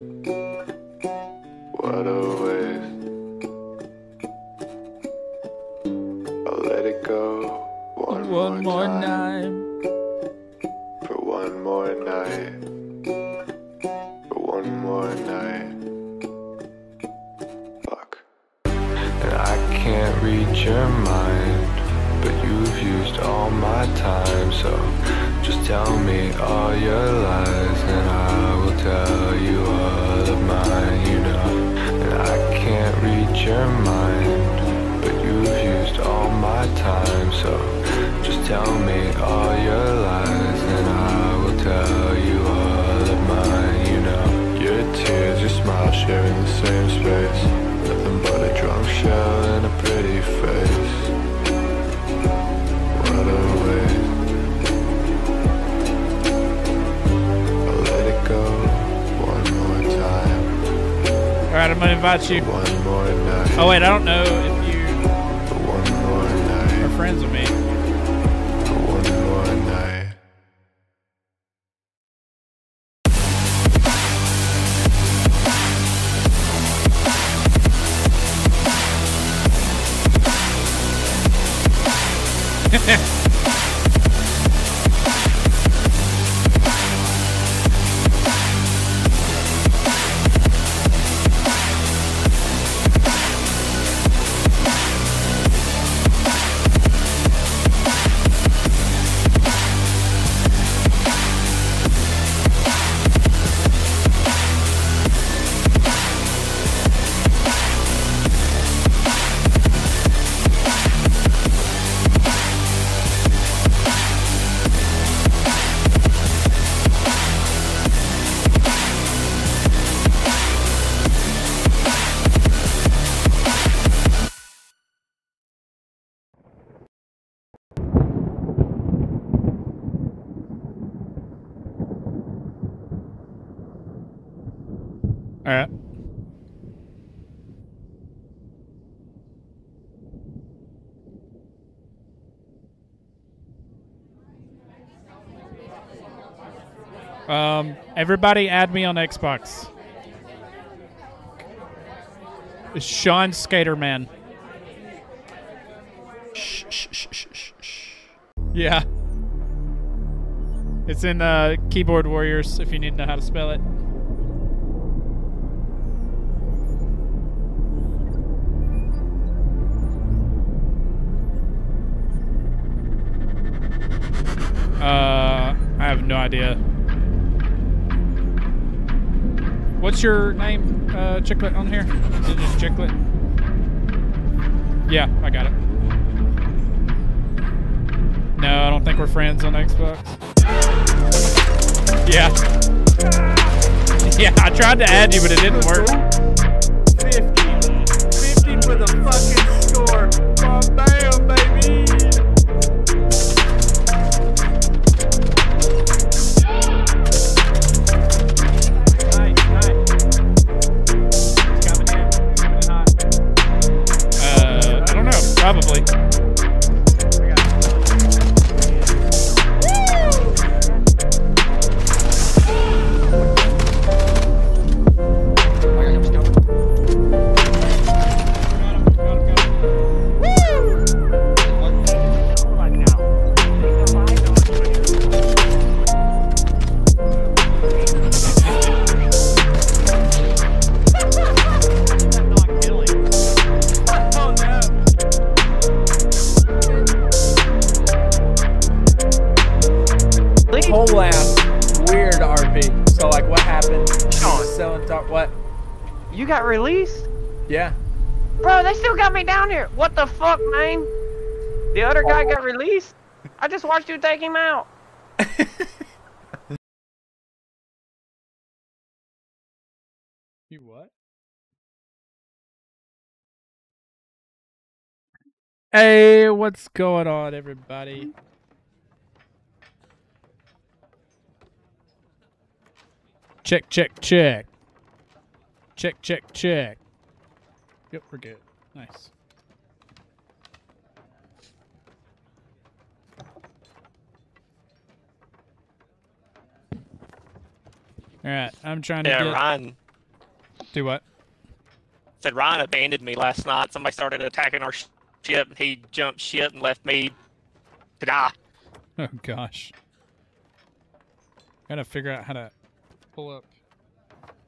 What a waste. Invite you. One more night. Oh wait, I don't know if you For one more night. are friends with me. Everybody add me on Xbox. It's Sean Skaterman. Shh, shh, shh, shh, shh, shh. Yeah. It's in uh, Keyboard Warriors if you need to know how to spell it. Uh, I have no idea. What's your name, uh, Chicklet, on here? Is it just Chicklet? Yeah, I got it. No, I don't think we're friends on Xbox. Yeah. Yeah, I tried to add you, but it didn't work. 50. 50 for the fucking Yeah. Bro, they still got me down here. What the fuck, man? The other guy got released? I just watched you take him out. You what? Hey, what's going on, everybody? Check, check, check. Check, check, check. Yep, we're good. Nice. All right, I'm trying to Yeah, get. Ryan. Do what? Said Ryan abandoned me last night. Somebody started attacking our ship, and he jumped ship and left me to die. Oh gosh. Gotta figure out how to pull up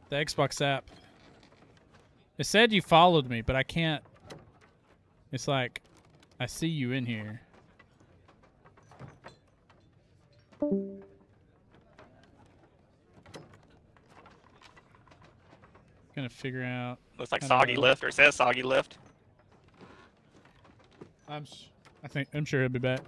the Xbox app. It said you followed me, but I can't. It's like I see you in here. Gonna figure out. Looks like soggy lift, or it says soggy lift. I'm. s- I think I'm sure he'll be back.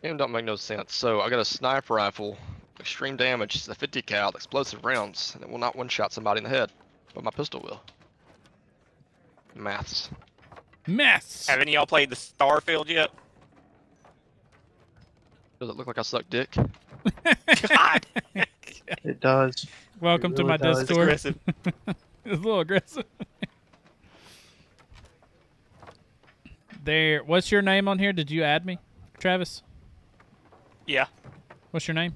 Game don't make no sense. So I got a sniper rifle, extreme damage, it's a 50 cal, explosive rounds, and it will not one-shot somebody in the head, but my pistol will. Maths. Mess. Have any of y'all played the Starfield yet? Does it look like I suck dick? God, It does. Welcome to really my does. it's aggressive. It's a little aggressive. there. What's your name on here? Did you add me, Travis? Yeah. What's your name?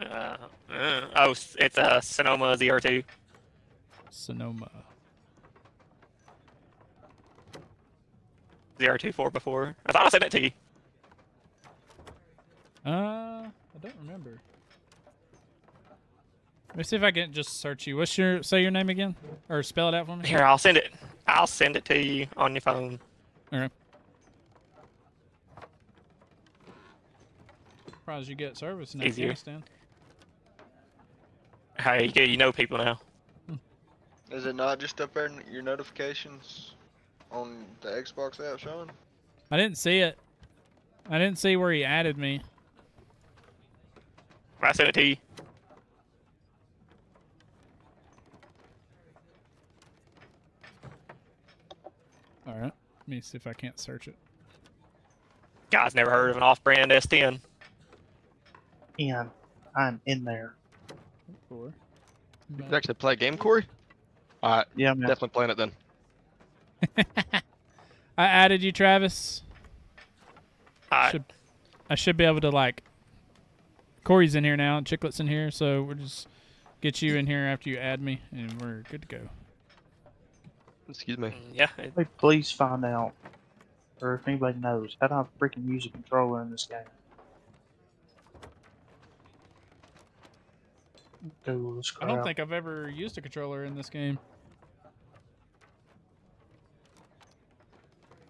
Uh, uh, oh, it's a Sonoma ZR2. Sonoma. ZR2 4 before. I thought I sent it to you. Uh, I don't remember. Let me see if I can just search you. What's your say your name again, or spell it out for me? Here, I'll send it. I'll send it to you on your phone. Okay. Surprised you get service in Easier. Afghanistan. Hey, you, you know people now. Is it not just up there in your notifications on the Xbox app, Shawn? I didn't see it. I didn't see where he added me. I sent it to you. All right. Let me see if I can't search it. Guys, never heard of an off-brand S10. In. I'm in there. Four. You can actually play a game, Corey? Alright, Yeah, man. definitely playing it then. I added you, Travis. I, Should I should be able to like. Corey's in here now, and Chicklet's in here, so we'll just get you in here after you add me, and we're good to go. Excuse me. Mm, yeah, it- please find out, or if anybody knows, how do I freaking use a controller in this game? Go I don't think I've ever used a controller in this game.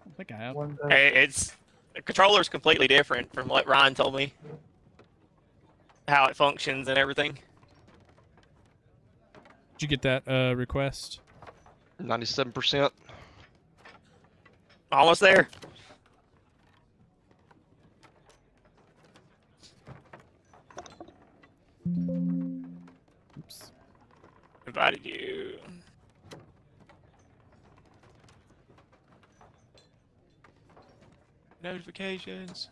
I think I have. Hey, it's the controller's completely different from what Ryan told me. How it functions and everything. Did you get that uh, request? 97%. Almost there. Oops. Invited you. Notifications.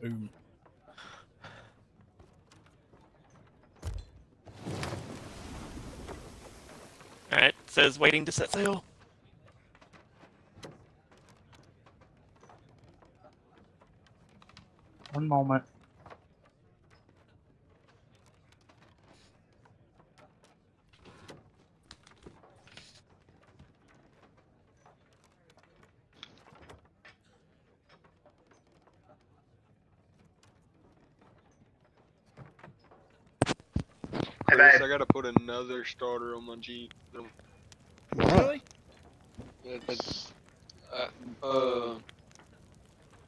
Boom. Alright, says waiting to set sail. One moment. Chris, I gotta put another starter on my Jeep. Really? It's uh, uh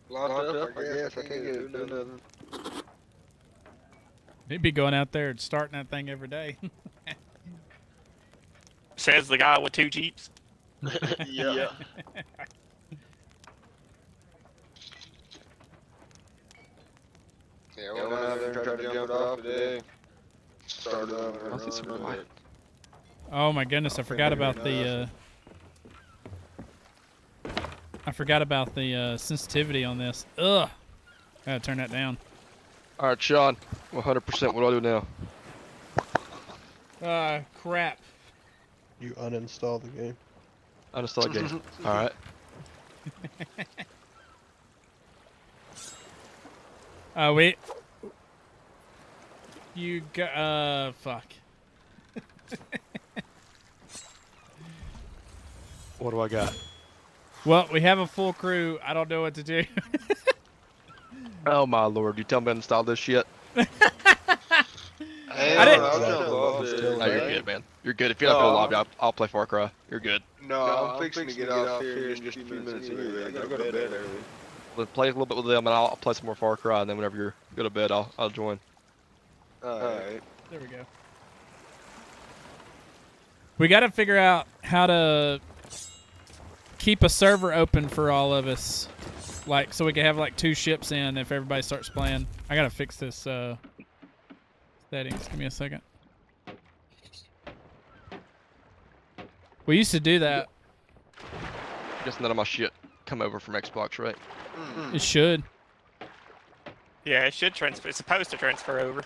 locked up. I guess I can't get it do nothing. He'd be going out there and starting that thing every day. Says the guy with two Jeeps. yeah. Yeah, I went out there and tried to jump it off today. Started up I'll see some run. Oh my goodness, I forgot about the. Uh, I forgot about the uh, sensitivity on this. Ugh. Gotta turn that down. Alright, Shawn. 100%. What do I do now? Uh, crap. You uninstall the game. Uninstall the game. Alright. Uh, wait. You got, uh, fuck. What do I got? Well, we have a full crew. I don't know what to do. Oh my lord, you tell me to install this shit? Hey, I didn't- I'll jump off it. Oh, you're good, man. You're good. If you're not No, gonna lobby, I'll, I'll play Far Cry. You're good. No, I'm fixing to get off here in just a few minutes anyway. I gotta go to bed early. Let's play a little bit with them, and I'll, I'll play some more Far Cry, and then whenever you're go to bed, I'll I'll join. Alright. there we go. We got to figure out how to keep a server open for all of us. Like, so we can have like two ships in if everybody starts playing. I got to fix this, uh, settings. Give me a second. We used to do that. Guess none of my shit come over from Xbox, right? It should. Yeah, it should transfer. It's supposed to transfer over.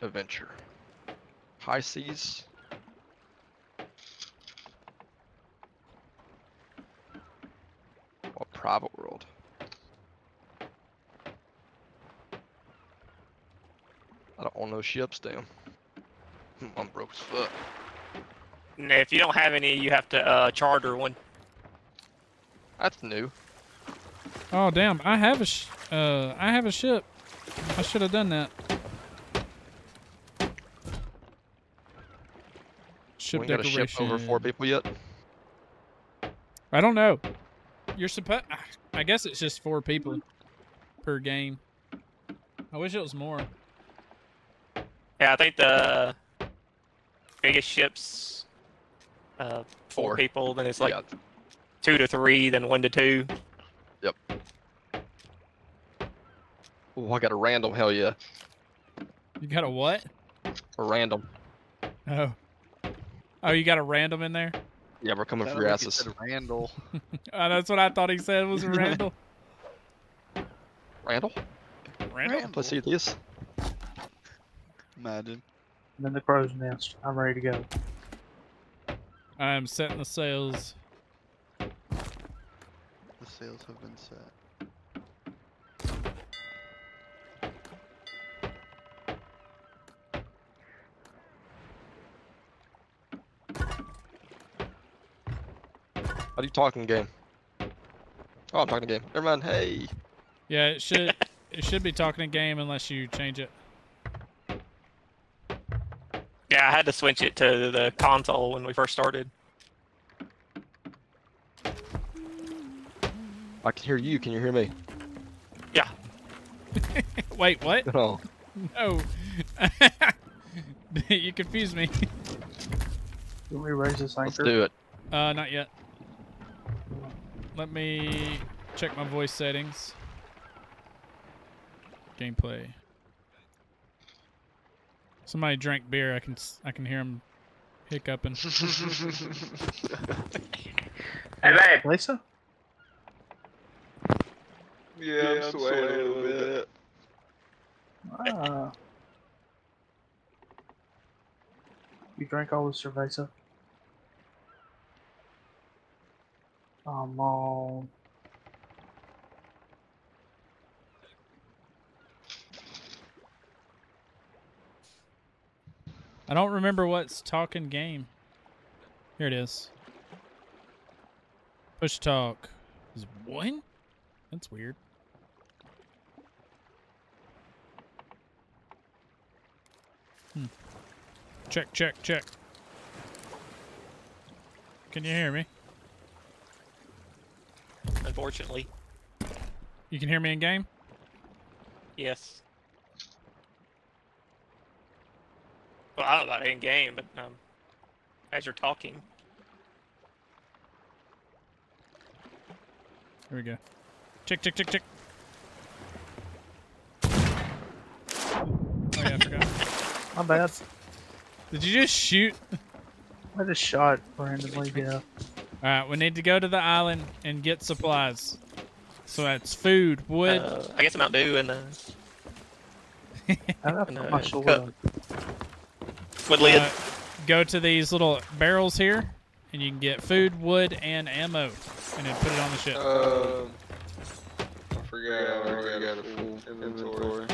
Adventure. High seas. Private world. I don't own no ships, damn. I'm broke as fuck. And if you don't have any, you have to uh, charter one. That's new. Oh damn! I have a sh- uh, I have a ship. I should have done that. Ship we ain't got a ship over four people yet. I don't know. You're supposed. I guess it's just four people per game. I wish it was more. Yeah, I think the biggest ships, uh, four Four. people. Then it's like yeah, two to three, then one to two. Yep. Oh, I got a random. Hell yeah, You got a what? a random. Oh. Oh, you got a random in there? Yeah, we're coming for your like asses. said Randall. Uh, that's what I thought he said was a Randall. Randall, Randall. let's see this. Imagine. I'm in the crow's nest. I'm ready to go. I'm setting the sails. The sails have been set. How do you talking game? Oh, I'm talking game. Never mind. Hey. Yeah, it should it should be talking in game unless you change it. Yeah, I had to switch it to the console when we first started. I can hear you. Can you hear me? Yeah. Wait, what? Oh. No. you confused me. Can we raise this Let's do it. Uh, not yet. Let me check my voice settings. Gameplay. Somebody drank beer. I can s- I can hear him hiccuping. Hey, babe. Lisa? Yeah, I'm swaying a little bit. Ah. You drank all the cerveza? Come on. I don't remember what's talking game. Here it is. Push talk. Is one? That's weird. Hmm. Check, check, check. Can you hear me? Unfortunately, You can hear me in game? yes. Well, I don't know about in game, but um, as you're talking, Here we go. Check, check, check, check. Oh yeah, I forgot. My bad. Did you just shoot? I just shot randomly, yeah. Alright, we need to go to the island and get supplies. So that's food, wood. uh, I guess Mount Dew and uh, I left No, my cut. sword. wood lid. Uh, go to these little barrels here, and you can get food, wood, and ammo, and then put it on the ship. Um, I forgot I already got a full inventory.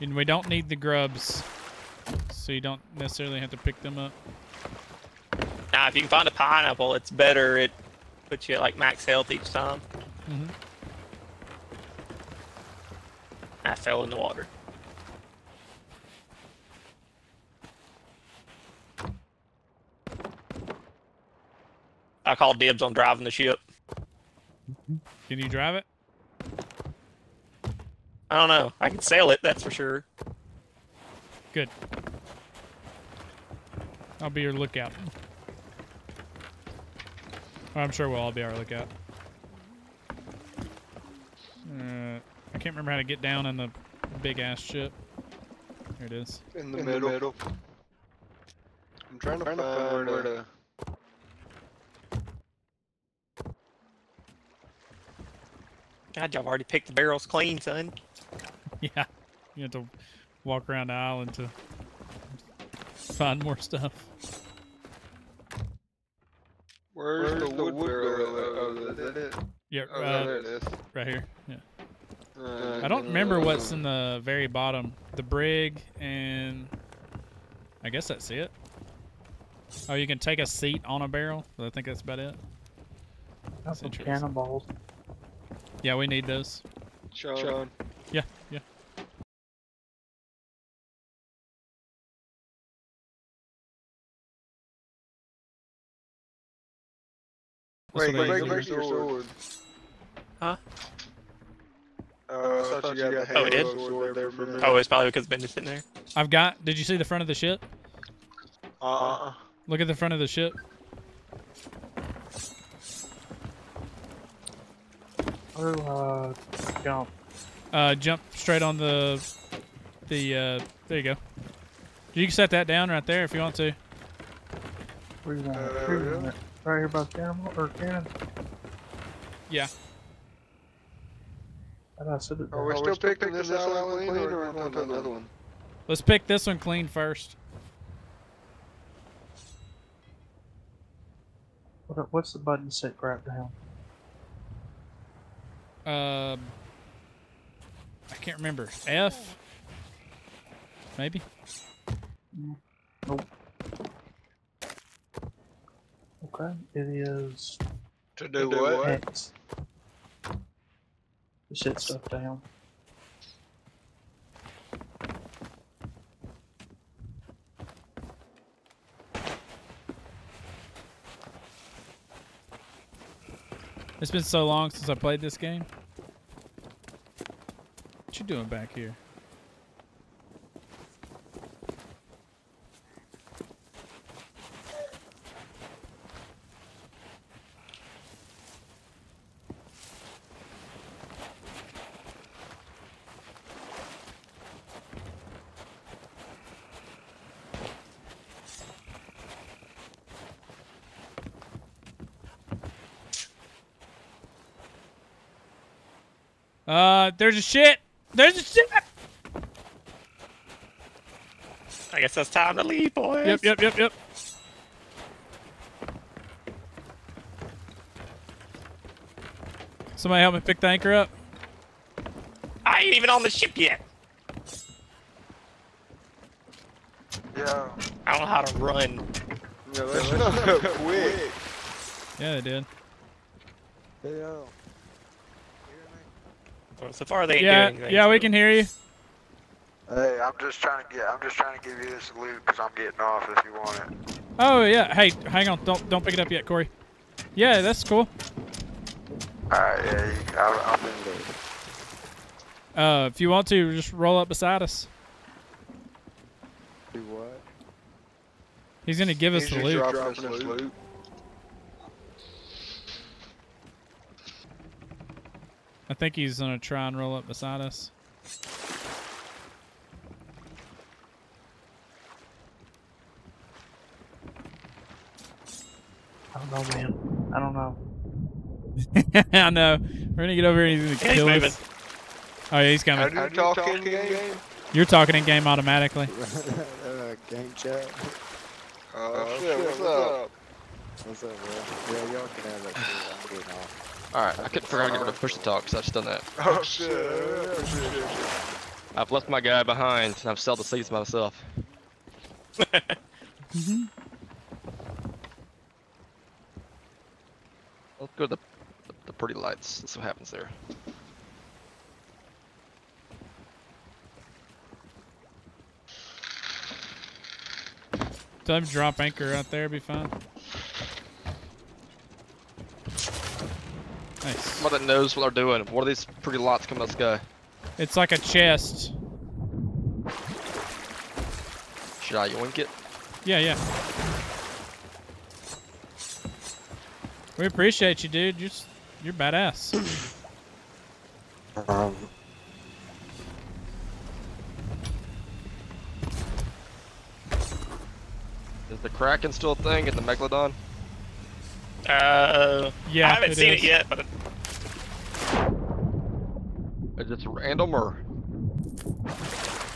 And we don't need the grubs, so you don't necessarily have to pick them up. Now, if you can find a pineapple, it's better. It puts you at like max health each time. Mhm. I fell in the water. I called dibs on driving the ship. Can you drive it? I don't know. I can sail it, that's for sure. Good. I'll be your lookout. I'm sure we'll all be our lookout. Uh, I can't remember how to get down in the big ass ship. There it is. In the middle. I'm trying to find where to. God, y'all already picked the barrels clean, son. Yeah. You have to walk around the island to find more stuff. Where's, the, wood, barrel? at? Oh, is that it? Yeah, Oh, uh, there it is. right here. Yeah. Alright, I don't remember what's uh, in the very bottom. The brig and I guess that's it. Oh, you can take a seat on a barrel. but I think that's about it. Got some interesting. cannonballs. Yeah, we need those. Shawn. Yeah, yeah. Wait, what I wait, usually your sword. Huh? Uh, I thought you got the Oh, it did? Halo sword there for a minute. Oh, it's probably because Ben is sitting there. I've got. Did you see the front of the ship? Uh-uh. Look at the front of the ship. Oh, uh, jump. Uh, jump straight on the the. Uh, there you go. You can set that down right there if you want to. Where you want it? Uh, Where you yeah. want? Right here by the or cannon? Yeah. How did I set it Are we still picking this island clean, or are we going to another one? Let's pick this one clean first. What, what's the button set crap down? Um, I can't remember. F, maybe. Nope. Okay, it is To do what? X. To set stuff down. It's been so long since I played this game. What you doing back here? Uh, there's a shit. There's a shit. I guess that's time to leave, boys. Yep, yep, yep, yep. Somebody help me pick the anchor up. I ain't even on the ship yet. Yeah. I don't know how to run. Yeah, that's. Yeah, they did. Yeah. Well, so far they ain't Yeah, doing anything. yeah, we can hear you. Hey, I'm just trying to get. I'm just trying to give you this loot because I'm getting off. If you want it. Oh yeah. Hey, hang on. Don't don't pick it up yet, Corey. Yeah, that's cool. All right, yeah, you, I, I'm in there. Uh, if you want to, just roll up beside us. Do what? He's gonna give us He's the just loot. dropping us loot. I think he's gonna try and roll up beside us. I don't know, man. I don't know. I know. We're gonna get over here and he's gonna Yeah, he's kill moving. us. Oh, yeah, he's How coming. do you talk in game? You're talking in game automatically. uh, game chat. Oh, shit, what's up? What's up, bro? Yeah, y'all can have that shit. I'm getting off. Alright, I couldn't figure out how to get rid of push to talk, so I've just done that. Oh, shit. Oh, shit, oh, shit, oh, oh, shit. I've left my guy behind, and I've sold the seats myself. Mm-hmm. Let's go to the, the, the pretty lights. That's what happens there. Time to drop anchor out there, be fine. Nice. Somebody that knows what they're doing. What are these pretty lights coming out of the sky? It's like a chest. Should I yoink it? Yeah, yeah. We appreciate you, dude. You're you're badass. Um, Is the Kraken still a thing at the Megalodon? Uh, Yeah, I haven't it seen is. it yet, but Is it random or?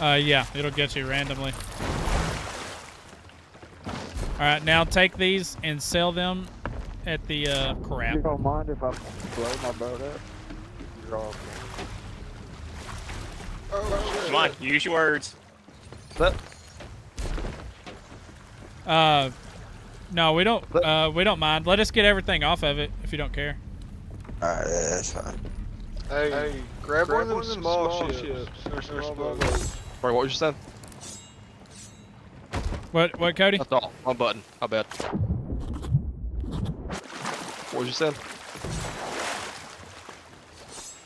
Uh, yeah, it'll get you randomly. All right, now take these and sell them at the uh, crap. you don't mind if I blow my boat up? You're all come on, use your words. Uh, no, we don't. Uh, we don't mind. Let us get everything off of it if you don't care. Alright, yeah, that's fine. Hey, hey, grab, one of them small, ships. Or small boats. Sorry, what was you saying? What? What, Cody? That's all. One button. I bet. What was you saying?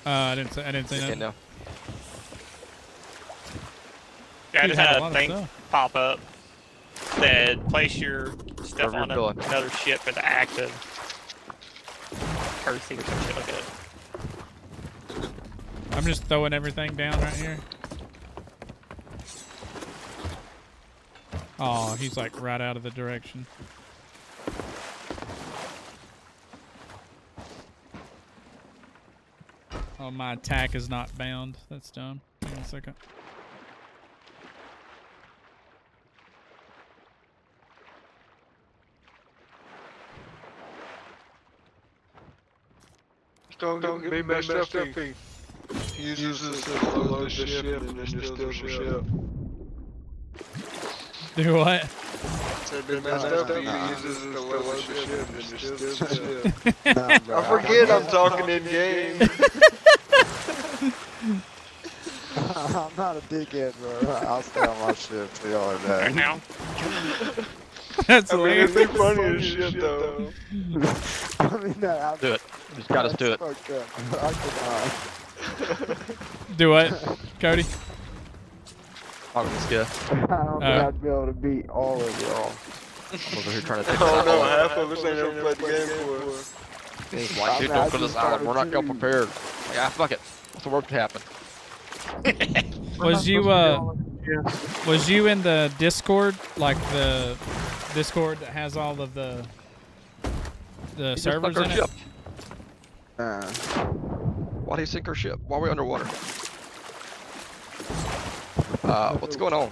Uh, I didn't. Say, I didn't say Okay, nothing. now. Yeah, I just had a had lot a thing pop up that place your stuff Wherever you're on a, another ship with active currency or some shit like that. I'm just throwing everything down right here. Oh, he's like right out of the direction. Oh, my attack is not bound. That's dumb. Give me a second. Don't, don't get me messed up. He he uses this to load the ship and then just steals the ship. Do what? Said be messed up. He uses this to load the ship and then just steals the ship. Nah, bro, I forget I'm talking in game. I'm not a dickhead, bro. I'll stay on my ship till y'all are Right now, That's I mean, it'd be funny as shit though. I mean, no, I'm, Do it. Just got us do it. fucked up. I cannot. Do what, Cody? Talking this guy. I don't Uh. think I'd be able to beat all of y'all. I'm over here trying to take Oh this no, out. half of us ain't ever played the game before. He's like, dude, I mean, I don't go to this island. We're not started ill to- prepared. Like, ah, fuck it. What's the worst to happen? Was you uh? Was you in the Discord, like the Discord that has all of the the He servers in it? ship. Uh, Why'd he sink our ship? Why are we underwater? Uh, what's going on?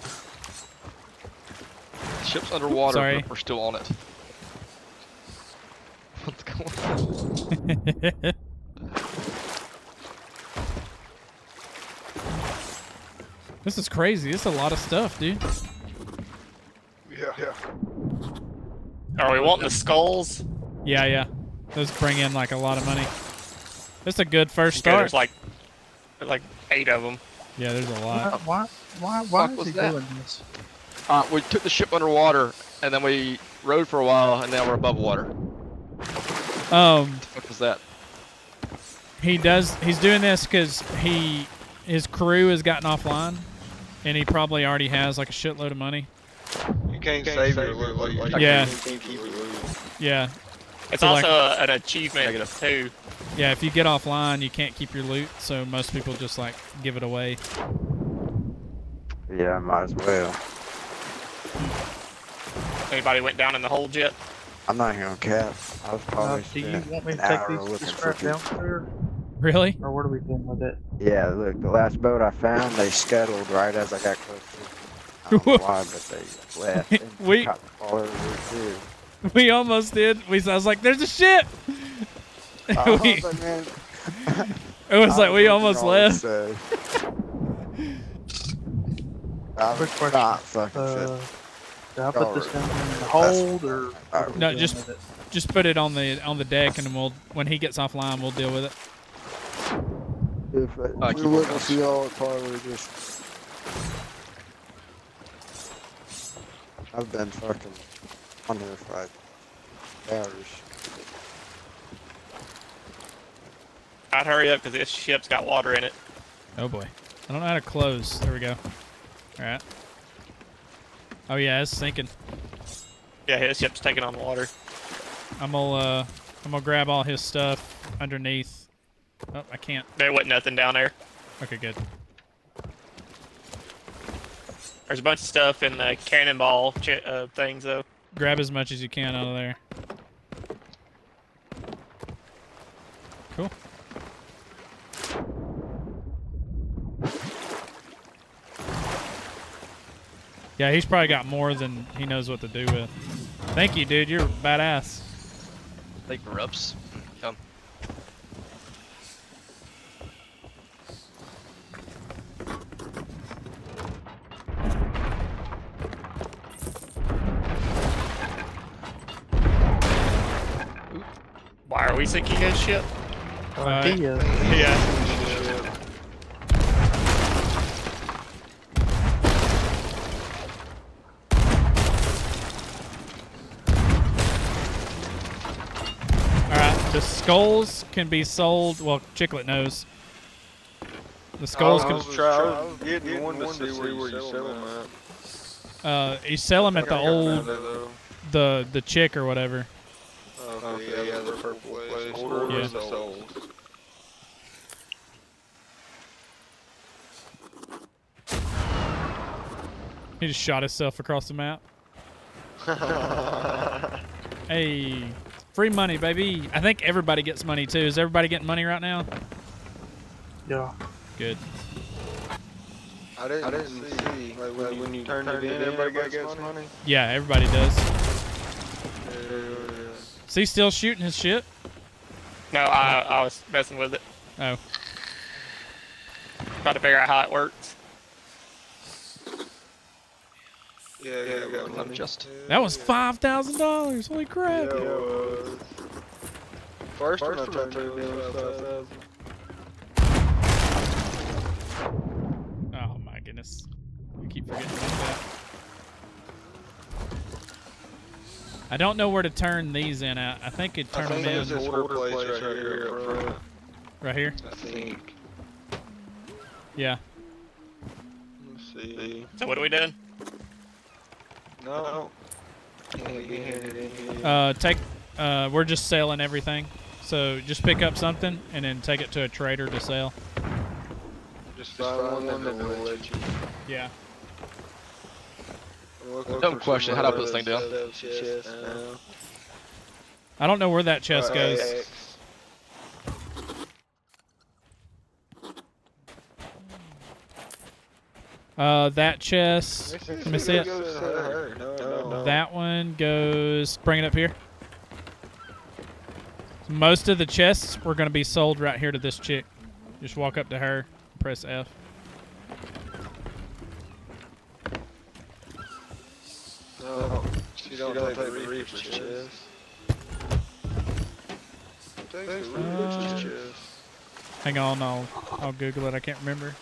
The ship's underwater, Sorry. but we're still on it. What's going on? this is crazy. This is a lot of stuff, dude. Yeah, yeah. are we wanting the skulls? Yeah, yeah. Those bring in like a lot of money. That's a good first Okay, start. there's like, there's like eight of them. yeah, there's a lot. Why? Why? Why fuck is was he that? doing this? Uh, we took the ship underwater, and then we rode for a while, and now we're above water. Um, What was that? he does. He's doing this because he his crew has gotten offline, and he probably already has like a shitload of money. You can't save your loot. Like, you can't Yeah. keep your loot. Yeah, It's So, like- also an achievement too. Yeah. If you get offline, you can't keep your loot, so most people just like give it away. yeah, might as well. Anybody went down in the hole yet? I'm not here on cap. I was Uh, probably do you want me an to take hour these looking this for down people. there? Really? Or what are we doing with it? Yeah, look, the last boat I found, they scuttled right as I got close to it. I don't know why, but they left. And We- caught the fall over there, too. We almost did. We I was like, "There's a ship." I We- like, man, it was I like we almost all left. I Quick was not fucking Uh, fit. do I put this thing in the hold or? what are we No, just just put it on the on the deck, and then we'll when he gets offline, we'll deal with it. If uh, Uh, we wouldn't going. see all it probably just. I've been fucking on here for like hours. I'd hurry up because this ship's got water in it. Oh boy, I don't know how to close. There we go. All right. Oh yeah, it's sinking. Yeah, his ship's taking on water. I'm gonna uh, I'm gonna grab all his stuff underneath. Oh, I can't. There wasn't nothing down there. Okay, good. There's a bunch of stuff in the cannonball uh, things though. Grab as much as you can out of there. Cool. Yeah, he's probably got more than he knows what to do with. Thank you, dude. You're badass. They grubs. Come. Why are we sinking his ship? Uh, he. Yeah. Skulls can be sold. Well, Chicklet knows. The skulls I can. was, try, I was getting one to see where you sell them at. Uh, you sell them at the old, the the chick or whatever. Oh, yeah, yeah, the purple place. Order Yeah. the souls. He just shot himself across the map. Hey, free money, baby. I think everybody gets money too. Is everybody getting money right now? Yeah. Good. I didn't, I didn't see. Like when, when you turn it in, everybody gets money. Yeah, everybody does. Yeah, Is he still shooting his shit? No, I, I was messing with it. Oh, Trying to figure out how it works. Yeah, yeah. yeah, got money. Just. that was five thousand dollars. Holy crap! Yeah, it was. First, one I turned it in was 5,000. Oh my goodness. I keep forgetting about that. I don't know where to turn these in at. I think it I turn them think in this order place right here up front. right here. I think. Yeah. Let's see. So what are we doing? No. Can't get handed in here. Uh, take. Uh, we're just selling everything. So just pick up something and then take it to a trader to sell. Just find one that will let you. Yeah. Look Dumb question, How do I put this thing down? that chest. I don't know where that chest goes. Uh, that chest. Let me see it. No, no, no. That one goes. Bring it up here. Most of the chests were going to be sold right here to this chick. Just walk up to her, press F. No, she don't take the reaper's chest. Takes the Uh, reaper's chest. Hang on, I'll I'll Google it. I can't remember.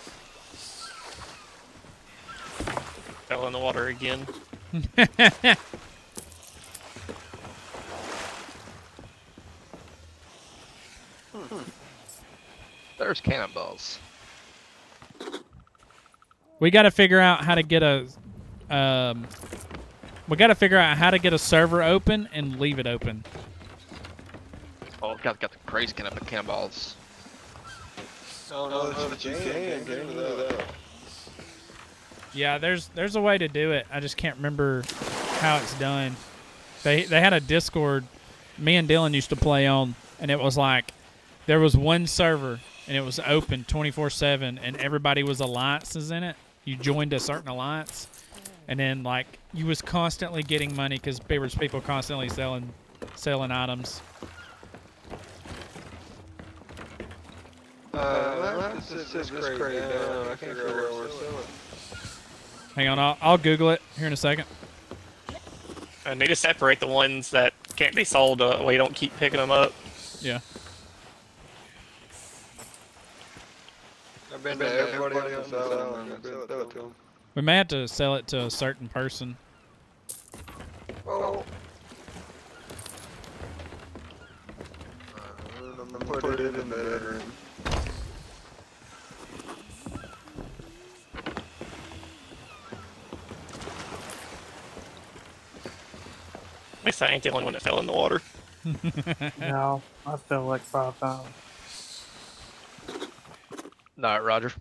Fell in the water again. There's cannonballs. we got to figure out how to get a. Um, we got to figure out how to get a server open and leave it open. Oh, got got the crazy cannon cannonballs. No, no, but you can. Can you do that? Yeah, there's there's a way to do it. I just can't remember how it's done. They they had a Discord me and Dylan used to play on, and it was like there was one server and it was open 24/7 and everybody was alliances in it. You joined a certain alliance and then like you was constantly getting money cuz there people constantly selling selling items. Uh, this is this crazy. I can't figure where we're selling. Hang on, I'll, I'll Google it here in a second. I need to separate the ones that can't be sold uh, we don't keep picking them up. Yeah. I've been to everybody on the island. I've been sell it to them. We may have to sell it to a certain person. Oh. I'm put it in the bedroom. At least I ain't the only one that fell in the water. No, I fell like five times. Alright, Roger.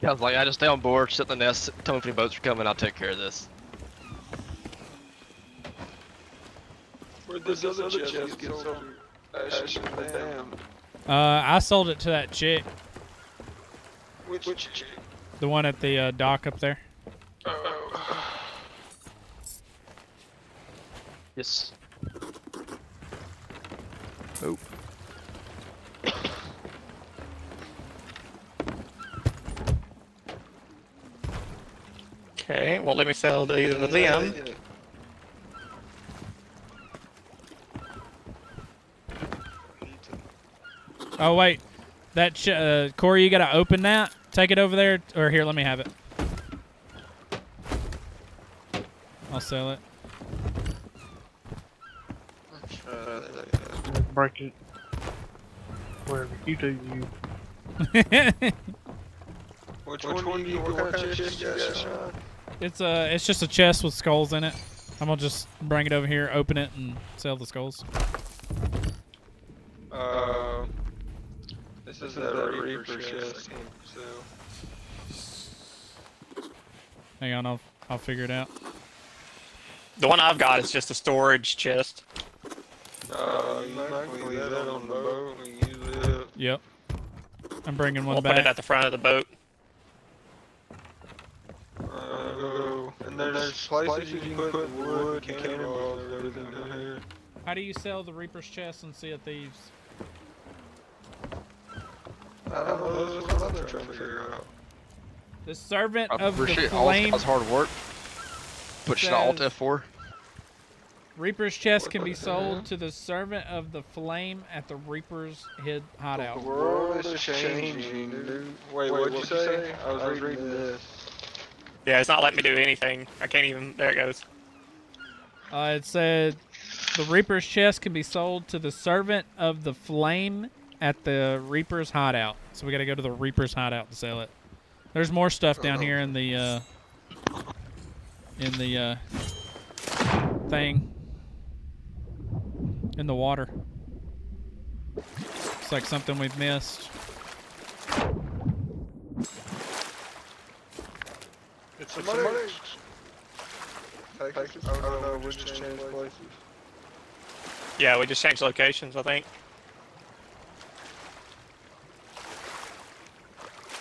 Yeah, I was like, I just stay on board, sit in the nest, tell me if any boats are coming, I'll take care of this. Where'd this other chest get sold? Ash in the dam. Uh, I sold it to that chick, Which chick? The one at the uh, dock up there. Oh. Yes. Oh. Okay, won't let me sell to either of. Oh wait, that ch- uh, Corey, you gotta open that. Take it over there, or here, let me have it. I'll sell it. Break it. Wherever you do you. Which, which one do you, what kind of chest you got, it's uh, it's just a chest with skulls in it. I'm gonna just bring it over here, open it, and sell the skulls. Uh, this is that Reaper chest. So, Hang on, I'll I'll figure it out. The one I've got is just a storage chest. uh, you might leave that on the boat and use it. Yep. I'm bringing one We'll put it at the front of the boat. Uh. And there's places you can put wood, cannonballs, and everything down here. How do you sell the Reaper's chest and Sea of Thieves? I don't that's what I'm trying to figure out. The servant I of the appreciate all flame. Scott's hard work. Pushing alt F4. Reaper's chest can be sold to the servant of the flame at the Reaper's hid The world is changing, dude. Wait, what'd you say? I was reading this. Yeah, it's not letting me do anything. I can't even. There it goes. Uh, it said the Reaper's chest can be sold to the servant of the flame at the Reaper's hideout. So we got to go to the Reaper's hideout to sell it. There's more stuff down here in the uh, in the uh, thing in the water. It's like something we've missed. It's somebody. Texas? Oh no, no, we just changed places. Yeah, we just changed locations, I think.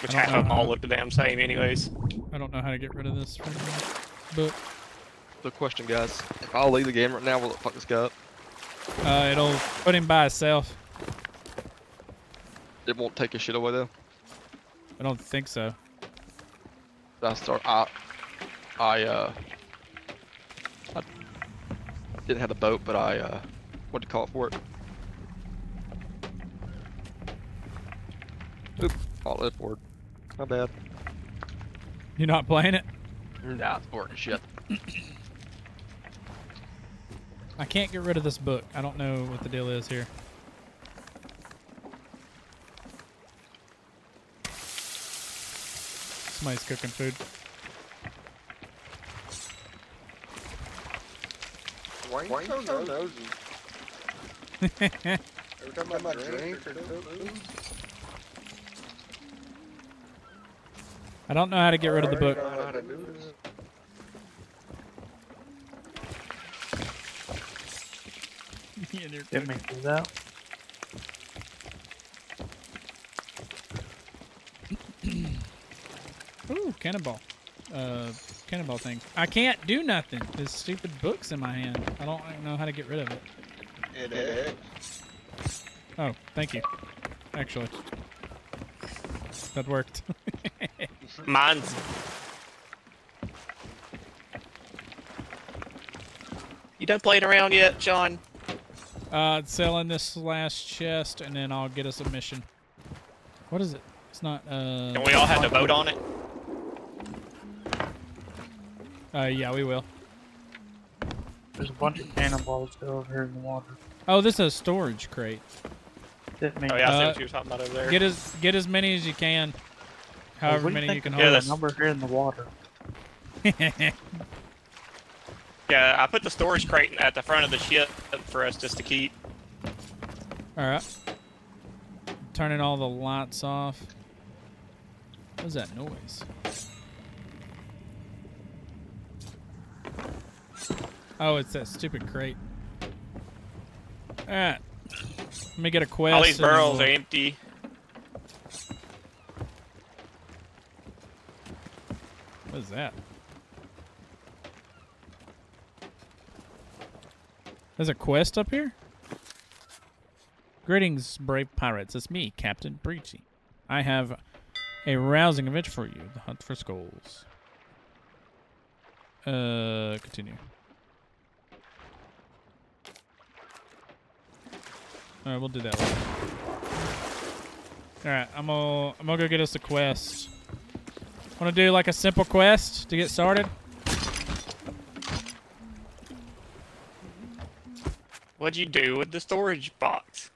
Which half of them all look the damn same, anyways. I don't know how to get rid of this freaking book. The question, guys. If I'll leave the game right now, will it fuck this guy up? Uh, it'll put him by itself. It won't take his shit away though. I don't think so. I start. I, I uh, I didn't have the boat, but I uh, what to call it for it? Oop, all left forward. My bad. You're not playing it? Nah, it's boring as shit. I can't get rid of this book. I don't know what the deal is here. Somebody's cooking food. Why are you so nosy? Every time I drink or do food. I don't know how to get rid of the book. I don't know how to do this. in here. Get me through that. Ooh, cannonball. Uh, cannonball thing. I can't do nothing. This stupid book's in my hand. I don't know how to get rid of it. It is. Oh, thank you. Actually, that worked. Mine's. You done playing around yet, John? uh, selling this last chest, and then I'll get us a mission. What is it? It's not. Uh. And we all had to vote on it. Uh, yeah, we will. There's a bunch of cannonballs over here in the water. Oh, this is a storage crate. Oh yeah, I see Uh, what you were talking about over there. Get as get as many as you can. Hey, However what many you, you think can of hold. the number here in the water. Yeah, I put the storage crate at the front of the ship for us just to keep. All right. Turning all the lights off. What is that noise? Oh, it's that stupid crate. All right. Let me get a quest. All these barrels we'll- empty. Is that? There's a quest up here? Greetings, brave pirates. It's me, Captain Breachy. I have a rousing adventure for you the hunt for skulls. Uh, continue. Alright, we'll do that later. Alright, I'm gonna, I'm gonna go get us a quest. Want to do like a simple quest to get started? What'd you do with the storage box?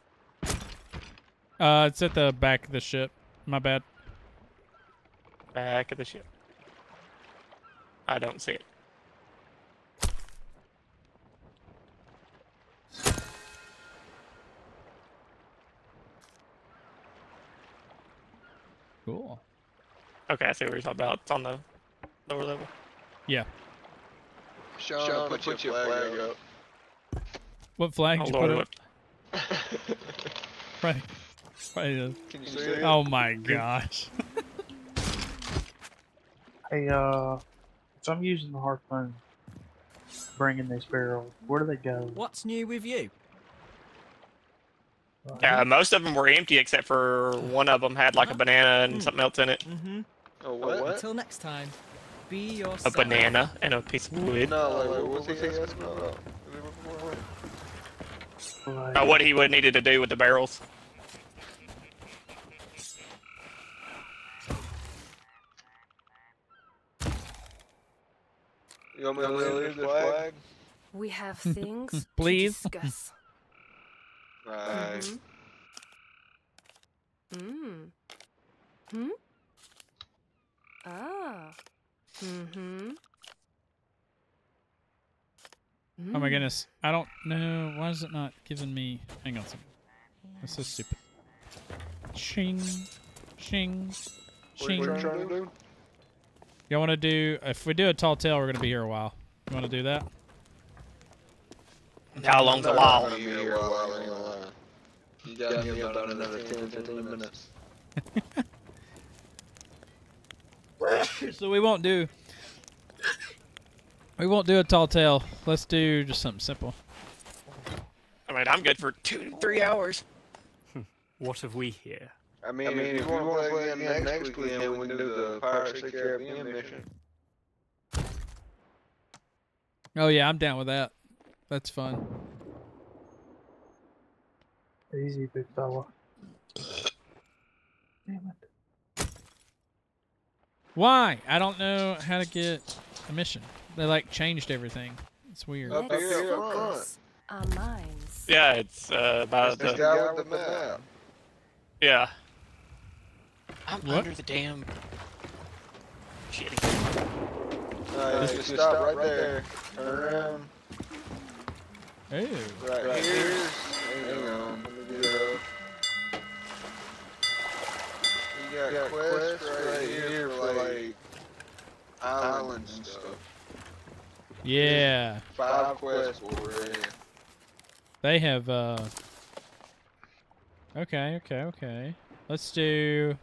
Uh, it's at the back of the ship. My bad. Back of the ship. I don't see it. Cool. Okay, I see what you're talking about. It's on the lower level. Yeah. Shawn, Shawn, put, put your your flag, flag up. What flag Oh, did you Lord, put what- up? Right. right. uh, Can you see it? Oh my gosh. Hey, uh, so I'm using the harpoon. Bringing these barrels. Where do they go? What's new with you? Yeah, most of them were empty except for one of them had like a banana and something else in it. Mm-hmm. Oh, what? Until next time, be A banana and a piece of wood. No, like, what was he asking about? Like, Uh, what he would needed to do with the barrels. You want me to leave this flag? We have things Please. to discuss. Right. Mm. Hmm? Ah. Mm-hmm. Oh my goodness. I don't know. Why is it not giving me. Hang on a second. That's so stupid. Shing. Shing. What are you Shing. trying to do? Y'all want to do. If we do a tall tale, we're going to be here a while. You want to do that? How long's a I'm while? gonna be here a while, I ain't gonna lie. You got me about another 10, 15 minutes. so we won't do. We won't do a tall tale. Let's do just something simple. All right, I'm good for two, three hours. What have we here? I mean, if you want to play again next weekend, we can do the Pirate Six Caribbean mission. Oh yeah, I'm down with that. That's fun. Easy, big fella. Damn it. Why? I don't know how to get a mission. They like changed everything. It's weird. Up Let's here, up focus our minds. Yeah, it's uh, about the the. guy with the map. Yeah. I'm What? under the damn. Shit. Alright, just stop right there. Turn around. Ooh. Right, here's. Hang on. Let me get up. You got, quests right here for like islands and stuff. Yeah. Five quests over there. They have. uh Okay, okay, okay. Let's do.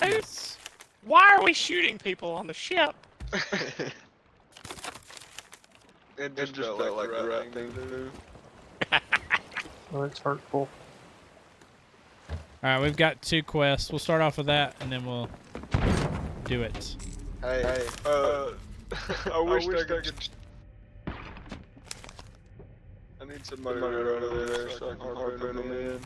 Dude, why are we shooting people on the ship? It just, felt, like, the right thing to do. Well, it's hurtful. All right, we've got two quests. We'll start off with that, and then we'll do it. Hey, hey, uh, I wish, I could. I need somebody right over there so I can harpoon them in.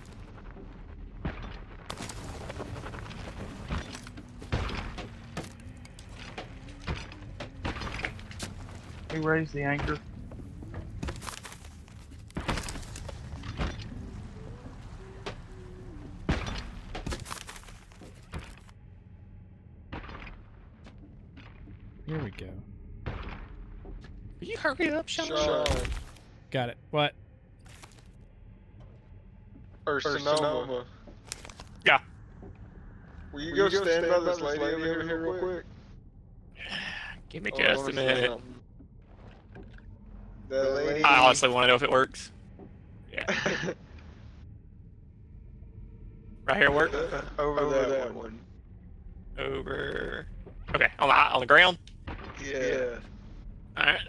We raised the anchor. Here we go. Will you hurry up, Shawn? Shawn. Got it. What? Or Sonoma. Yeah. Will you, go, stand, by this lady, over here real quick? Give me Oh, just a wanna see minute. something. Lady. I honestly want to know if it works. Yeah. right here work? Uh, over, that, one. Over. Okay, on the on the ground. Yeah. All right.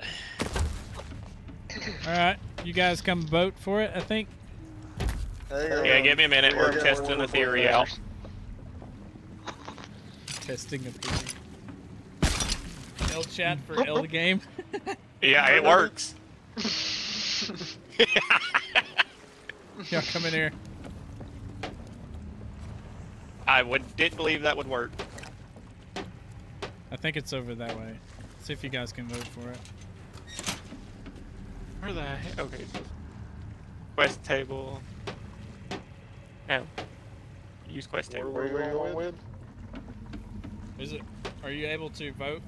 All right, you guys come vote for it. I think. Yeah, uh, give me a minute. We're testing the theory out. Testing a theory. L chat for L the game. Yeah, it works. Y'all come in here. I would didn't believe that would work. I think it's over that way. See if you guys can vote for it. Where the heck? Okay. so- Quest table. No. Use quest table. Where we going with? Is it? Are you able to vote?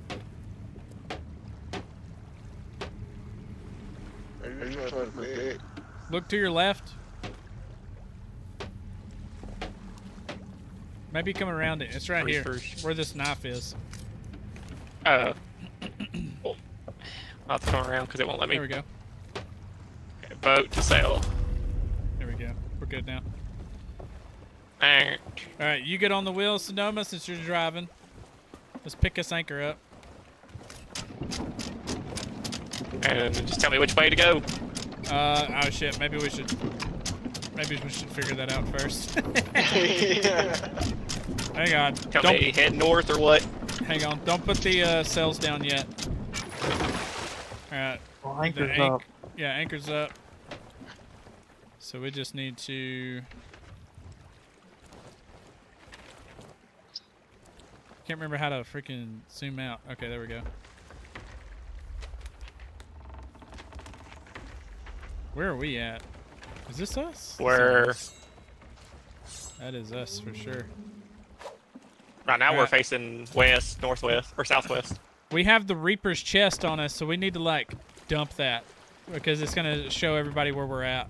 Are you just trying to pick? Look to your left. Maybe come around it. It's right Where's here, first? where this knife is. Uh. oh. I'll have to come around because it won't let me. There we go. Okay, vote to sail. There we go. We're good now. Alright. All right, you get on the wheel, Sonoma, since you're driving. Let's pick this anchor up. And just tell me which way to go. Uh, oh shit. Maybe we should. Maybe we should figure that out first. Hang on. Tell Don't me head north or what? hang on. Don't put the uh, sails down yet. All right. Well, anchor's anch- up. Yeah, anchor's up. So we just need to. Can't remember how to freaking zoom out. Okay, there we go. Where are we at? Is this us? Where? That is us for sure. Right now we're Alright. facing west, northwest, or southwest. We have the Reaper's chest on us, so we need to like dump that because it's gonna show everybody where we're at.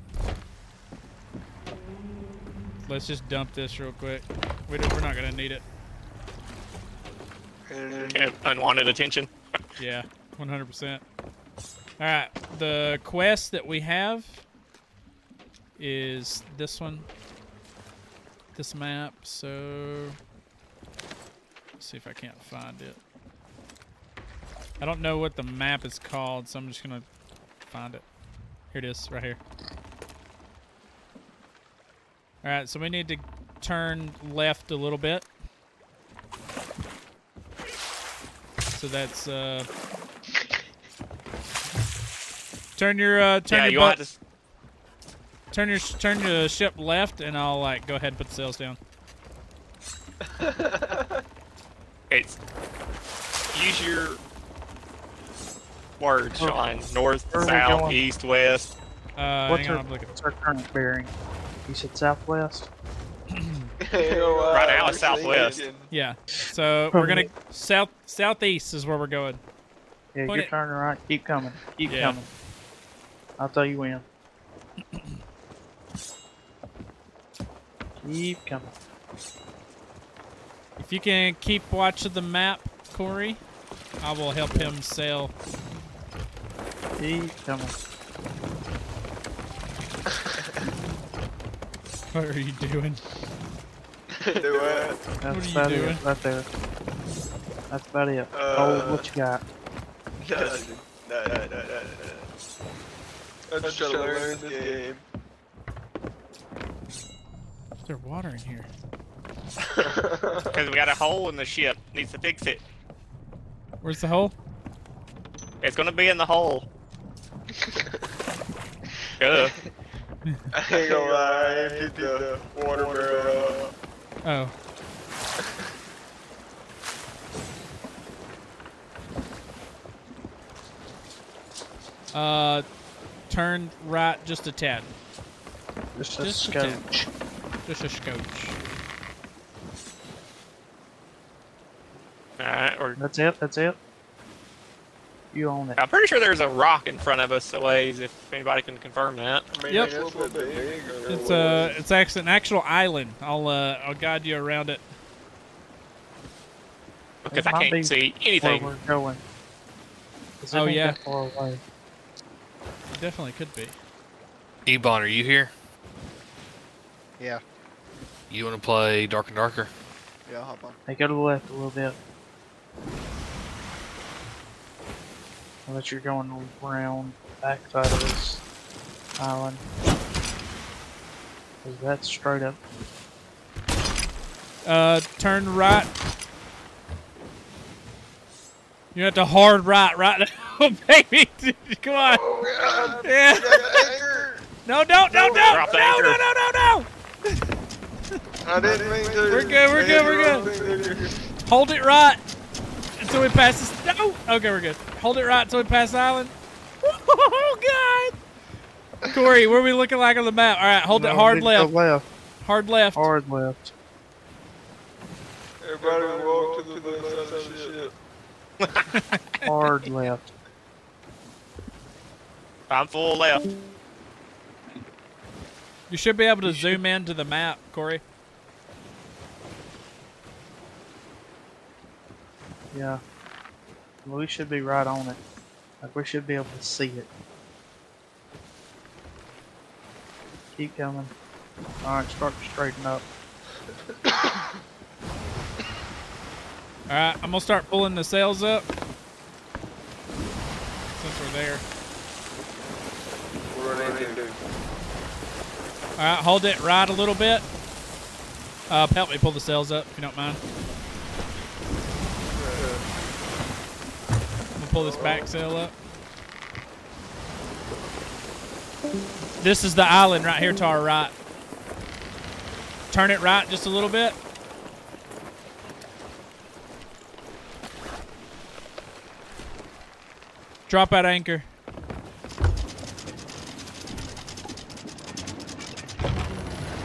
Let's just dump this real quick. We we're not gonna need it. Yeah, unwanted attention. Yeah, 100%. All right, the quest that we have is this one. This map. So let's see if I can't find it. I don't know what the map is called, so I'm just gonna find it. Here it is, right here. All right, so we need to turn left a little bit. So that's uh turn your uh turn yeah, your you want to. turn your turn your ship left and I'll like go ahead and put the sails down. It's use your words, Where- Shawn. North, where are we south, east, west. Uh What's hang on, our, what's our current bearing? You said southwest? Right now it's southwest. Yeah. So we're gonna south southeast is where we're going. Yeah, Point you're it- turning right. Keep coming. Keep Yeah. coming. I'll tell you when. Keep coming. If you can keep watch of the map, Corey. I will help him sail. Keep coming. What are you doing? Do it. That's What are you about doing? it right there. That's about it. Uh, oh, what you got? Nothing. No, no, no, no, no. I'm just trying to learn this game. Is there water in here? Because we got a hole in the ship. Needs to fix it. Where's the hole? It's gonna be in the hole. Ugh. I ain't gonna lie, I emptied the water barrel. Oh. Uh, turn right just a tad. Just a Just a tad. scotch. Just a scotch. Alright, or That's it. That's it. You own it. I'm pretty sure there's a rock in front of us a ways. If anybody can confirm that. I mean, Yep. it's a little bit bigger. It's uh, it's actually an actual island. I'll uh, I'll guide you around it. Because It I can't be see Where anything. we're going. 'Cause it Oh, yeah. far away. It definitely could be. Ebon, are you here? Yeah. You want to play Dark and Darker? Yeah, I'll hop on. Hey, go to the left a little bit. Unless you're going around the backside of this island. 'Cause that's straight up. Uh, turn right. You have to hard right, right now, baby. Come on. Oh, Yeah. No, don't, don't, don't. Drop the No, no, no, no, no. I didn't mean to. We're good, we're good, we're good. Hold it right until we pass this. No. Okay, we're good. Hold it right until we pass the island. Oh God. Corey, where are we looking like on the map? All right, hold No, it hard need to go left. left. Hard left. Hard left. Everybody walk to the left side of the ship. Hard left. I'm full left. You should be able to zoom in to the map, Corey. Yeah. We should be right on it. Like, we should be able to see it. Keep coming. Alright, start to straighten up. All right, I'm gonna start pulling the sails up since we're there. What do I need to do? All right, hold it right a little bit. Uh, help me pull the sails up if you don't mind. I'm gonna pull this back sail up. This is the island right here to our right. Turn it right just a little bit. Drop out anchor.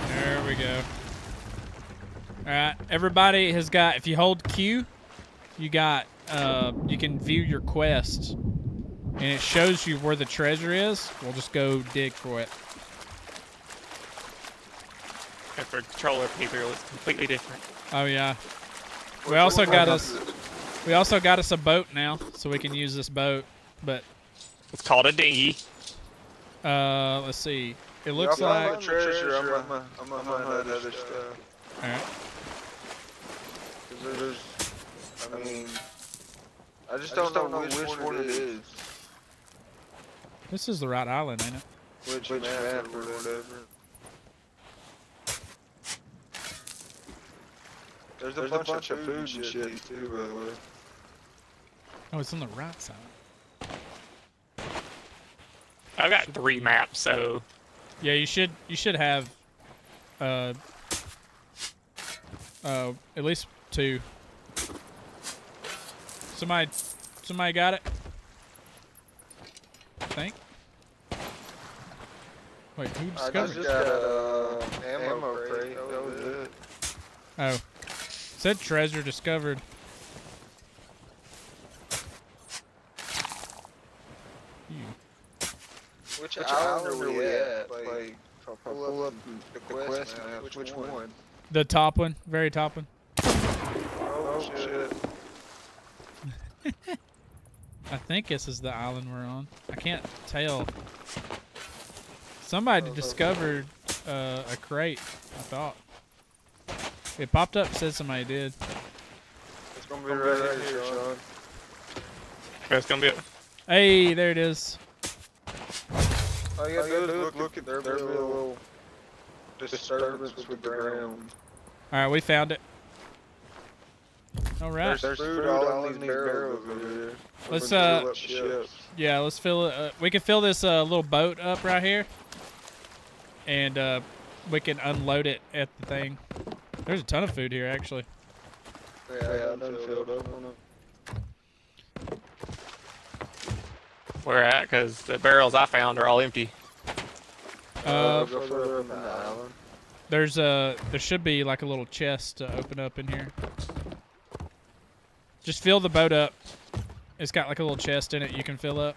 There we go. Alright, everybody has got, if you hold Q, you got, uh, you can view your quest. And it shows you where the treasure is. We'll just go dig for it. And for controller people, it's completely different. Oh yeah. We also got us, we also got us a boat now, so we can use this boat. But It's called a dinghy. uh, let's see. It looks Y'all find like. the treasure. I'm gonna, I'm gonna hunt other stuff. Alright. 'Cause there's, I mean, I just don't, know, which, one it is. This is the right island, ain't it? Which, map, or whatever. There's a, bunch, of food and shit too, by the way. Oh, it's on the right side. I've got three maps, so Yeah, you should you should have uh uh at least two. Somebody somebody got it? I think. Wait, who I discovered just it? got a uh, ammo crate. That was it. Oh. Said treasure discovered. You. Which, island are we at? Like, if I pull up the quest map, which one? The top one, very top one. Oh shit. I think this is the island we're on. I can't tell. Somebody discovered uh, a crate, I thought. It popped up, said somebody did. It's gonna be right here, Shawn. It's gonna be. A, Hey, there it is. All you gotta do is look, look at their little disturbance with the ground. Alright, we found it. Alright. There's, there's food all in these barrels over here. Let's, uh, fill ships. Yeah, let's fill it. Uh, we can fill this uh, little boat up right here, and uh, we can unload it at the thing. There's a ton of food here, actually. Yeah, I'm done filled up on it. where at? Because the barrels I found are all empty. Uh, go further up in the island. there's a there should be like a little chest to open up in here. Just fill the boat up. It's got like a little chest in it you can fill up.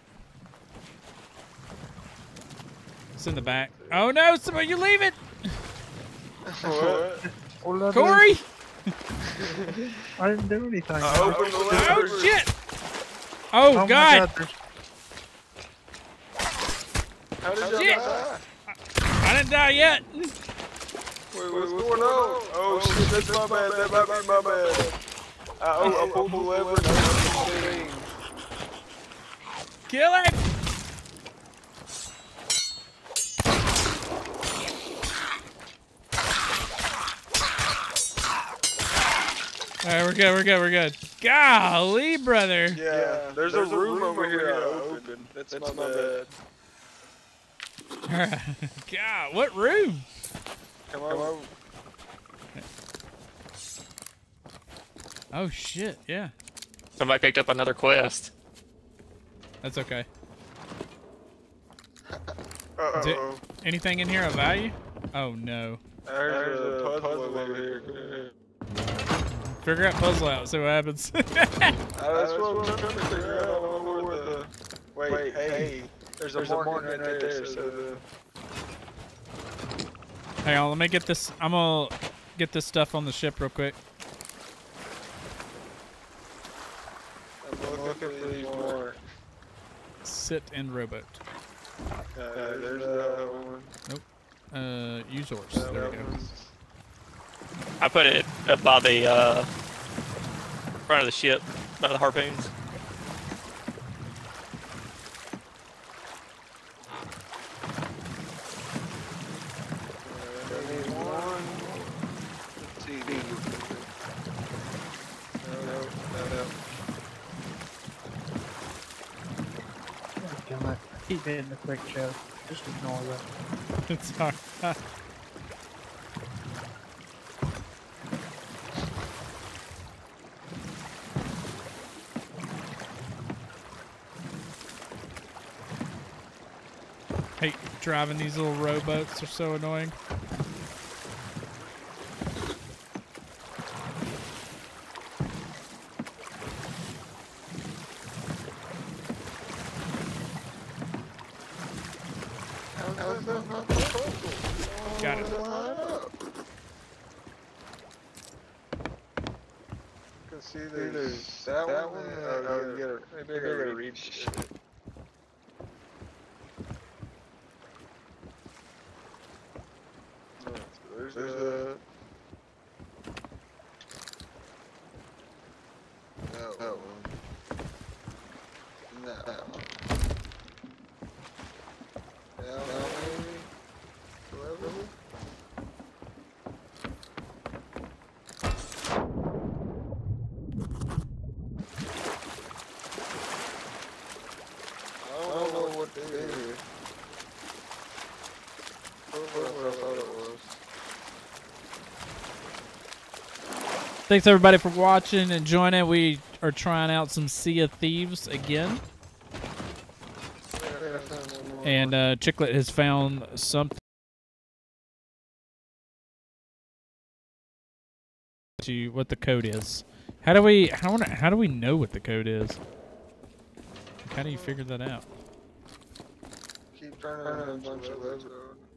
It's in the back. Oh no! Somebody, you leave it, What? Corey! I didn't do anything. I opened the Oh shit! Oh, oh my god! there's- How did Shit. die? I didn't die yet. Wait, what's going on? Oh shit, that's my bad. That might be my bad. I, oh, I pulled the lever and I didn't see anything. Kill him! Alright, we're good, we're good, we're good. Golly, brother. Yeah, there's, a room over here I opened. That's, my bad. Alright. God, what room? Come on. Oh shit, yeah. Somebody picked up another quest. That's okay. Uh Is it- oh. anything in here of value? Oh no. There's a puzzle over here. Figure out puzzle out, see what happens. Uh, that's what I'm trying to figure out. I where the. Wait, hey, there's a marking right there. So the. Hang on, let me get this. I'm gonna get this stuff on the ship real quick. I'm these more. Sit and rowboat. Uh, there's that one. Nope. Uh, use horse. That There we go. one's- I put it up by the uh, front of the ship, by the harpoons. I need one. Let's see. No, no, no, no. Damn it. I keep hitting the quick show. Just ignore that. it's alright. Hate driving these little rowboats. They're so annoying. How's that not the puzzle? Got it. Can see there's that, one. Oh, you gotta, maybe I gotta read shit. There's, there's a. That, that one. And that, that one. Down, down, maybe. Whatever. I don't know what they did. What I thought it was. Thanks everybody for watching and joining. We are trying out some Sea of Thieves again. And uh, Chicklet has found something to what the code is. How do we how how do we know what the code is? How do you figure that out? Keep turning a bunch of levers.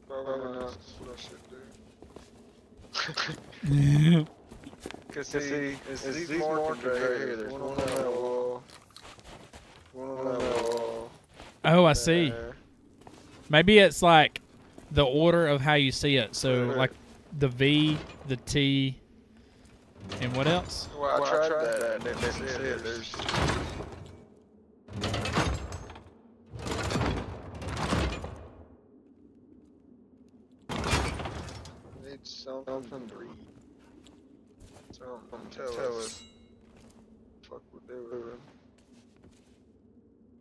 Probably not. What I should do. Cause see, it's these markings right here. There's one on that wall. One on that wall. Oh, I see. Maybe it's like the order of how you see it. So like the V, the T, and what else? Well, I tried that and it didn't say it. There's. Need something to read. Something to tell us. Fuck we're doing.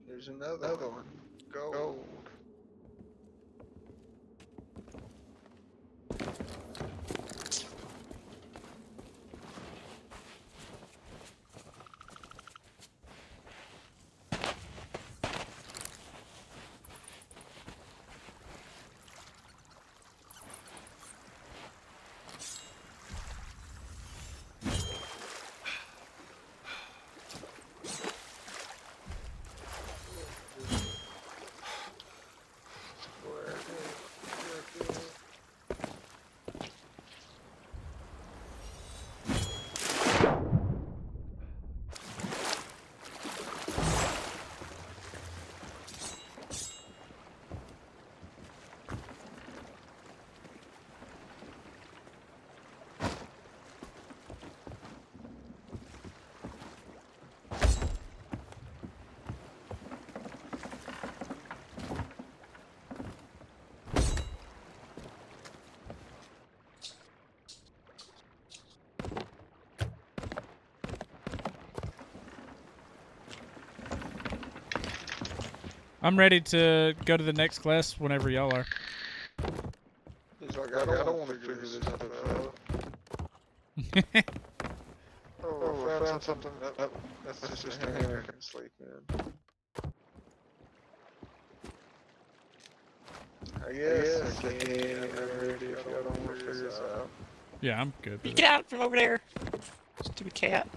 Here's another one. Gold. I'm ready to go to the next class whenever y'all are. Like, I don't, want to figure this out. oh, I found something. That, that, that's just a hammer. I can sleep in. I guess I can. I'm ready if y'all don't want to figure this out. Yeah, I'm good. You get out from over there. Stupid cat.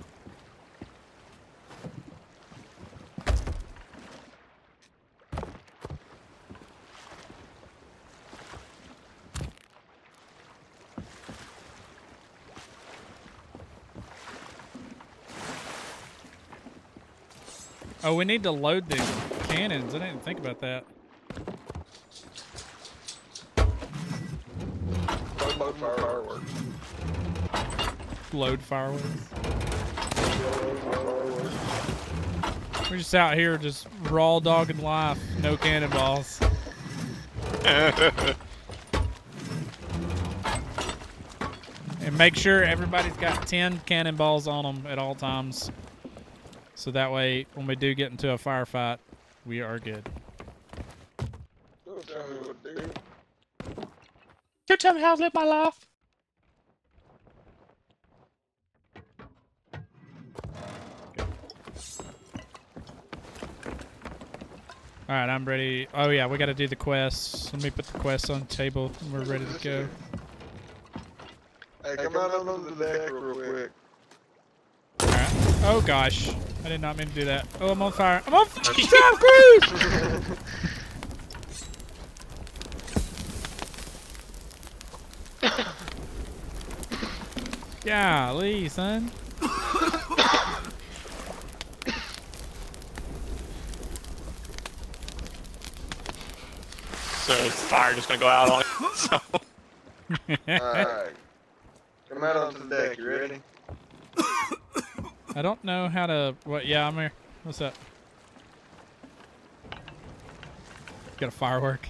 Oh, we need to load the cannons. I didn't think about that. Load, fireworks. Load fireworks. We're just out here just raw dogging life. No cannonballs. and make sure everybody's got 10 cannonballs on them at all times. So that way, when we do get into a firefight, we are good. Don't tell me what to do. Don't tell me how to live my life. All right, I'm ready. Oh yeah, we got to do the quests. Let me put the quests on the table. and We're ready to go. Hey, come out onto the deck real quick. All right. Oh gosh, I did not mean to do that. Oh, I'm on fire. I'm on fire. Tom Cruise. Golly, son. So is the fire just gonna go out on it. So Alright. Come out onto the deck, you ready? I don't know how to. What? Yeah, I'm here. What's up? Got a firework.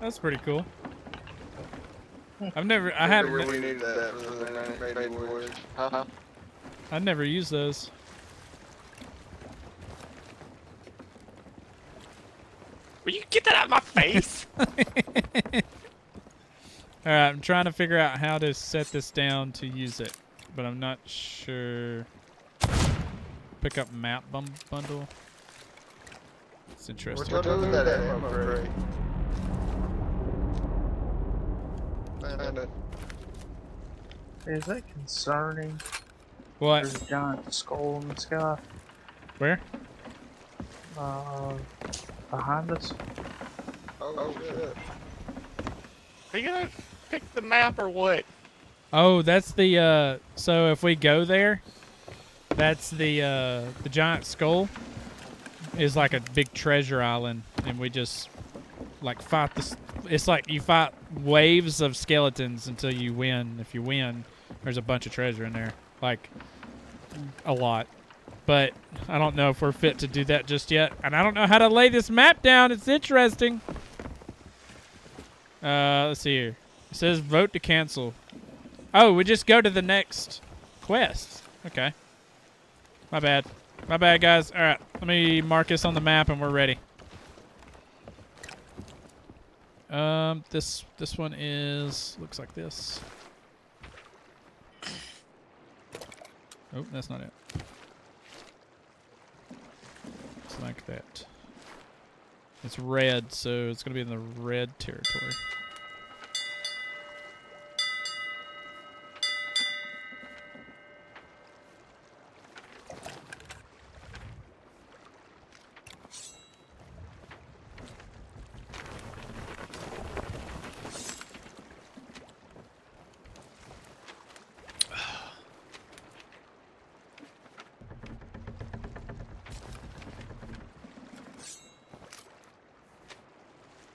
That's pretty cool. I've never. I haven't. really needed that for the man- baby boys. Huh? I never used those. will you get that out of my face? All right, I'm trying to figure out how to set this down to use it, but I'm not sure. Pick up map bum bundle. It's interesting. What's up with that ammo crate? Found it. Is that concerning? What? There's a giant skull in the sky. Where? Uh, behind us. Oh shit. Are you gonna pick the map or what? Oh, that's the uh so if we go there, that's the uh the giant skull is like a big treasure island and we just like fight this it's like you fight waves of skeletons until you win. If you win, there's a bunch of treasure in there. Like a lot. But I don't know if we're fit to do that just yet. And I don't know how to lay this map down. It's interesting. Uh, let's see here. It says vote to cancel. Oh, we just go to the next quest. Okay. My bad. My bad, guys. All right, let me mark this on the map, and we're ready. Um, this this one is looks like this. Oh, that's not it. It's like that. It's red, so it's gonna be in the red territory.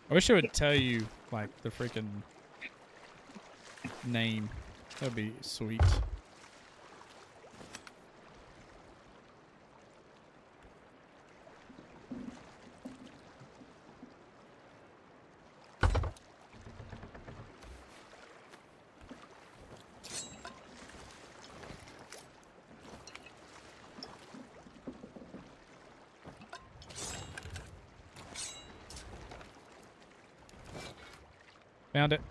I wish it would tell you like the freaking name. That'd be sweet. Found it.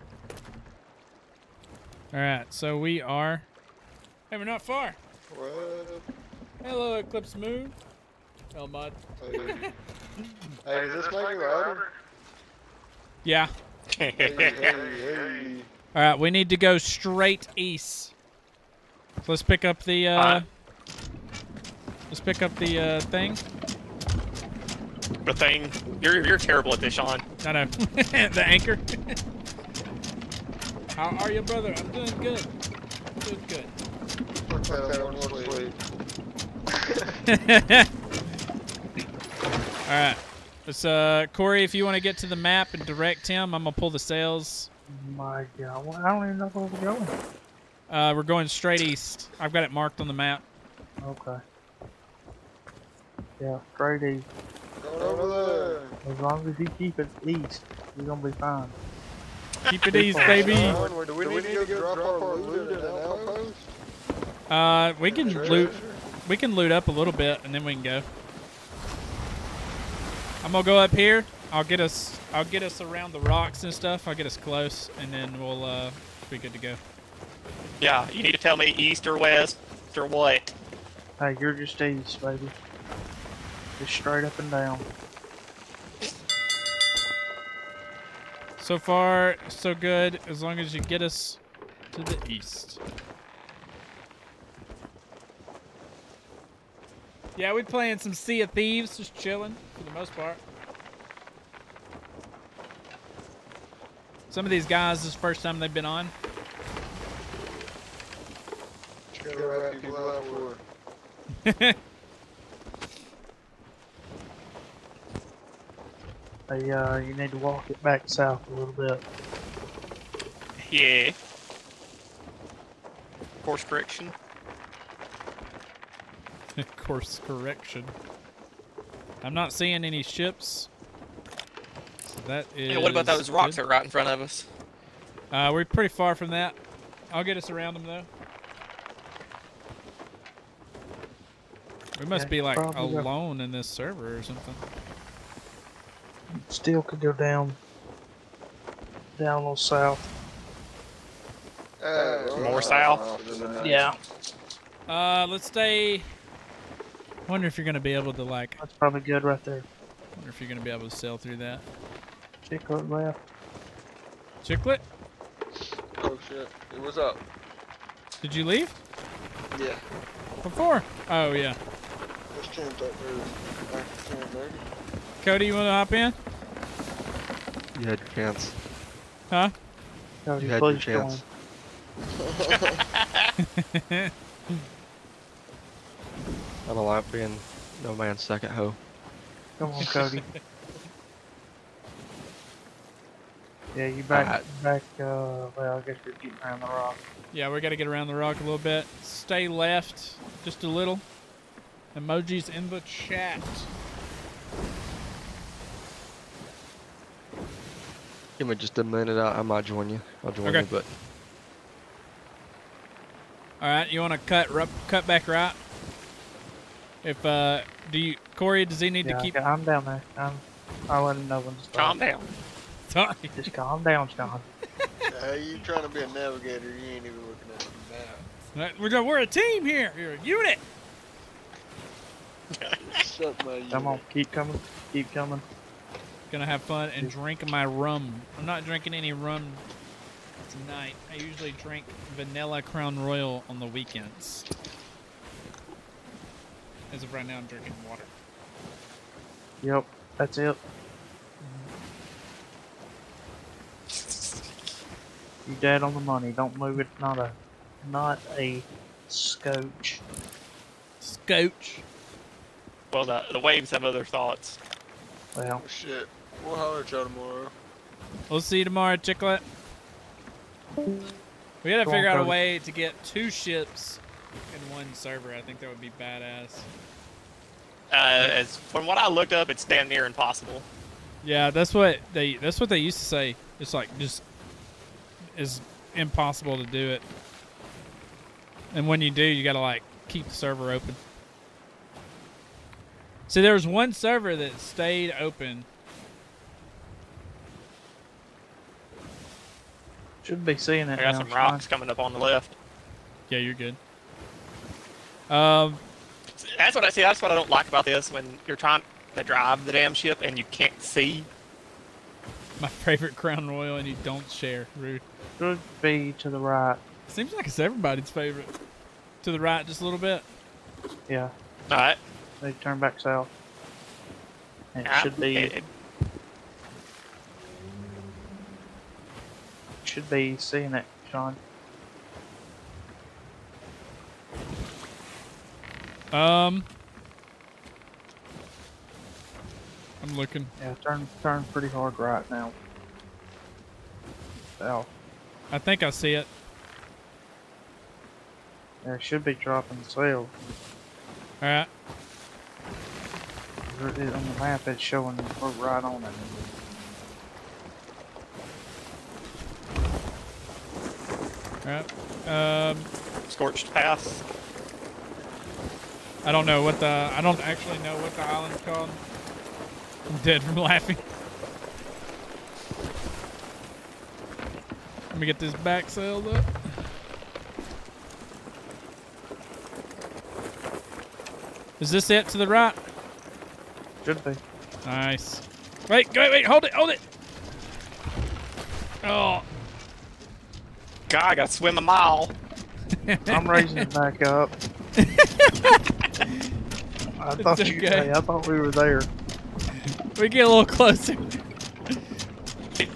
Alright, so we are. Hey, we're not far. What? Hello, Eclipse Moon. El Mud. Hey, hey does this make you louder? Yeah. Hey, hey, hey. Alright, we need to go straight east. So let's pick up the, uh. Alright. Let's pick up the, uh, thing. The thing. You're you're terrible at this, Shawn. I know. the anchor. How are you, brother? I'm doing good. I'm doing good. Okay, I'm gonna sleep. All right. Let's, uh, Corey, if you want to get to the map and direct him, I'm gonna pull the sails. My God, well, I don't even know where we're going. Uh, we're going straight east. I've got it marked on the map. Okay. Yeah, straight east. Going over there. As long as you keep it east, you're gonna be fine. Keep it east, baby. Shawn, Do we need to go drop our loot at an outpost? Uh, we can Treasure? loot. We can loot up a little bit, and then we can go. I'm gonna go up here. I'll get us. I'll get us around the rocks and stuff. I'll get us close, and then we'll uh, be good to go. Yeah, you need to tell me east or west or what. Hey, you're just east, baby. Just straight up and down. So far, so good. As long as you get us to the east. Yeah, we're playing some Sea of Thieves, just chilling for the most part. Some of these guys, this is the first time they've been on. Just gotta wrap people out for Hey, uh, you need to walk it back south a little bit. Yeah. Course correction. Course correction. I'm not seeing any ships. So that is. Hey, what about those rocks good. that are right in front of us? Uh, we're pretty far from that. I'll get us around them though. We must Yeah, be like probably go- alone in this server or something still could go down, down a little south. Uh, More south? Yeah. Uh, let's stay. Wonder if you're gonna be able to like. That's probably good right there. Wonder if you're gonna be able to sail through that. Chicklet left. Chicklet? Oh shit! It was up. Did you leave? Yeah. Before? Oh yeah. It's there. Cody, you want to hop in? You had your chance. Huh? No, you, had your chance. I don't like being no man's second hoe. Come on, Cody. yeah, you back, ah. right. back, uh, well, I guess you're getting around the rock. Yeah, we gotta get around the rock a little bit. Stay left, just a little. Emojis in the chat. Give me just a minute. I, I might join you. I'll join Okay. you, but All right, you want to cut cut back right? If uh, do you Corey? Does he need Yeah, to keep? okay, I'm down there. I'm, I'll let him know when to stop. Calm down. Sorry. Just calm down, Shawn. Hey, you trying to be a navigator? You ain't even looking at the map. We're, we're a team here. You're a unit. Shut my Come on, keep coming, keep coming. Gonna have fun and drink my rum. I'm not drinking any rum tonight. I usually drink vanilla Crown Royal on the weekends. As of right now, I'm drinking water. Yep, that's it. You dead on the money. Don't move it. Not a, not a scotch. Scotch. Well, the, the waves have other thoughts. Well, oh, Shit. We'll holler at y'all tomorrow. We'll see you tomorrow, Chicklet. We gotta Go on, figure out a way to get two ships in one server. I think that would be badass. Uh, as from what I looked up, it's damn near impossible. Yeah, that's what they that's what they used to say. It's like just is impossible to do it. And when you do, you gotta like keep the server open. See, there was one server that stayed open. Should be seeing it I got now. some Shawn. rocks coming up on the left. Yeah, you're good. Um, That's what I see. That's what I don't like about this. When you're trying to drive the damn ship and you can't see. my favorite Crown Royal, and you don't share. Rude. Should be to the right. Seems like it's everybody's favorite. To the right, just a little bit. Yeah, All right. they turn back south. And it Ah, should be it- it- should be seeing it, Shawn. Um, I'm looking. Yeah, turn turn pretty hard right now. South. I think I see it. Yeah, it should be dropping sail. All right. On the map, it's showing we're right on it. Right. Um, Scorched Pass. I don't know what the. I don't actually know what the island's called. I'm dead from laughing. Let me get this back sailed up. Is this it to the right? Should be. Nice. Wait, wait, wait, hold it, hold it. Oh, God, I gotta swim a mile. I'm raising it back up. I thought you. okay. Hey, I thought we were there. we get a little closer.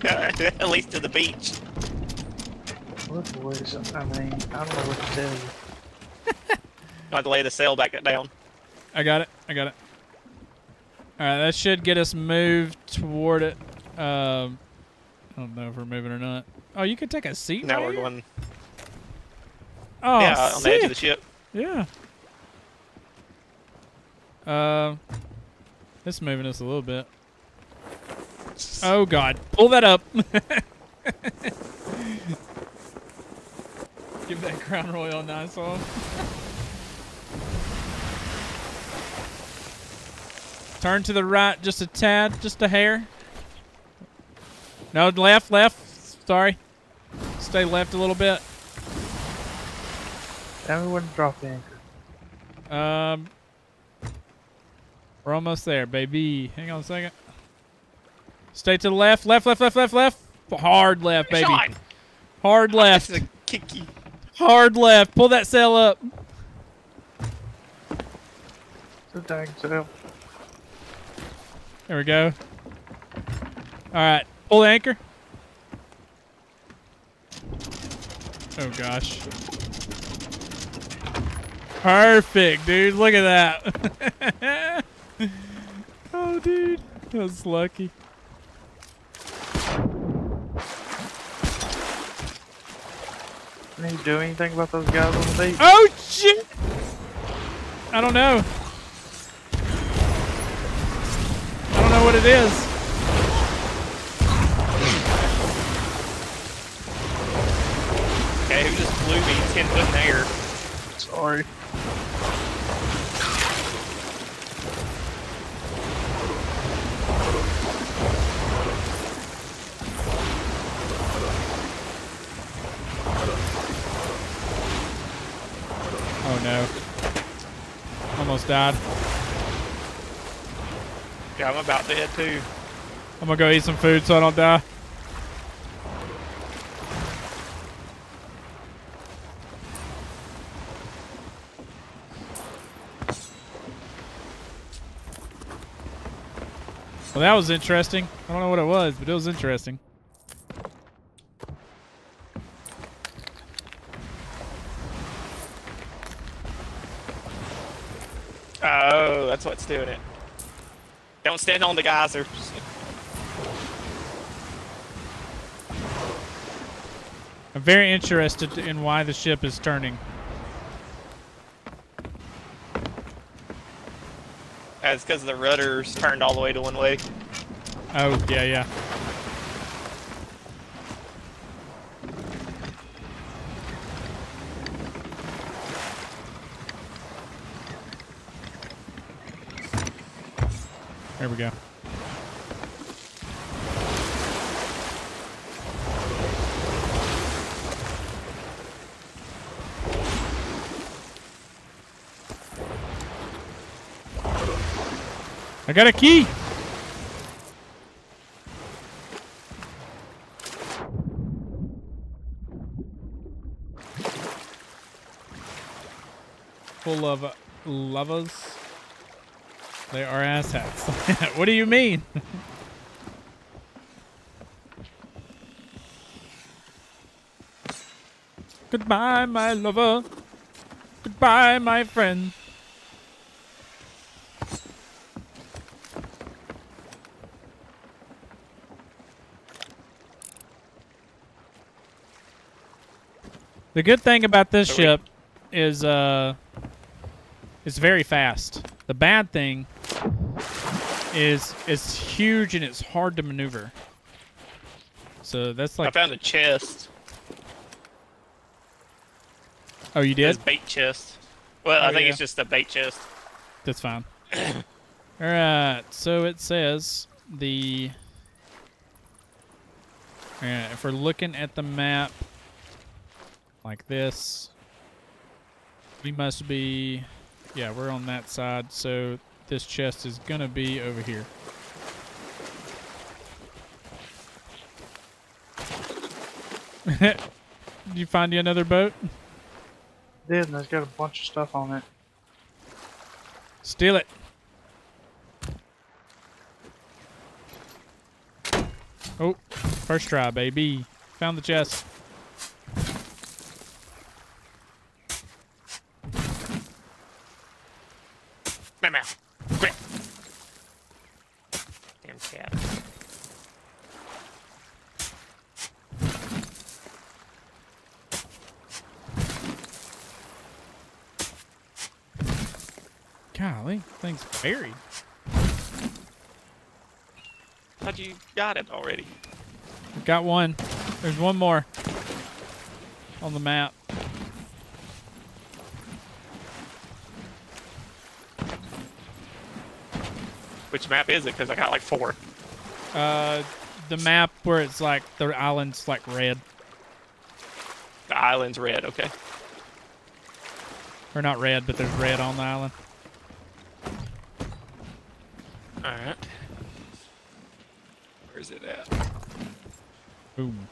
At least to the beach. What was it? I mean, I don't know what to tell you. I had to lay the sail back down. I got it. I got it. All right, that should get us moved toward it. Um, I don't know if we're moving or not. Oh, you could take a seat. Now right we're here? going. Oh, yeah, on the edge of the ship. Yeah. Um, it's moving us a little bit. Oh God! Pull that up. Give that Crown Royal a nice one. Turn to the right just a tad, just a hair. No, left, left. Sorry. Stay left a little bit. Tell me when to drop the anchor. Um, we're almost there, baby. Hang on a second. Stay to the left, left, left, left, left, left. Hard left, baby. Shawn! Hard left. That's a kicky. Hard left. Pull that sail up. The dang sail. There we go. All right. Pull the anchor. Oh gosh. Perfect, dude. Look at that. oh, dude. That was lucky. Can you do anything about those guys on the beach? Oh, shit! I don't know. I don't know what it is. Okay, who just blew me 10 foot in the air? Sorry. Oh no. Almost died. Yeah, I'm about to dead too. I'm gonna go eat some food so I don't die. Well, that was interesting. I don't know what it was, but it was interesting. Oh, that's what's doing it. Don't stand on the geysers. I'm very interested in why the ship is turning. Uh, That's because the rudder's turned all the way to one way. Oh, yeah, yeah. There we go. I got a key. Full of lovers. They are asshats. what do you mean? Goodbye, my lover. Goodbye, my friend. The good thing about this we- ship is uh it's very fast. The bad thing is it's huge and it's hard to maneuver. So that's like... I found a chest. Oh, you did? It's bait chest. Well, Oh, I think yeah. it's just a bait chest. That's fine. All right. So it says the All right, if we're looking at the map like this, we must be yeah, we're on that side. So this chest is going to be over here. Did you find you another boat? Did and it's got a bunch of stuff on it. Steal it. Oh, first try, baby. Found the chest. Meow, meow. Quick. Damn cat. Golly, thing's buried. How'd you got it already? Got one. There's one more on the map. Which map is it? Because I got like four. Uh, the map where it's like the island's like red, The island's red. Okay. or not red, but there's red on the island. All right. Where's it at? Boom.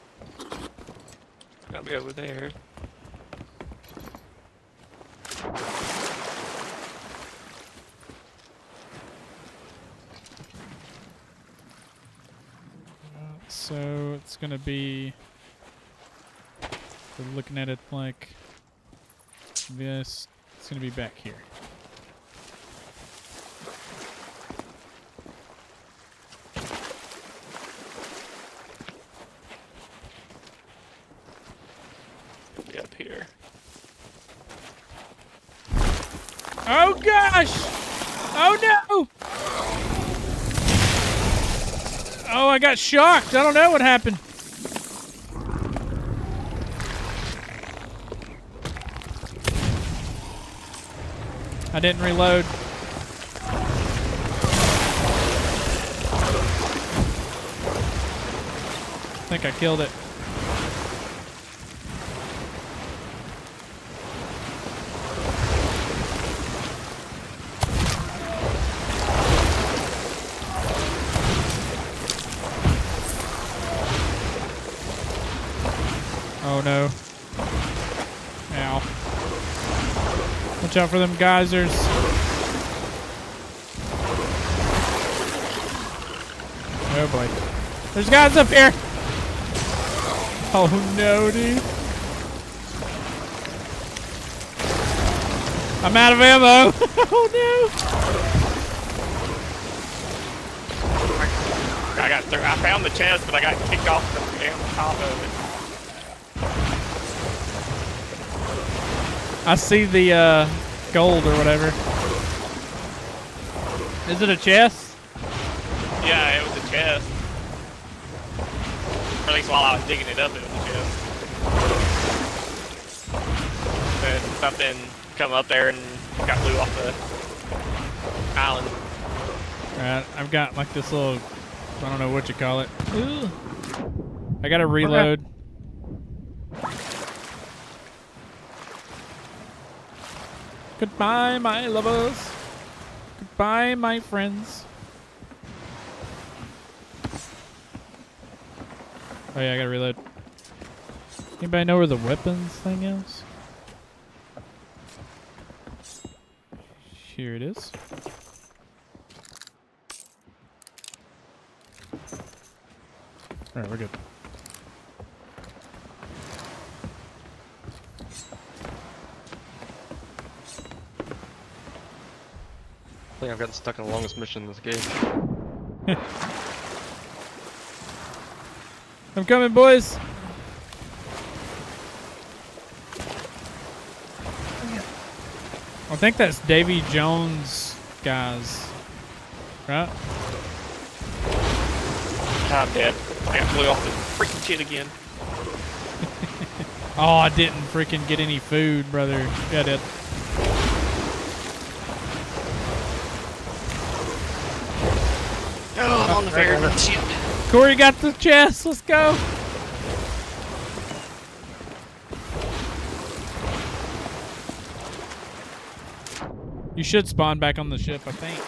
Gotta be over there. So it's gonna be. We're looking at it like this. It's gonna be back here. Be up here. Oh gosh! Oh no! Oh, I got shocked. I don't know what happened. I didn't reload. I think I killed it. Oh no. Ow. Watch out for them geysers. Oh boy. There's guys up here! Oh no, dude. I'm out of ammo! oh no! I got through. I found the chest, but I got kicked off the damn top of it. I see the uh, gold or whatever. Is it a chest? Yeah, it was a chest. Or at least while I was digging it up, it was a chest. Then something come up there and got blew off the island. Alright, I've got like this little, I don't know what you call it. Ooh. I gotta reload. Goodbye, my lovers. Goodbye, my friends. Oh yeah, I gotta reload. Anybody know where the weapons thing is? Here it is. Alright, we're good. Think I've gotten stuck in the longest mission in this game. I'm coming, boys. I think that's Davy Jones guys. Right? Ah, I'm dead. I got blew off the freaking shit again. Oh, I didn't freaking get any food, brother. Yeah, I did. Oh, I'm on the very good. Corey got the chest. Let's go. You should spawn back on the ship, I think.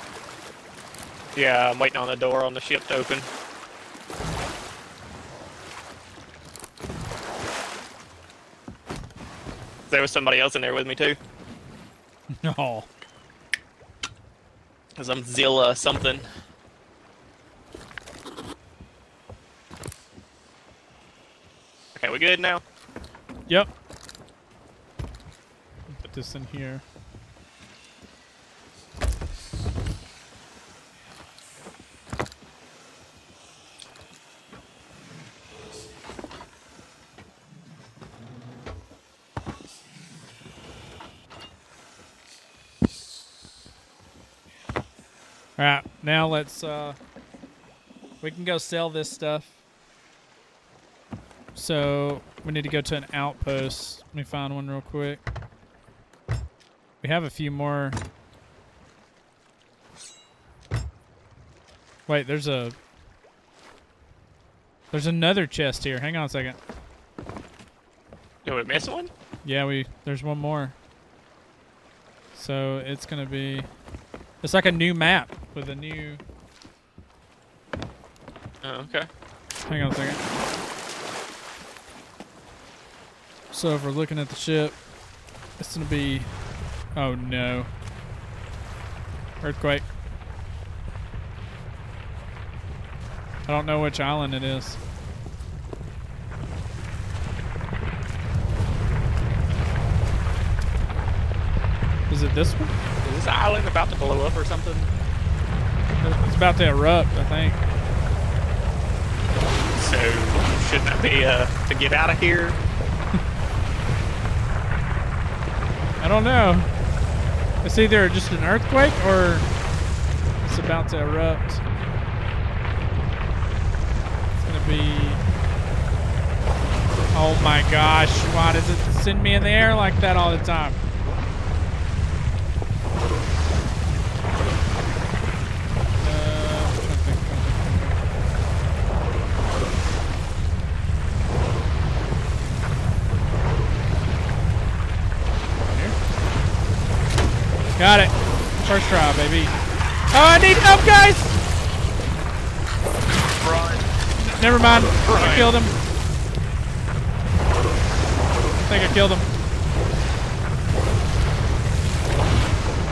Yeah, I'm waiting on the door on the ship to open. There was somebody else in there with me too. No. Cause I'm Zilla something. Okay, we good now? Yep. Put this in here. Alright, now let's uh we can go sell this stuff. So we need to go to an outpost. Let me find one real quick. We have a few more. Wait, there's a there's another chest here. Hang on a second. Did we miss one? Yeah, we there's one more. So it's gonna be it's like a new map with a new Oh, okay. hang on a second. So if we're looking at the ship, it's going to be... Oh no. Earthquake. I don't know which island it is. Is it this one? Is this island about to blow up or something? It's about to erupt, I think. So, shouldn't I be, uh, to get out of here? I don't know. It's either just an earthquake or it's about to erupt. It's gonna be. Oh my gosh! Why does it send me in the air like that all the time? Uh, I'm trying to think, trying to think. Got it. First try, baby. Oh, I need help, guys! Never mind. I killed him. I think I killed him.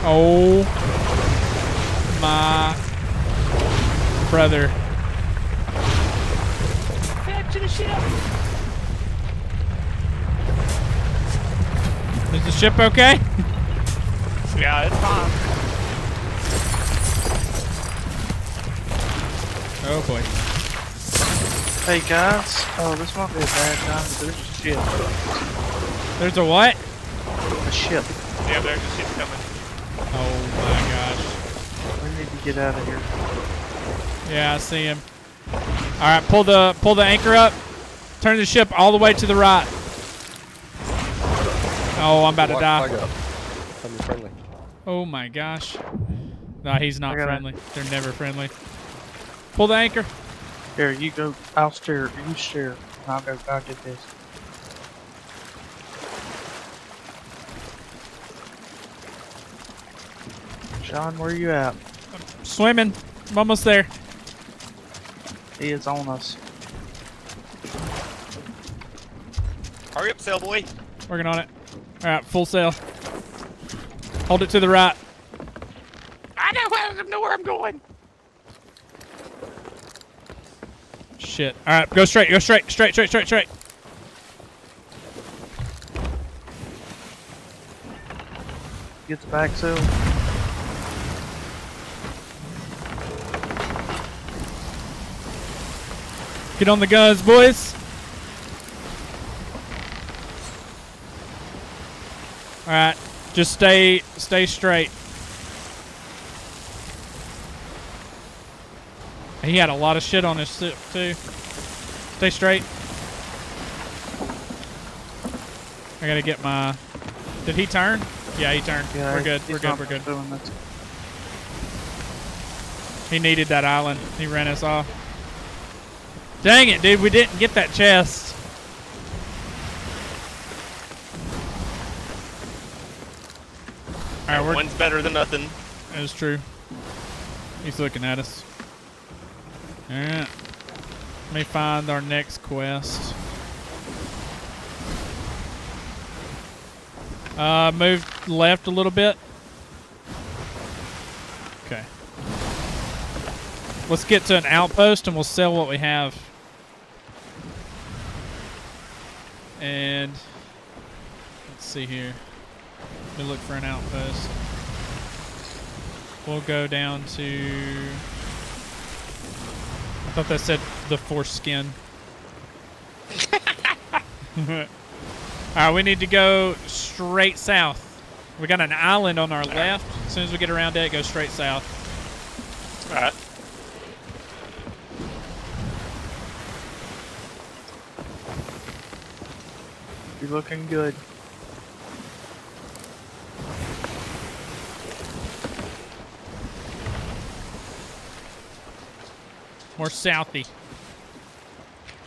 Oh my brother. Back the ship. Is the ship okay? Yeah, it's fine. Oh boy. Hey guys, oh this might be a bad time, but there's a ship. There's a what? A ship. Yeah, there's a ship coming. Oh my gosh. We need to get out of here. Yeah, I see him. All right, pull the pull the anchor up. Turn the ship all the way to the right. Oh, I'm about to die. flag up. Tell me friendly. Oh my gosh. No, he's not I gotta- friendly. They're never friendly. Pull the anchor. Here, you go. I'll steer. You steer. I'll go. I'll get this. Shawn, where are you at? Swimming. I'm almost there. He is on us. Hurry up, sail boy. Working on it. All right, full sail. Hold it to the right. I know where, I know where I'm going. Shit. All right, go straight. Go straight. Straight. Straight. Straight. Straight. Get the back sail. Get on the guns, boys. All right, just stay stay straight. He had a lot of shit on his ship too. Stay straight. I gotta get my. Did he turn? Yeah, he turned. Yeah, we're good. We're good. We're good. He needed that island. He ran us off. Dang it, dude. We didn't get that chest. All right, we're. One's better than nothing. That is true. He's looking at us. Alright. Let me find our next quest. Uh, move left a little bit. Okay. Let's get to an outpost and we'll sell what we have. And let's see here. Let me look for an outpost. We'll go down to. I thought that said the foreskin. Alright, we need to go straight south. We got an island on our left. As soon as we get around it, go straight south. Alright. You're looking good. More southy.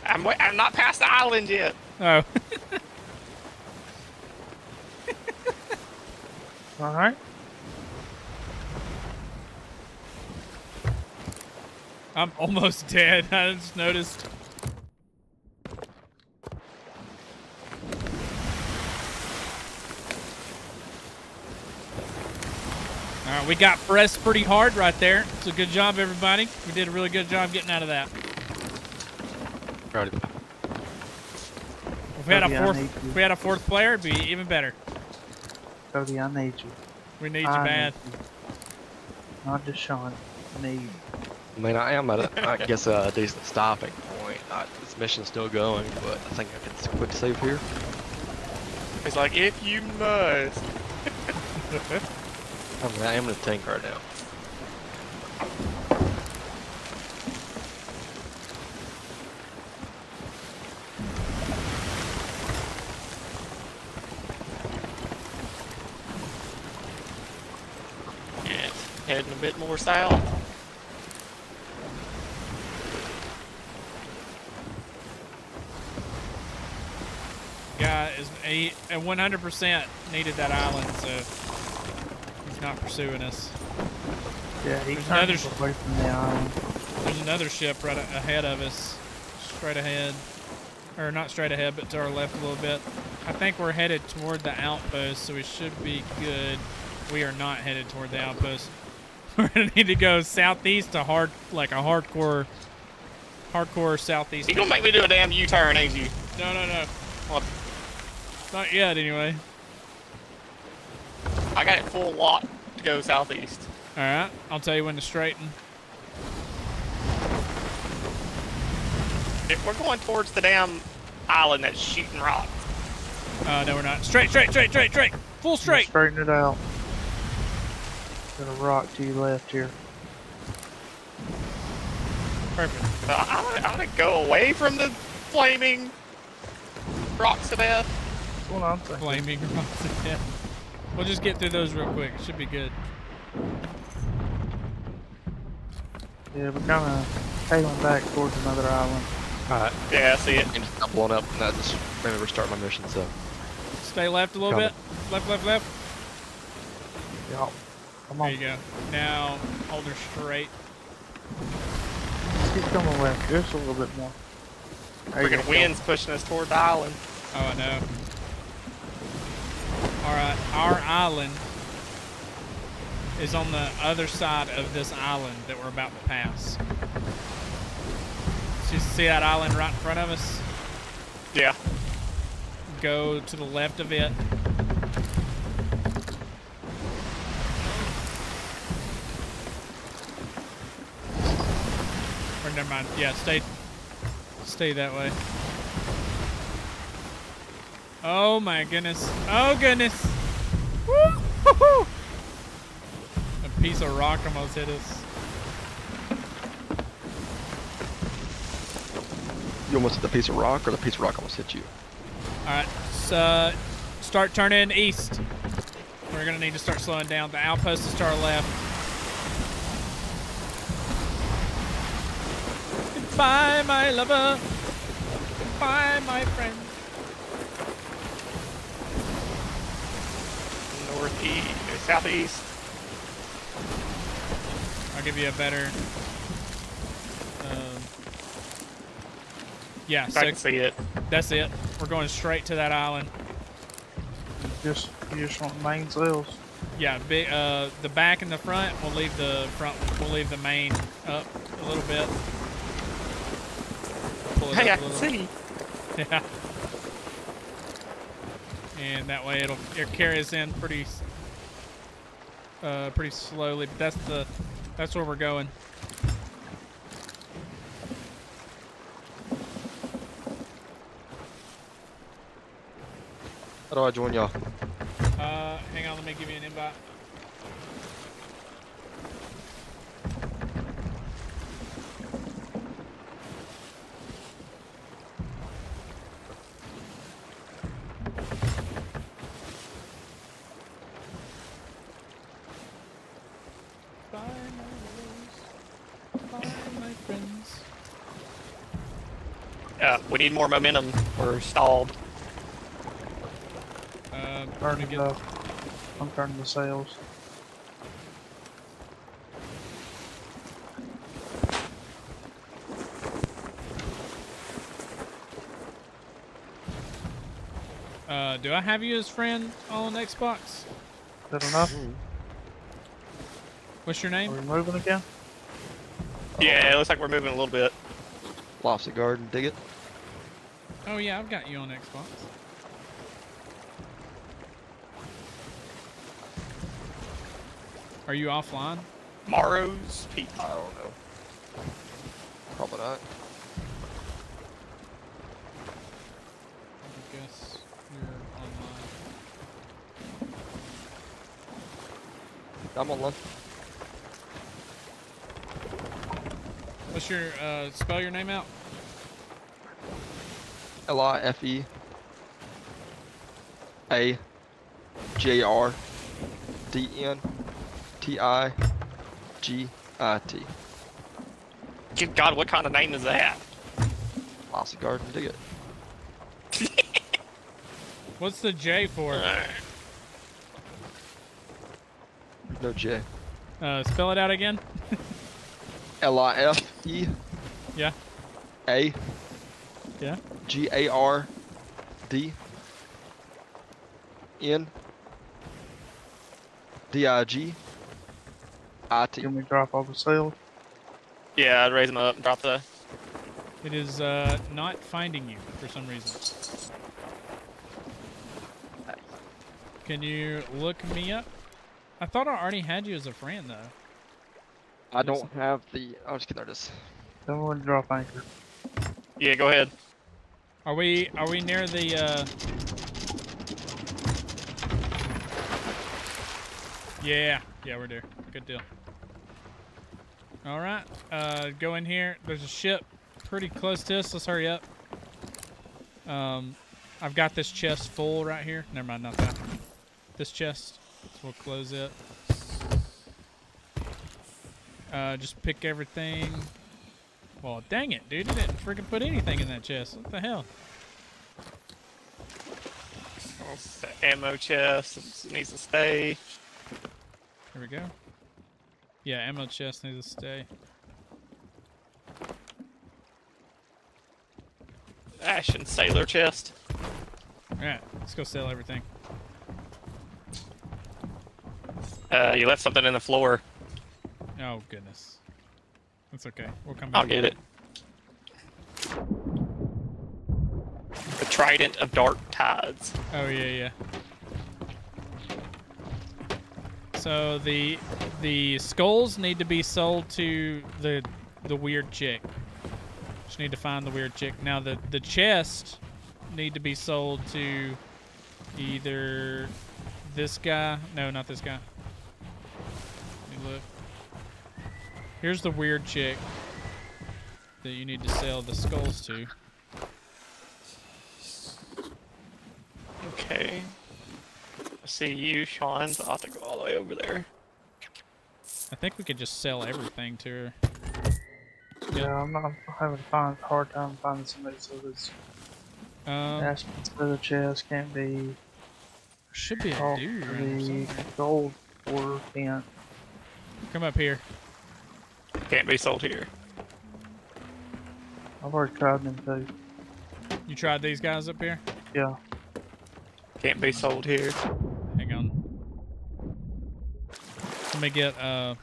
I'm wa- I'm not past the island yet. Oh. All right. I'm almost dead. I just noticed. We got pressed pretty hard right there. So good job, everybody. We did a really good job getting out of that. Proud of you. If we had a fourth, if we had a fourth player, it'd be even better. Cody, I need you. We need you I bad. need you. Not just Shawn. Need. I mean, I am at, a, I guess, a decent stopping point. I, this mission's still going, but I think I can s- quick save here. It's like, if you must. I mean, I am in a tank right now. Yeah, heading a bit more south. Guy is he and 100% needed that island, so he's not pursuing us. Yeah, he There's another away from the island. There's another ship right ahead of us, straight ahead, or not straight ahead, but to our left a little bit. I think we're headed toward the outpost, so we should be good. We are not headed toward the outpost. We're gonna need to go southeast to hard, like a hardcore, hardcore southeast. You gonna make me do a damn U-turn, ain't you? No, no, no. Not yet, anyway. I got it full lock to go southeast. All right, I'll tell you when to straighten. If we're going towards the damn island that's shooting rocks. Uh, no, we're not. Straight, straight, straight, straight, straight. Full straight. Straighten it out. Got a rock to your left here. Perfect. Uh, I wanna, I wanna go away from the flaming rocks to death. What's going on? Thank you. Flaming rocks to death. We'll just get through those real quick. It should be good. Yeah, we're kind of tailing back towards another island. Alright. Yeah, I see it. And just blowing up, and I just made me restart my mission, so. Stay left a little Coming. bit. Left, left, left. Yup. Come on. There on. you go. Now hold her straight. Just keep coming left just a little bit more. There you Freaking go. wind's pushing us toward the island. Oh, I know. All right, uh, our island is on the other side of this island that we're about to pass. So you see that island right in front of us? Yeah. Go to the left of it. Or never mind. Yeah, stay stay that way. Oh my goodness. Oh goodness. Woo! A piece of rock almost hit us. You almost hit the piece of rock, or the piece of rock almost hit you? Alright, so start turning east. We're gonna need to start slowing down. The outpost is to our left. Goodbye, my lover. Goodbye, my friend. Northeast, southeast. I'll give you a better. Um, yeah, I can see it. That's it. We're going straight to that island. Just, you just want main sails. Yeah, big. Uh, the back and the front. We'll leave the front. We'll leave the main up a little bit. Pull it Hey, I up a can see. Yeah. And that way it'll, it'll carry us in pretty, uh, pretty slowly. But that's the, that's where we're going. How do I join y'all? Uh, hang on, let me give you an invite. Bye, my lovers. Bye, my friends. Uh, we need more momentum. We're stalled. Uh, Turning the, I'm turning the sails. uh, do I have you as friend on Xbox? Is that enough? What's your name? Are we moving again? Yeah, it looks like we're moving a little bit. Lofty Garden, dig it. Oh yeah, I've got you on Xbox. Are you offline? Morrow's Pizza. I don't know. Probably not. I guess you're online. I'm online. What's your uh, spell your name out? L I F E A J R D N T I G I T. Good God, what kind of name is that? Mossy Garden, dig it. What's the J for? No J. Uh, spell it out again. L I F E Yeah. A Yeah. G A R D N D I G I T. Can we drop off the sail? Yeah, I'd raise him up and drop the. It is uh, not finding you for some reason. Can you look me up? I thought I already had you as a friend though. I don't have the. I'm just kidding. There it is. Someone drop anchor. Yeah, go ahead. Are we are we near the uh Yeah, yeah, we're there. Good deal. All right, uh, go in here. There's a ship pretty close to us. Let's hurry up. Um, I've got this chest full right here. Never mind, not that. This chest. So we'll close it. Uh, just pick everything. Well, dang it, dude! You didn't freaking put anything in that chest. What the hell? The ammo chest. It needs to stay. Here we go. Yeah, ammo chest needs to stay. Ashen sailor chest. Alright, let's go sell everything. Uh, you left something in the floor. Oh, goodness. That's okay. We'll come back. I'll get it. The Trident of Dark Tides. Oh, yeah, yeah. So the the skulls need to be sold to the the weird chick. Just need to find the weird chick. Now the the chest need to be sold to either this guy. No, not this guy. Let me look. Here's the weird chick that you need to sell the skulls to. Okay. I see you, Shawn. So I'll have to go all the way over there. I think we could just sell everything to her. Yeah, I'm not I'm having a hard time finding somebody so this Um, aspects for the chest can't be should be a dude around here the gold or can't. Come up here. Can't be sold here. I've already tried them too. You tried these guys up here? Yeah. Can't be sold here. Hang on. Let me get uh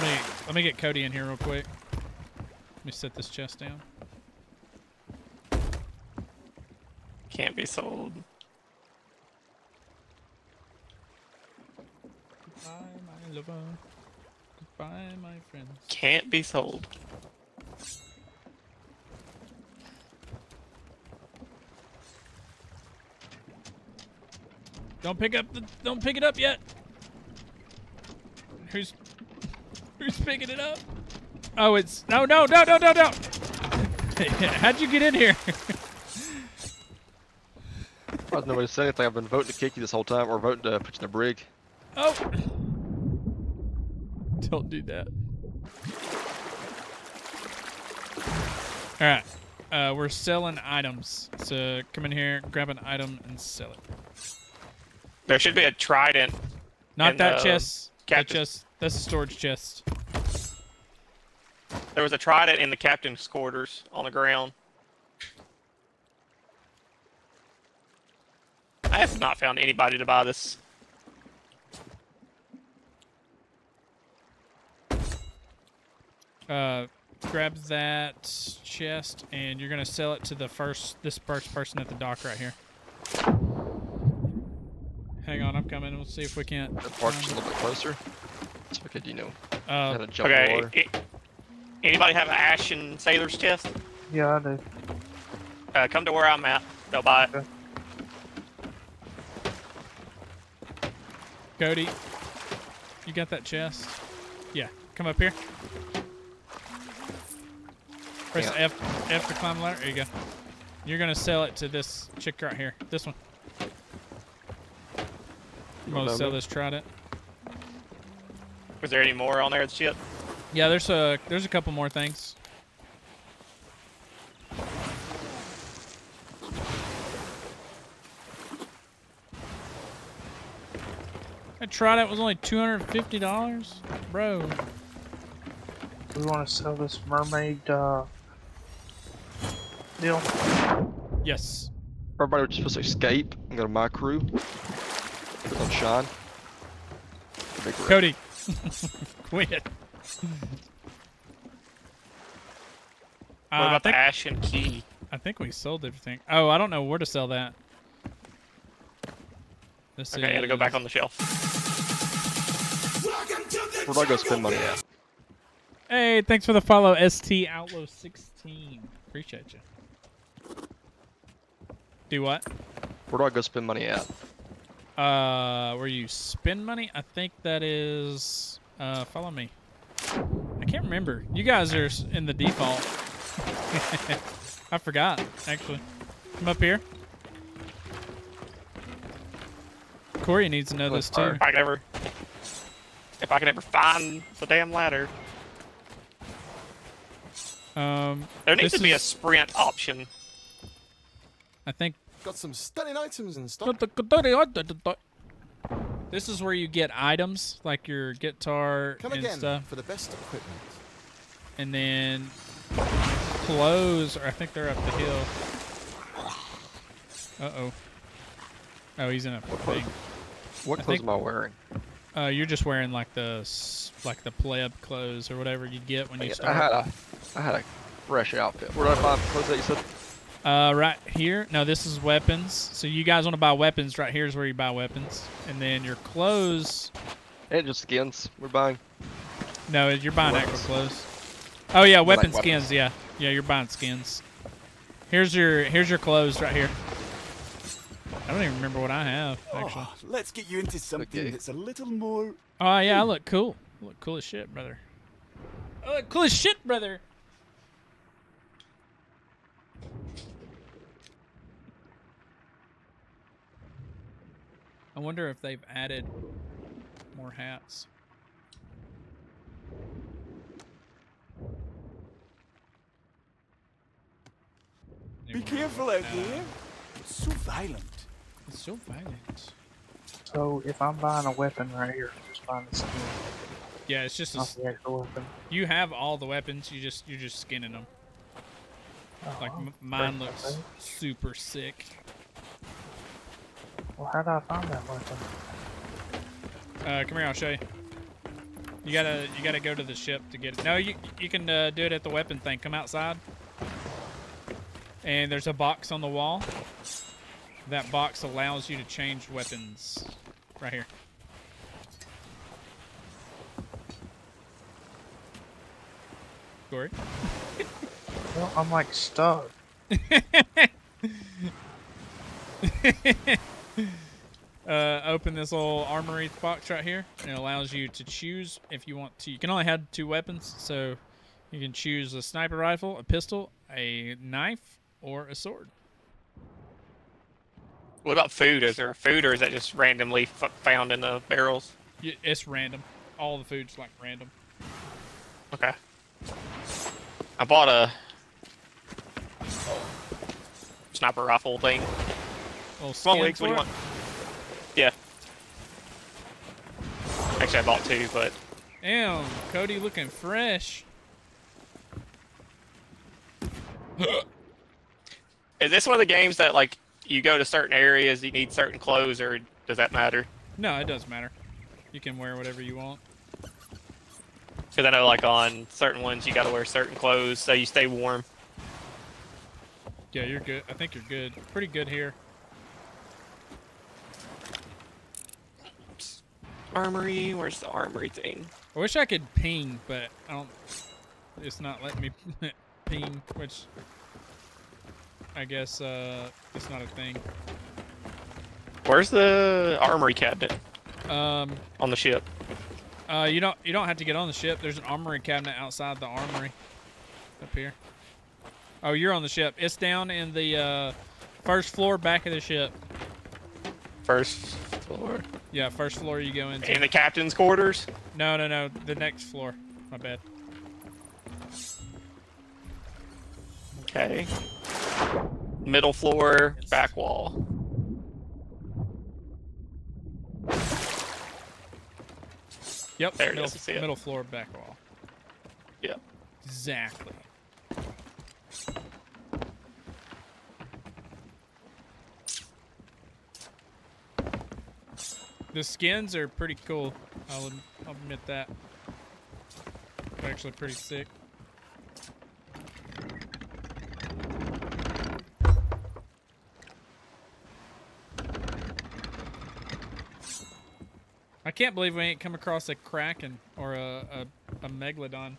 let me let me get Cody in here real quick. Let me set this chest down. Can't be sold. Goodbye, my lover. Goodbye, my friends. Can't be sold. Don't pick up the don't pick it up yet. Who's who's picking it up? Oh, it's no no no no no no. How'd you get in here? There's nobody said anything. I've been voting to kick you this whole time, or voting to put you in a brig. Oh. Don't do that. All right. Uh, we're selling items. So come in here, grab an item, and sell it. There should be a trident. Not in that chest. That chest. That's a storage chest. There was a trident in the captain's quarters on the ground. I have not found anybody to buy this. Uh, grab that chest, and you're gonna sell it to the first this first person at the dock right here. Hang on, I'm coming. We'll see if we can't. The park's a little bit closer. So we could, you know, Uh, jump Okay. water. i- anybody have an Ashen Sailor's chest? Yeah, I do. Uh, come to where I'm at. They'll buy it. Cody, you got that chest? Yeah. Come up here. Press Yeah. F F to climb the ladder. There you go. You're gonna sell it to this chick right here. This one. I'm gonna sell this trident. Was there any more on there? Shit. Yeah, there's a there's a couple more things. That trident was only two hundred fifty dollars, bro. We want to sell this mermaid uh, deal. Yes. Everybody was supposed to escape and go to my crew. Put on Shawn. Cody, quit. What Uh, I about think, the Ashen Key? I think we sold everything. Oh, I don't know where to sell that. This Okay, I gotta go back on the shelf. Where do I go spend money at? Hey, thanks for the follow, ST Outlaw 16. Appreciate you. Do what? Where do I go spend money at? Uh, where you spend money? I think that is. Uh, follow me. I can't remember. You guys are in the default. I forgot, actually. Come up here. Corey needs to know this too. If I can ever, if I can ever find the damn ladder, Um, there needs to be a sprint option. I think Got some stunning items in stock. this is where you get items like your guitar Come and again stuff, for the best equipment. and then clothes. Or I think they're up the hill. Uh oh. Oh, he's in a thing. What I clothes think- am I wearing? Uh, you're just wearing like the s- like the pleb clothes or whatever you get when you start. I had a, I had a fresh outfit. Where did I find clothes that you said? Uh, right here. No, this is weapons. So you guys want to buy weapons? Right here is where you buy weapons, and then your clothes. And just skins. We're buying. No, you're buying actual Weapons. clothes. Oh yeah, Like weapon weapons. skins. Yeah, yeah, you're buying skins. Here's your here's your clothes right here. I don't even remember what I have actually. Oh, let's get you into something that's a little more. Oh yeah, I look cool. I look cool as shit, brother. I look cool as shit, brother. I wonder if they've added more hats. Be careful out there. It's so violent. It's so violent. So if I'm buying a weapon right here, I'm just buying the skin. Yeah, it's just a, Not s- the actual weapon. you have all the weapons. You just you're just skinning them. Oh, like Oh, m- mine looks super sick. Well, how do I find that weapon? Uh, come here, I'll show you. You gotta you gotta go to the ship to get it. No, you you can uh, do it at the weapon thing. Come outside. And there's a box on the wall. That box allows you to change weapons. Right here. Corey. Well, I'm like stuck. uh, open this little armory box right here, and it allows you to choose if you want to. You can only have two weapons, so you can choose a sniper rifle, a pistol, a knife, or a sword. What about food? Is there food, or is that just randomly f- found in the barrels? It's random. All the food's like random. Okay. I bought a sniper rifle thing. Little Come on, Wiggs, what do you want? Yeah. Actually, I bought two, but Damn, Cody looking fresh. is this one of the games that like you go to certain areas, you need certain clothes, or does that matter? No, it doesn't matter. You can wear whatever you want. Because I know like on certain ones you got to wear certain clothes so you stay warm. Yeah, you're good. I think you're good. Pretty good here. Armory. Where's the armory thing? I wish I could ping, but I don't. It's not letting me ping, which I guess uh, it's not a thing. Where's the armory cabinet Um, on the ship? uh, you don't you don't have to get on the ship. There's an armory cabinet outside the armory, up here. Oh, you're on the ship. It's down in the uh, first floor, back of the ship. First floor. Yeah, first floor you go into. In the captain's quarters. No, no, no. The next floor. My bad. Okay. Middle floor, back wall. Yep. There it middle, is, I see it. Middle floor, back wall. Yep. Exactly. The skins are pretty cool. I'll, I'll admit that. They're actually pretty sick. I can't believe we ain't come across a kraken or a, a, a megalodon.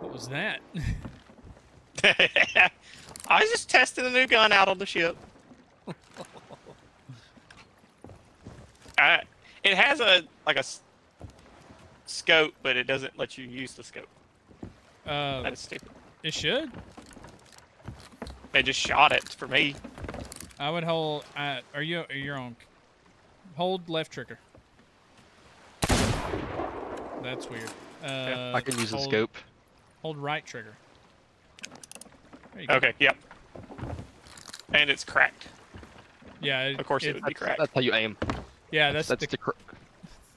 What was that? I was just testing the new gun out on the ship. Uh, it has a like a s- scope, but it doesn't let you use the scope. Uh, That is stupid. it should. They just shot it for me. I would hold. Uh, are you? Are you on? Hold left trigger. That's weird. Uh, I can use the scope. Hold right trigger. There you go. Okay, yep. And it's cracked. Yeah. Of course it would be cracked. That's how you aim. Yeah, that's, That's the, the cr-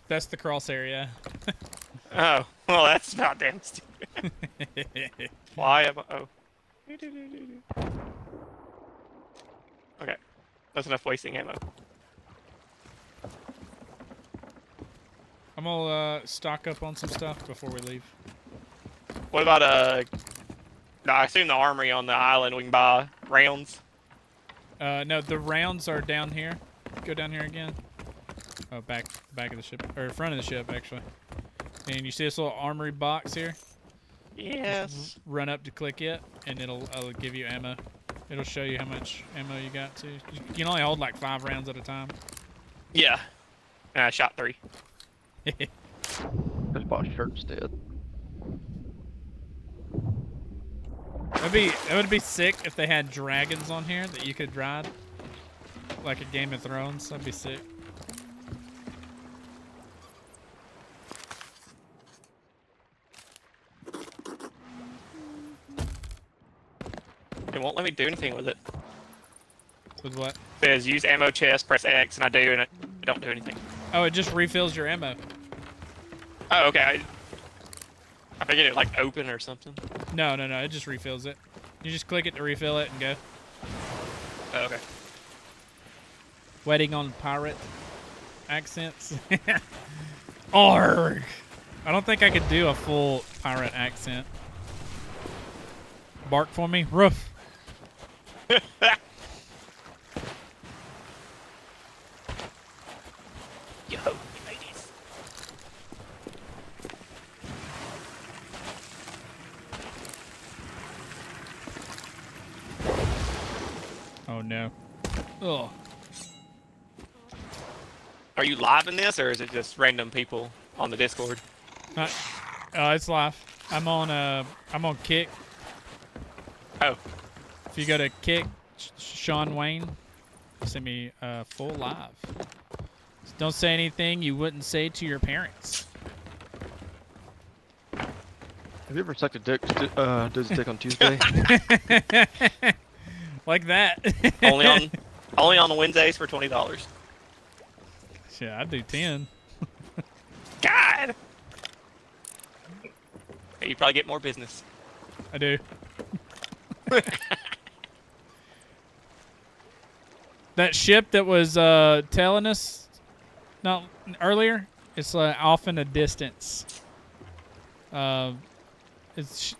that's the crosshair. Yeah. Oh, well, that's not damn stupid. Why am I? Oh. Okay, that's enough wasting ammo. I'm gonna uh, stock up on some stuff before we leave. What about uh? No, I assume the armory on the island we can buy rounds. Uh, no, the rounds are down here. Go down here again. Oh, back, back of the ship, or front of the ship, actually. And you see this little armory box here? Yes. Run up to click it, and it'll, it'll give you ammo. It'll show you how much ammo you got too. You can only hold like five rounds at a time. Yeah. And I shot three. Just bought shirts, dude. That'd be that would be sick if they had dragons on here that you could ride, like a Game of Thrones. That'd be sick. It won't let me do anything with it. With what? It says use ammo chest, press X, and I do, and it, it don't do anything. Oh, it just refills your ammo. Oh, okay. I, I figured it like open or something. No, no, no. It just refills it. You just click it to refill it and go. Oh, okay. Wedding on pirate accents. Arg! I don't think I could do a full pirate accent. Bark for me, roof. Yo, Oh no. Oh. Are you live in this, or is it just random people on the Discord? Uh, uh, it's live. I'm on uh I'm on Kick. Oh. If you go to Kick, Shawn Wayne, send me uh, full live. Don't say anything you wouldn't say to your parents. Have you ever sucked a dick, uh, dude's dick on Tuesday? like that. only on only on the Wednesdays for twenty dollars. Shit, I'd do ten. God. You probably get more business. I do. that ship that was uh, telling us not earlier, it's uh, off in a distance. Uh, it's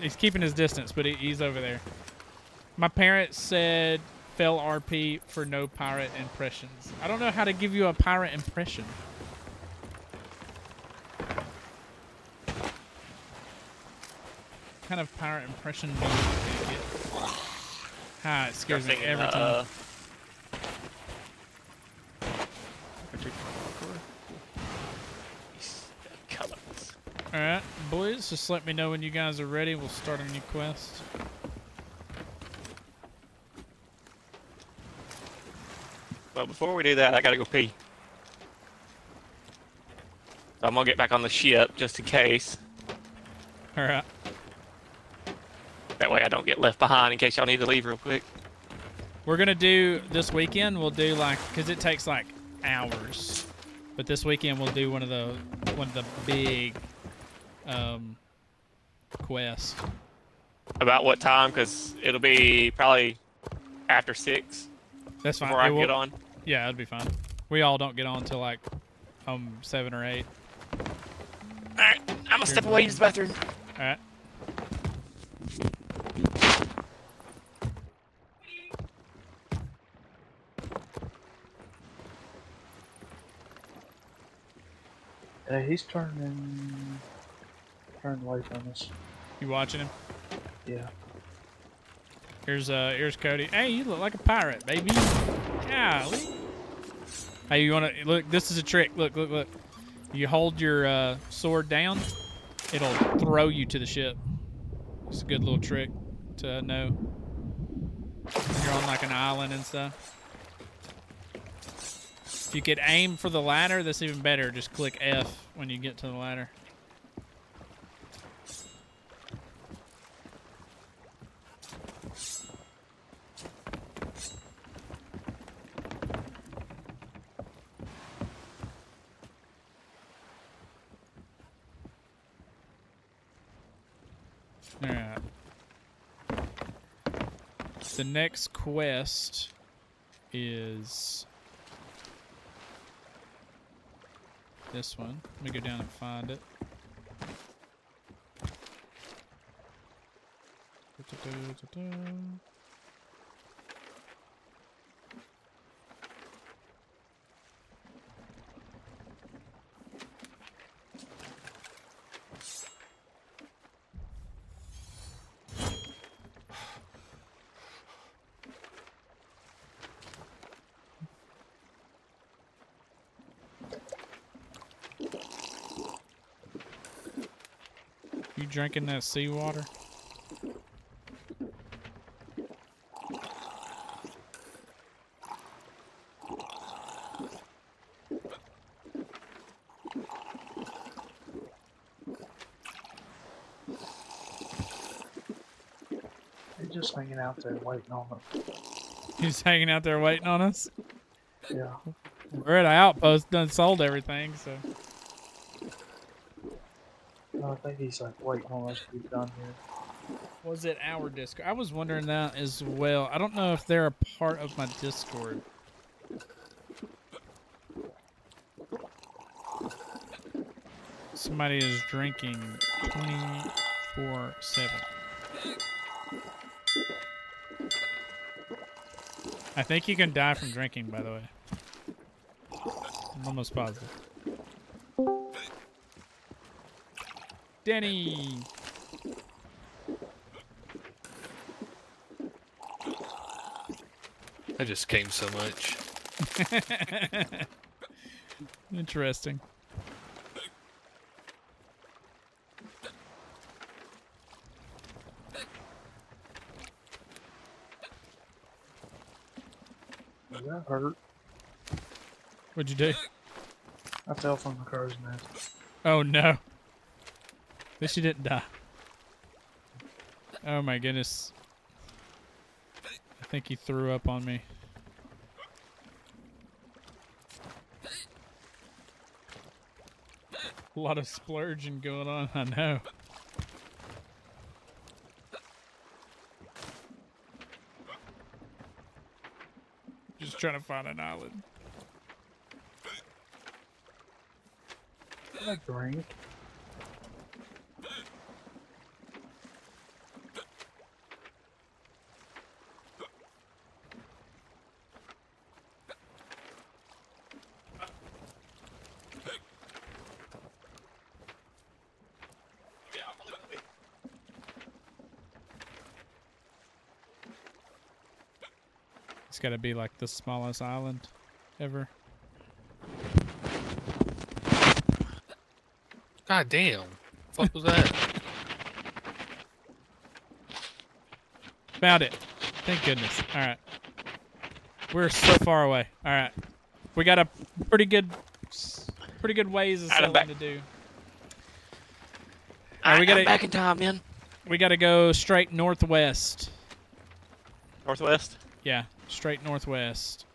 he's keeping his distance, but he, he's over there. My parents said Fail RP for no pirate impressions. I don't know how to give you a pirate impression. What kind of pirate impression do you get? Ah, it scares me every time. Alright, boys, just let me know when you guys are ready. We'll start a new quest. But before we do that, I gotta go pee. So I'm gonna get back on the ship just in case. Alright. That way I don't get left behind in case y'all need to leave real quick. We're gonna do this weekend. We'll do like because it takes like hours, but this weekend we'll do one of the one of the big um, quests. About what time? Because it'll be probably after six. That's fine. Before I will- get on. Yeah, that'd be fine. We all don't get on till like um seven or eight. Alright, I'm gonna step away to use the bathroom. Alright. Hey, he's turning turning away on us. You watching him? Yeah. Here's uh here's Cody. Hey, you look like a pirate, baby. Golly. Hey, you wanna look? This is a trick. Look, look, look. You hold your uh, sword down, it'll throw you to the ship. It's a good little trick to know. You're on like an island and stuff. If you could aim for the ladder, that's even better. Just click F when you get to the ladder. Alright. The next quest is this one. Let me go down and find it. Da-da-da-da-da. You drinking that seawater? He's just hanging out there waiting on us. He's hanging out there waiting on us. Yeah. We're at an outpost, done sold everything, so. I think he's like waiting on us to be done here. Was it our Discord? I was wondering that as well. I don't know if they're a part of my Discord. Somebody is drinking 24 7. I think you can die from drinking, by the way. I'm almost positive. Denny! I just came so much. Interesting. That hurt. What'd you do? I fell from the crow's nest. Oh no. At least you didn't die. Oh my goodness. I think he threw up on me. A lot of splurging going on, I know. Just trying to find an island. I drink. Got to be like the smallest island ever. God damn. What was that? Found it. Thank goodness. All right. We're so far away. All right. We got a pretty good, pretty good ways of Alright, I'm selling back. to do. Alright, we gotta back in time, man. We gotta go straight northwest. Northwest. Yeah, straight northwest.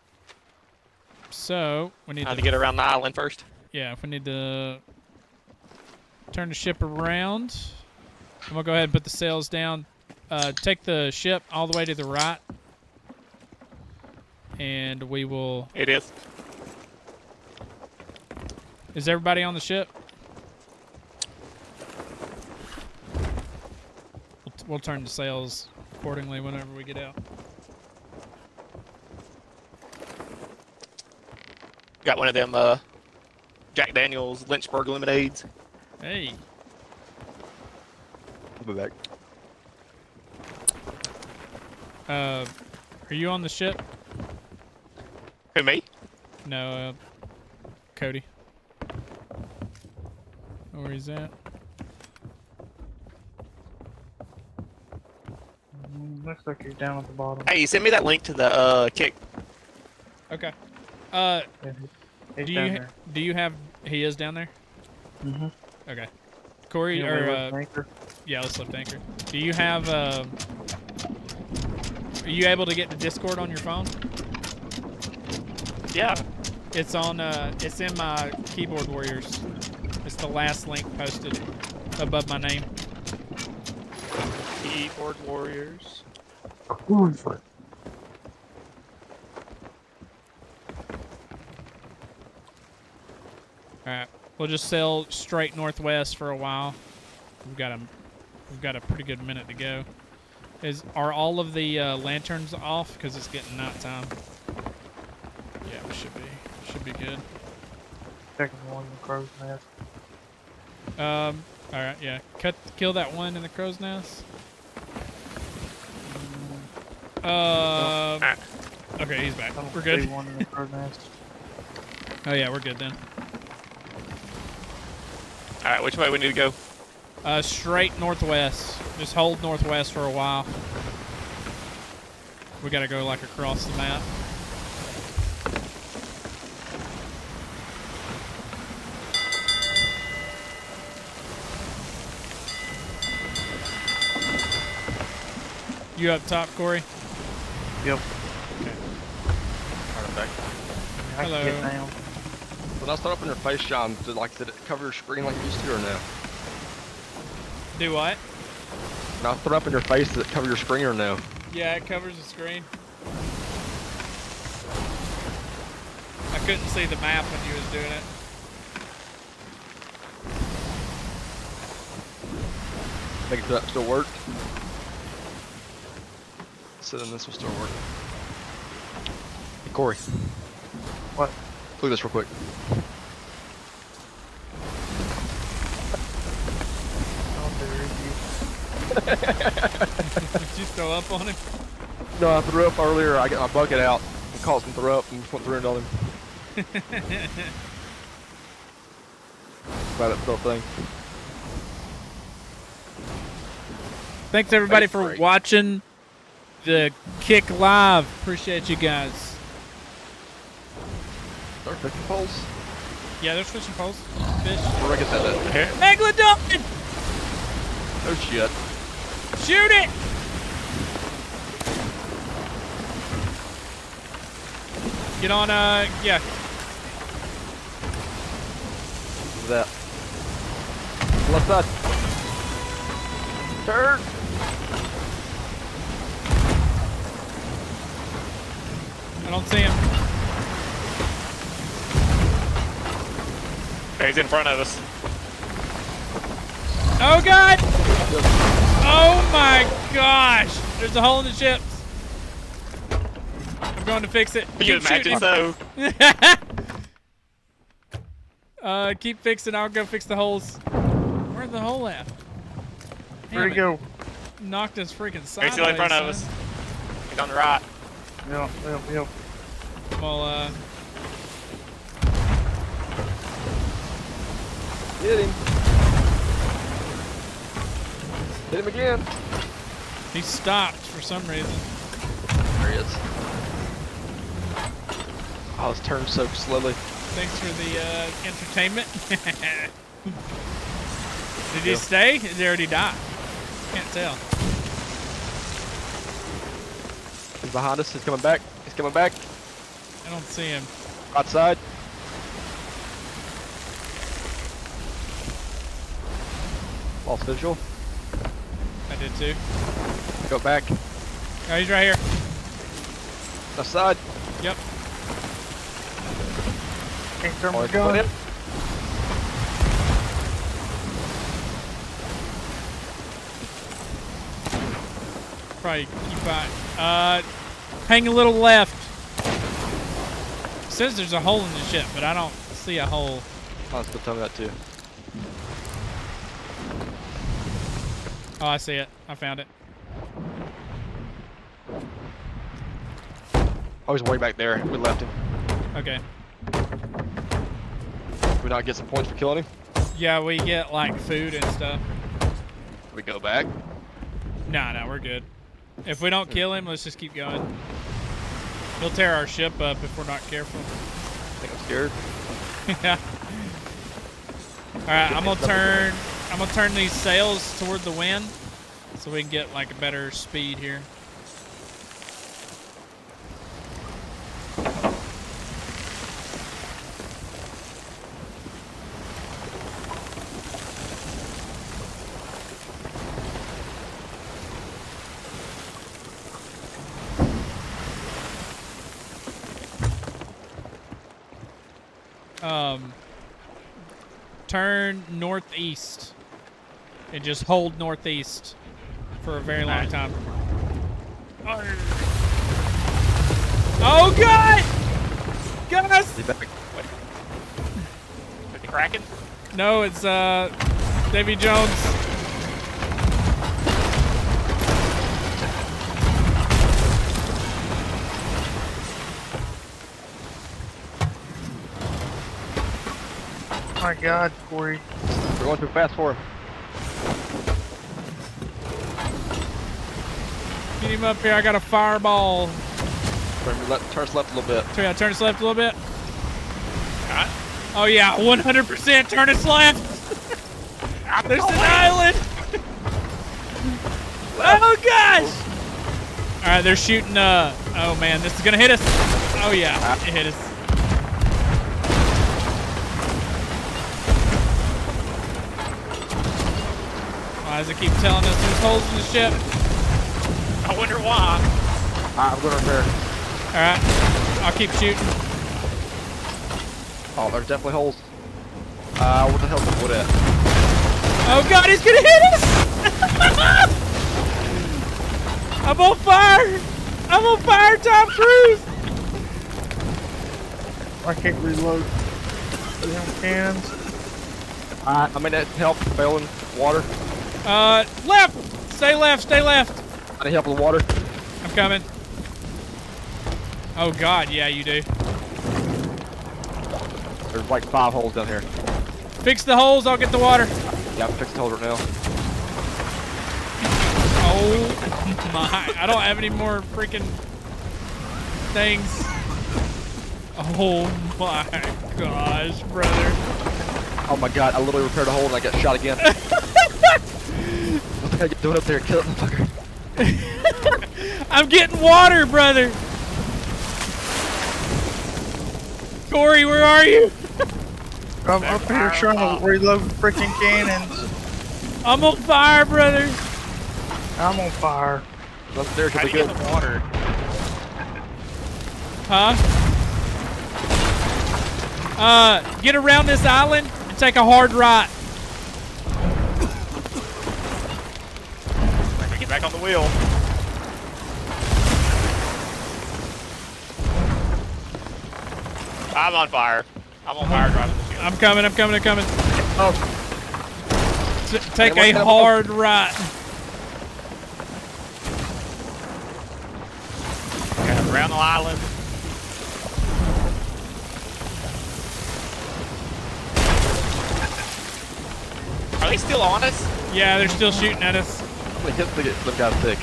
So we need How to to get around the island first. Yeah, if we need to turn the ship around, I'm gonna go ahead and put the sails down. Uh, take the ship all the way to the right, and we will. It is. Is everybody on the ship? We'll, we'll turn the sails accordingly whenever we get out. Got one of them uh, Jack Daniels Lynchburg lemonades. Hey. I'll be back. Uh, are you on the ship? Who me? No, uh, Cody. Where he's at? Mm, Looks like you're down at the bottom. Hey, send me that link to the uh, kick. Okay. Uh, he's do you there. do you have? He is down there. Mhm. Okay. Corey You or to uh, lift anchor? yeah, let's lift anchor. Do you have? Uh, are you able to get the Discord on your phone? Yeah. It's on. Uh, it's in my keyboard warriors. It's the last link posted above my name. Keyboard Warriors. All right, we'll just sail straight northwest for a while. We've got a, we've got a pretty good minute to go. Is are all of the uh, lanterns off? Because it's getting night time. Yeah, we should be should be good. Second one in the crow's nest. Um, all right, yeah. Cut, kill that one in the crow's nest. Um, okay, he's back. We're good. see one in the crow's nest. Oh yeah, we're good then. All right, which way we need to go? Uh, straight northwest. Just hold northwest for a while. We gotta go like across the map. You up top, Corey? Yep. Okay. Alright, I'm back. I can get Hello. Down. When I start up in your face, John, did, like, did it cover your screen like it used to or no? Do what? When I throw up in your face, did it cover your screen or no? Yeah, it covers the screen. I couldn't see the map when you was doing it. Make sure that still worked. So then this will still work. Hey, Corey. What? Look at this real quick. Did you throw up on him? No, I threw up earlier. I got my bucket out and caught some throw up and just went through it on him. About that little thing. Thanks everybody That's for great. watching the Kick Live. Appreciate you guys. Are fishing poles? Yeah, there's fishing poles. Fish. Where I get that at? Here? Megalodon! Oh shit. Shoot it! Get on, uh, yeah. Look at that. Left side. Turn. I don't see him. He's in front of us. Oh god! Oh my gosh! There's a hole in the ship. I'm going to fix it. You Keep imagine shooting. so? uh, keep fixing. I'll go fix the holes. Where's the hole at? Where'd Damn he go? Knocked his freaking He's sideways. still in front of us. He's on the right. Yep, yep, yep. Well, uh, Get him. Hit him again. he stopped for some reason. There he is. I was turned so slowly. Thanks for the uh, entertainment. Did he stay? Did he already die? Can't tell. He's behind us. He's coming back. He's coming back. I don't see him. Outside. Lost visual. I did too. Go back. Oh, he's right here. Left side. Yep. Can't turn my gun. Probably keep by. Uh, hang a little left. says there's a hole in the ship, but I don't see a hole. I was still telling me that too. Oh, I see it. I found it. Oh, he's way back there. We left him. Okay. We not get some points for killing him? Yeah, we get like food and stuff. We go back. Nah, nah, we're good. If we don't hmm. kill him, let's just keep going. He'll tear our ship up if we're not careful. I think I'm scared. yeah. All right, I'm gonna turn. I'm gonna turn these sails toward the wind, so we can get like a better speed here. Um, turn northeast and just hold northeast for a very long time. Oh God! Guys! He's back. The Kraken? No, it's uh, Davy Jones. Oh My God, Corey. We're going too fast for him. Get him up here. I got a fireball. Turn, me left, turn us left a little bit. Turn, yeah, turn us left a little bit. Oh yeah, 100% turn us left. There's an island. oh gosh. All right, they're shooting. Uh, oh man, this is gonna hit us. Oh yeah, it hit us. Why does it keep telling us there's holes in the ship? I wonder why. I'm going to repair. All right, I'll keep shooting. Oh, there's definitely holes. Uh, what the hell's the wood at? Oh god, he's gonna hit us! I'm on fire! I'm on fire, Tom Cruise! I can't reload them cannons. Uh, I mean, that help failing water. Uh, left! Stay left, stay left! I need help with water. I'm coming. Oh god, yeah, you do. There's like five holes down here. Fix the holes, I'll get the water. Yeah, I'm fixing the holes right now. Oh my, I don't have any more freaking things. Oh my gosh, brother. Oh my god, I literally repaired a hole and I got shot again. what the hell you doing up there? Kill the fucker. I'm getting water, brother. Corey, where are you? I'm up here trying to reload freaking cannons. I'm on fire, brother. I'm on fire. Up there should How be do good. get the water? Huh? Uh, get around this island and take a hard right. Get back on the wheel. I'm on fire. I'm on fire driving the ship. I'm coming, I'm coming, I'm coming. Oh, T- take Hey, a what- hard right. Got a Around the island. Are they still on us? Yeah, they're still shooting at us. Gonna hit the, the guy thick.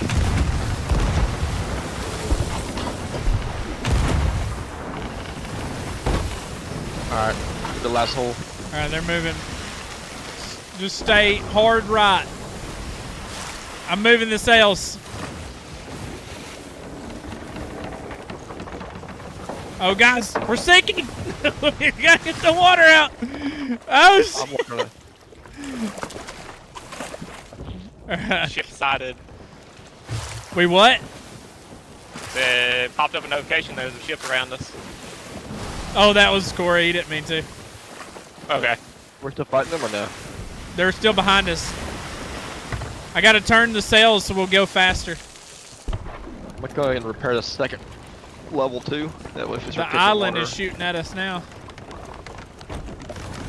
Alright, the last hole. All right, they're moving. Just stay hard right. I'm moving the sails. Oh, guys, we're sinking. we gotta get the water out. Oh, I'm shit. working on. Ship sighted. We what? Uh, popped up a notification there's a ship around us. Oh, that was Corey. He didn't mean to. Okay. We're still fighting them or no? They're still behind us. I gotta turn the sails so we'll go faster. I'm gonna go ahead and repair the second level two. That way if it's The island water. is shooting at us now.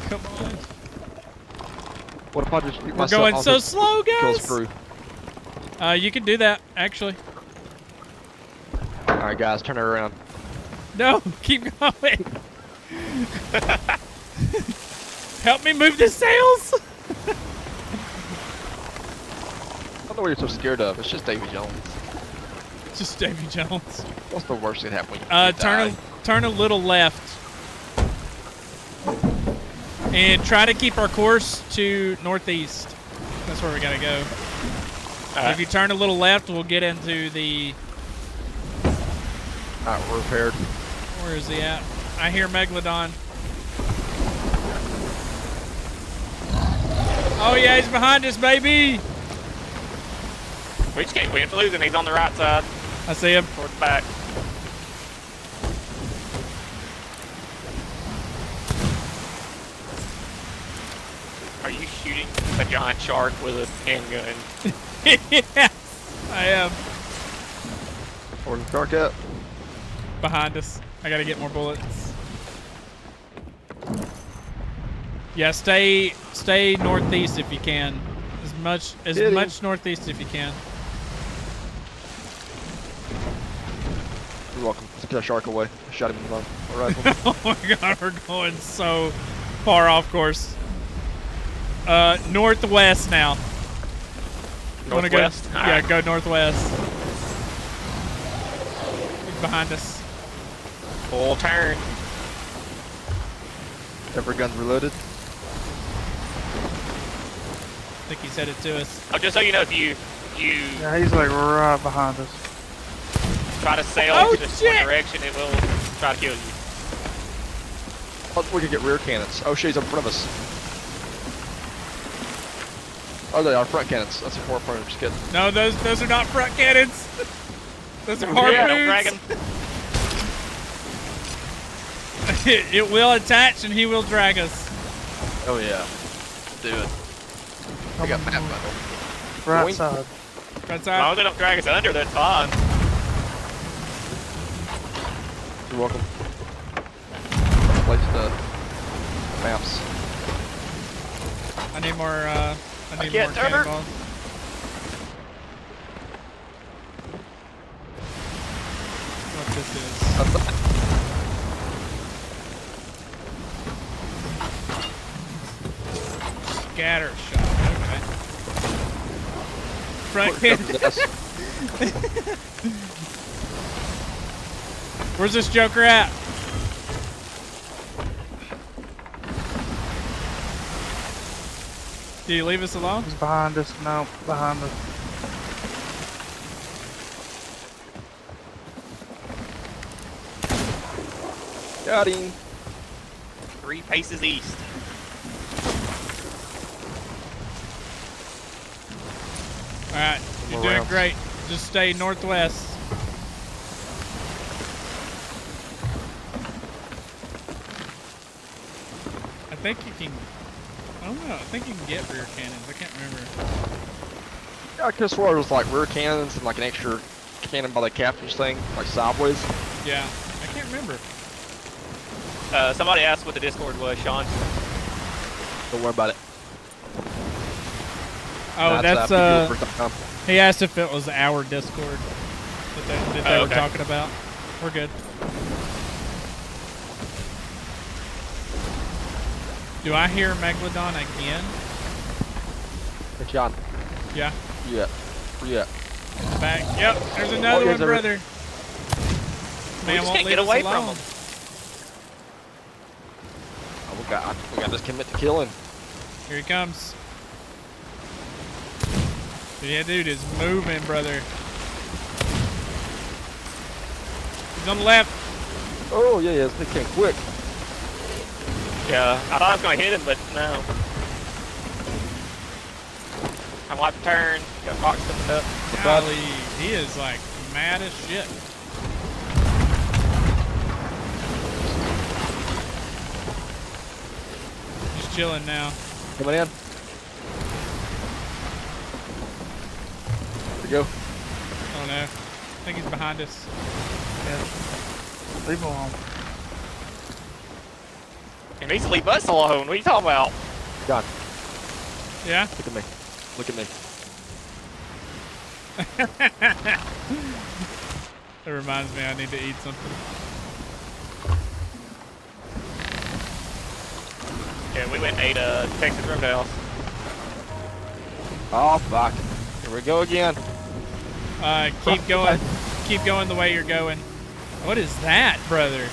Come on. What if I just We're myself going so slow, guys. Uh, you can do that, actually. Alright guys, turn it around. No, keep going. Help me move the sails. I don't know what you're so scared of. It's just Davy Jones. It's just Davy Jones. What's the worst that can happen when you Uh, turn die? a, turn a little left. And try to keep our course to northeast. That's where we gotta go. If you turn a little left, we'll get into the. Alright, we're repaired. Where is he at? I hear Megalodon. Oh yeah, he's behind us, baby. We just can't win for losing. He's on the right side. I see him. Towards the back. Are you shooting a giant shark with a handgun? yes, I am. Where's the shark at? Behind us. I gotta get more bullets. Yeah, stay stay northeast if you can. As much as Hit him. much northeast if you can. You're welcome. Let's get that shark away. I shot him in the mouth. Alright. oh my god, we're going so far off course. Uh, northwest now. You Northwest? Go, Alright. yeah, go northwest. He's behind us. Full turn. Every gun's reloaded. I think he said it to us. Oh, just so you know, if you you Yeah, he's like right behind us. try to sail Oh, to this one direction, it will try to kill you. Oh, we can get rear cannons. Oh shit, he's in front of us. Oh, they are front cannons. That's a four part. Just kidding. No, those those are not front cannons. those are Yeah, don't harpoons. drag him. it, it will attach and he will drag us. Oh yeah. Do it. I got map bundle. Right Boing. side. Right As long as they don't drag us under, that's fine. You're welcome. Place the maps. I need more. Uh, I need can't more turn her. What this is? Scatter shot. Okay. Front cannon. Where's this Joker at? Did you leave us alone? He's behind us. No, behind us. Got him. Three paces east. All right, you're doing rounds. great. Just stay northwest. I think you can. I don't know. I think you can get rear cannons. I can't remember. Yeah, I could have swore it was like rear cannons and like an extra cannon by the captain's thing, like sideways. Yeah, I can't remember. Uh, somebody asked what the Discord was, Shawn. Don't worry about it. Oh, that's uh, uh. people for- He asked if it was our Discord that they, that they Oh, were okay. talking about. We're good. Do I hear Megalodon again? Hey, John. Yeah. Yeah. Yeah. Back. Yep. There's another Oh, one, there's a- brother. Man just won't can't leave get us away from alone. them. Oh, we got we got this commit to killing. Here he comes. Yeah, dude is moving, brother. He's on the left. Oh yeah, yeah, this came quick. Yeah, I thought I was gonna hit him, but no. I'm about to turn. Got Fox coming up. Golly, he is like mad as shit. He's chilling now. Coming in. Here we go. Oh no. I think he's behind us. Yeah. Leave him alone. And he's leave us alone. What are you talking about? John, Yeah? look at me. Look at me. it reminds me I need to eat something. Yeah, we went and ate uh, Texas Roadhouse. Oh fuck. Here we go again. Uh, keep going. Keep going the way you're going. What is that, brother?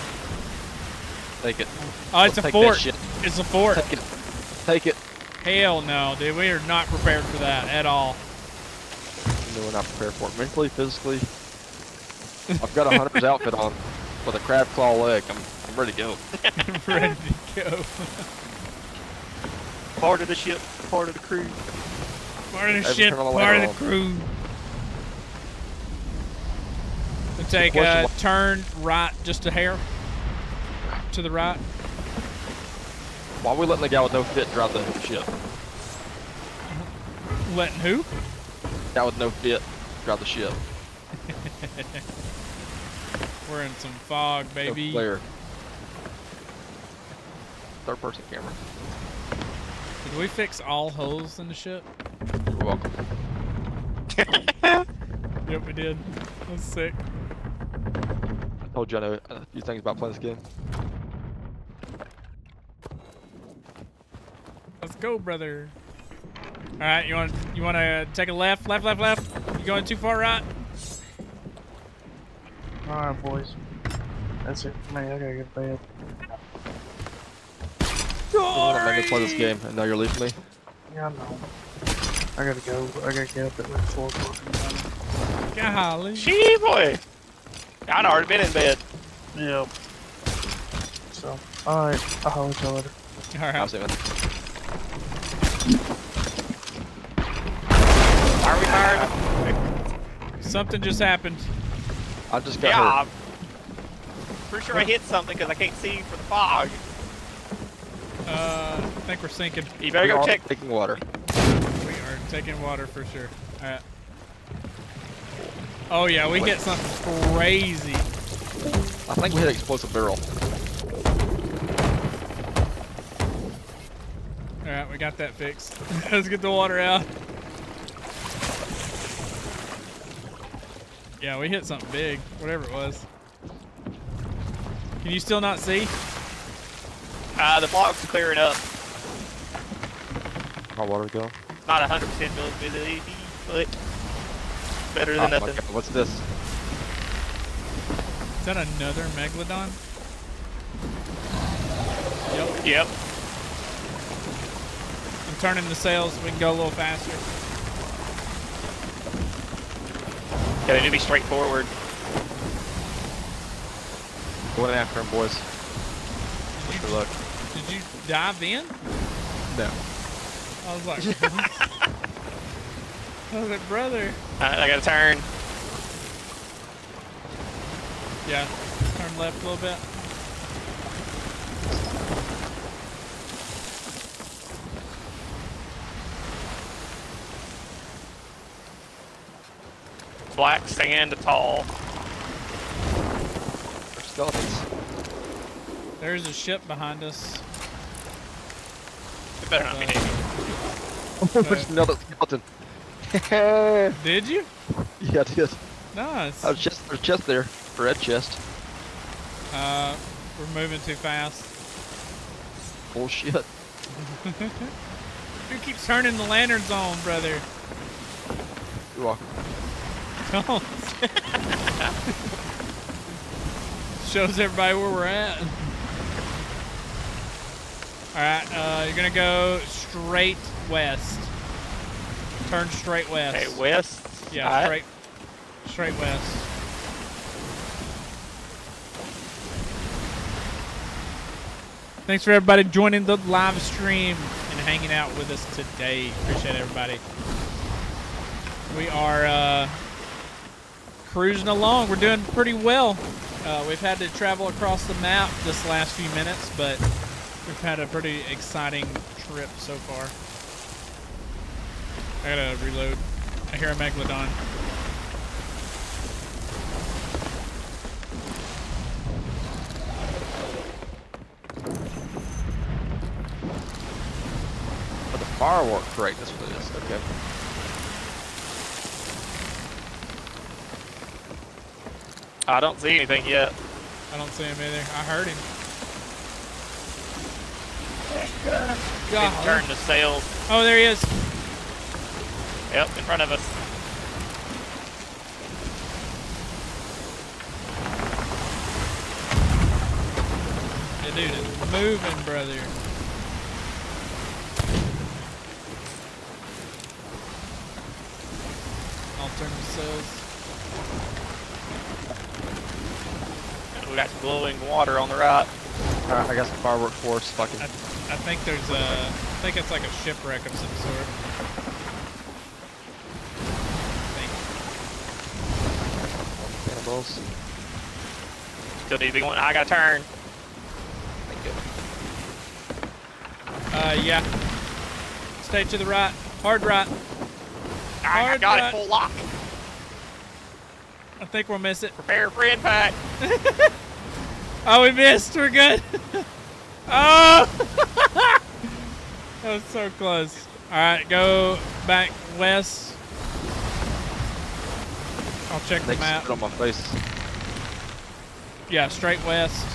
Take it. Oh, it's We'll a take fort. It's a fort. Take it. Take it. Hell no, dude. We are not prepared for that at all. No, we're not prepared for it. Mentally, physically. I've got a hunter's outfit on with a crab claw leg. I'm, I'm ready to go. Ready to go. Part of the ship, part of the crew. Part of the Every ship, the part of the on. crew. We take a was- turn right, just a hair to the right. Why are we letting the guy with no fit drive the ship? Letting who? Guy with no fit drive the ship. We're in some fog, baby. No flare. Third person camera. Did we fix all holes in the ship? You're welcome. Yep, we did. That's sick. I told you I know a few things about playing this game. Go, brother. All right, you want you want to take a left, left, left, left? You going too far right? Alright, boys. That's it for me. I gotta get to bed. You want to me play this game, and now you're leaving me? Yeah, I know. I gotta go. I gotta get up at like 4 o'clock in the morning. Golly. Gee, boy. I'd already been in bed. Yep. So, alright. I'll holler at you later. All right. I'll see you, man. Are we fired? Something just happened. I just got Yeah. hurt. I'm pretty sure I hit something because I can't see for the fog. Uh, I think we're sinking. You better We go are check. Taking water. We are taking water for sure. All right. Oh yeah, we hit something crazy. I think we hit an explosive barrel. All right, we got that fixed. Let's get the water out. Yeah, we hit something big, whatever it was. Can you still not see? Uh, the blocks are clearing up. How water go? Not 100% visibility, but better Oh than my nothing. God, what's this? Is that another megalodon? Yep. Yep. I'm turning the sails so we can go a little faster. Yeah, they need to be straightforward. Going after him, boys. Good luck. Did you dive in? No. I was like, I was like, brother. Uh, I gotta turn. Yeah, turn left a little bit. Black Sand Atoll. There's skeletons. There's a ship behind us. It better not be Navy. There's another skeleton. Did you? yeah, I did. Nice. I was just there's chest there. Red chest. Uh, we're moving too fast. Bullshit. Who keeps turning the lanterns on, brother? You're welcome. Shows everybody where we're at. Alright, uh, you're gonna go straight west. Turn straight west. Okay, west. Yeah, straight straight west. Thanks for everybody joining the live stream and hanging out with us today. Appreciate everybody. We are uh, cruising along. We're doing pretty well. Uh, we've had to travel across the map this last few minutes, but we've had a pretty exciting trip so far. I gotta reload. I hear a megalodon. But the firework crate, that's what it is. Okay. I don't see anything yet. I don't see him either. I heard him. He's turned to sails. Oh, there he is. Yep, in front of us. Yeah, dude, it's moving, brother. Alternative cells. We got some glowing water on the right. Alright, I got some firework force. Fucking. I, I think there's a. I think it's like a shipwreck of some sort. Cannonballs. Still need to be going. I got to turn. Uh, yeah. Stay to the right. Hard right. I, I got right. it full lock. I think we'll miss it. Prepare for impact. Oh, we missed. We're good. oh! that was so close. All right, go back west. I'll check the Thanks map. on my face. Yeah, straight west.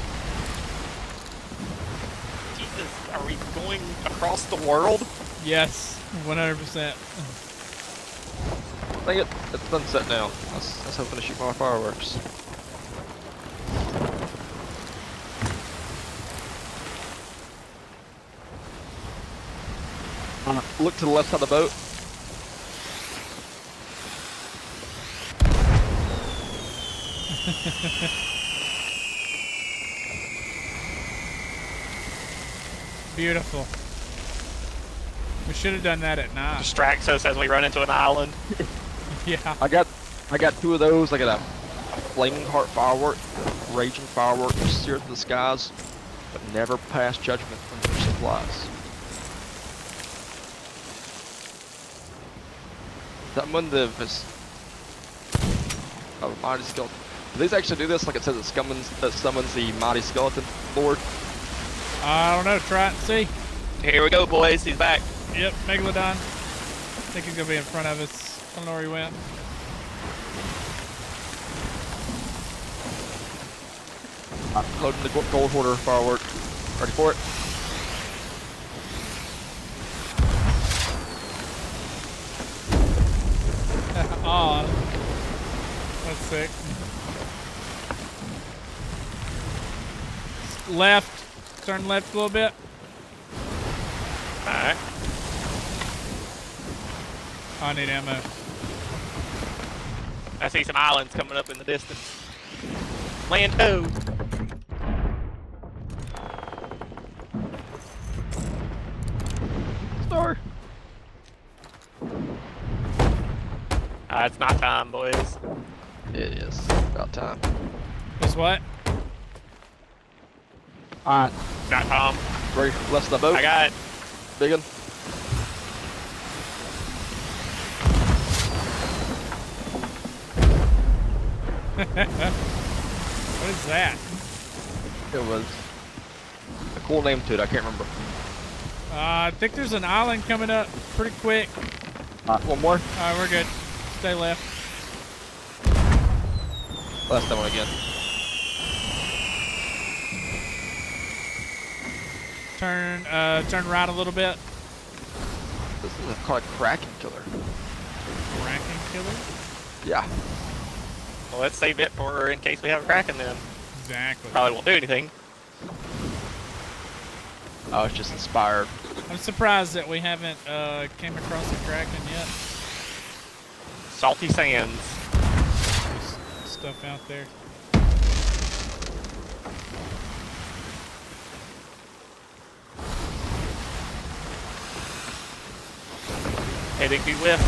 Jesus, are we going across the world? Yes, 100%. Dang it, it's sunset now. I was, I was hoping to shoot my fireworks. Uh, Look to the left side of the boat. Beautiful. We should have done that at night. Distracts us as we run into an island. yeah. I got I got two of those. I got a, a flaming heart firework, raging firework to sear through the skies, but never pass judgment on your supplies. That Mundiv is a mighty skeleton. Do these actually do this like it says it summons, that summons the mighty skeleton lord? I don't know. Try it and see. Here we go, boys. He's back. Yep, Megalodon. I think he's gonna be in front of us. I don't know where he went. Loading the gold hoarder firework. Ready for it? Aw. Ah, that's sick. Left. Turn left a little bit. Alright. I need ammo. I see some islands coming up in the distance. Lando. Star. Ah, it's not time, boys. It is about time. Is what? Alright. Not Tom. Ready? Left of the boat. I got it. Big one. what is that? It was a cool name to it. I can't remember. Uh, I think there's an island coming up pretty quick. Uh, one more. Alright, we're good. Stay left. Last that one again. Turn, uh, turn right a little bit. This is called a Kraken killer. Kraken killer. Yeah. Well, let's save it for in case we have a Kraken then. Exactly. Probably won't do anything. Oh, it's just inspired. I'm surprised that we haven't uh, came across a Kraken yet. Salty Sands. There's stuff out there. Heading due left.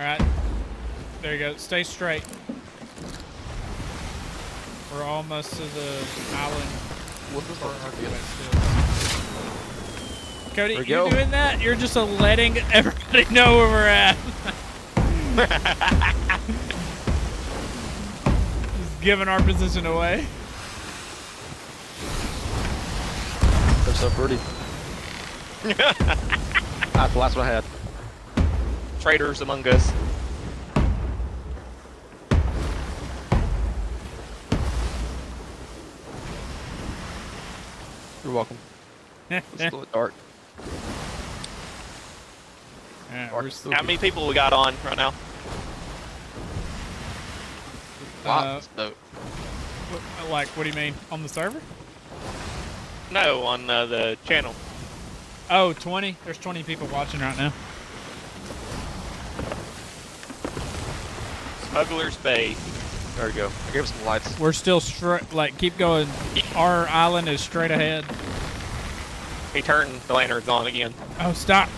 All right. There you go. Stay straight. We're almost to the island. What the fuck? Cody, There we you go. doing that? You're just letting everybody know where we're at. just giving our position away. They're so pretty. That's the last one I had. Traitors among us. You're welcome. It's still dark. Alright, Dark we're still How many people we got on right now? Wow, Uh, this. What- Like, what do you mean? On the server? No, on uh, the channel. Oh, 20? There's 20 people watching right now. Smuggler's Bay. There we go. I gave it some lights. We're still straight, like, keep going. Our island is straight ahead. He turned the lanterns on again. Oh, stop.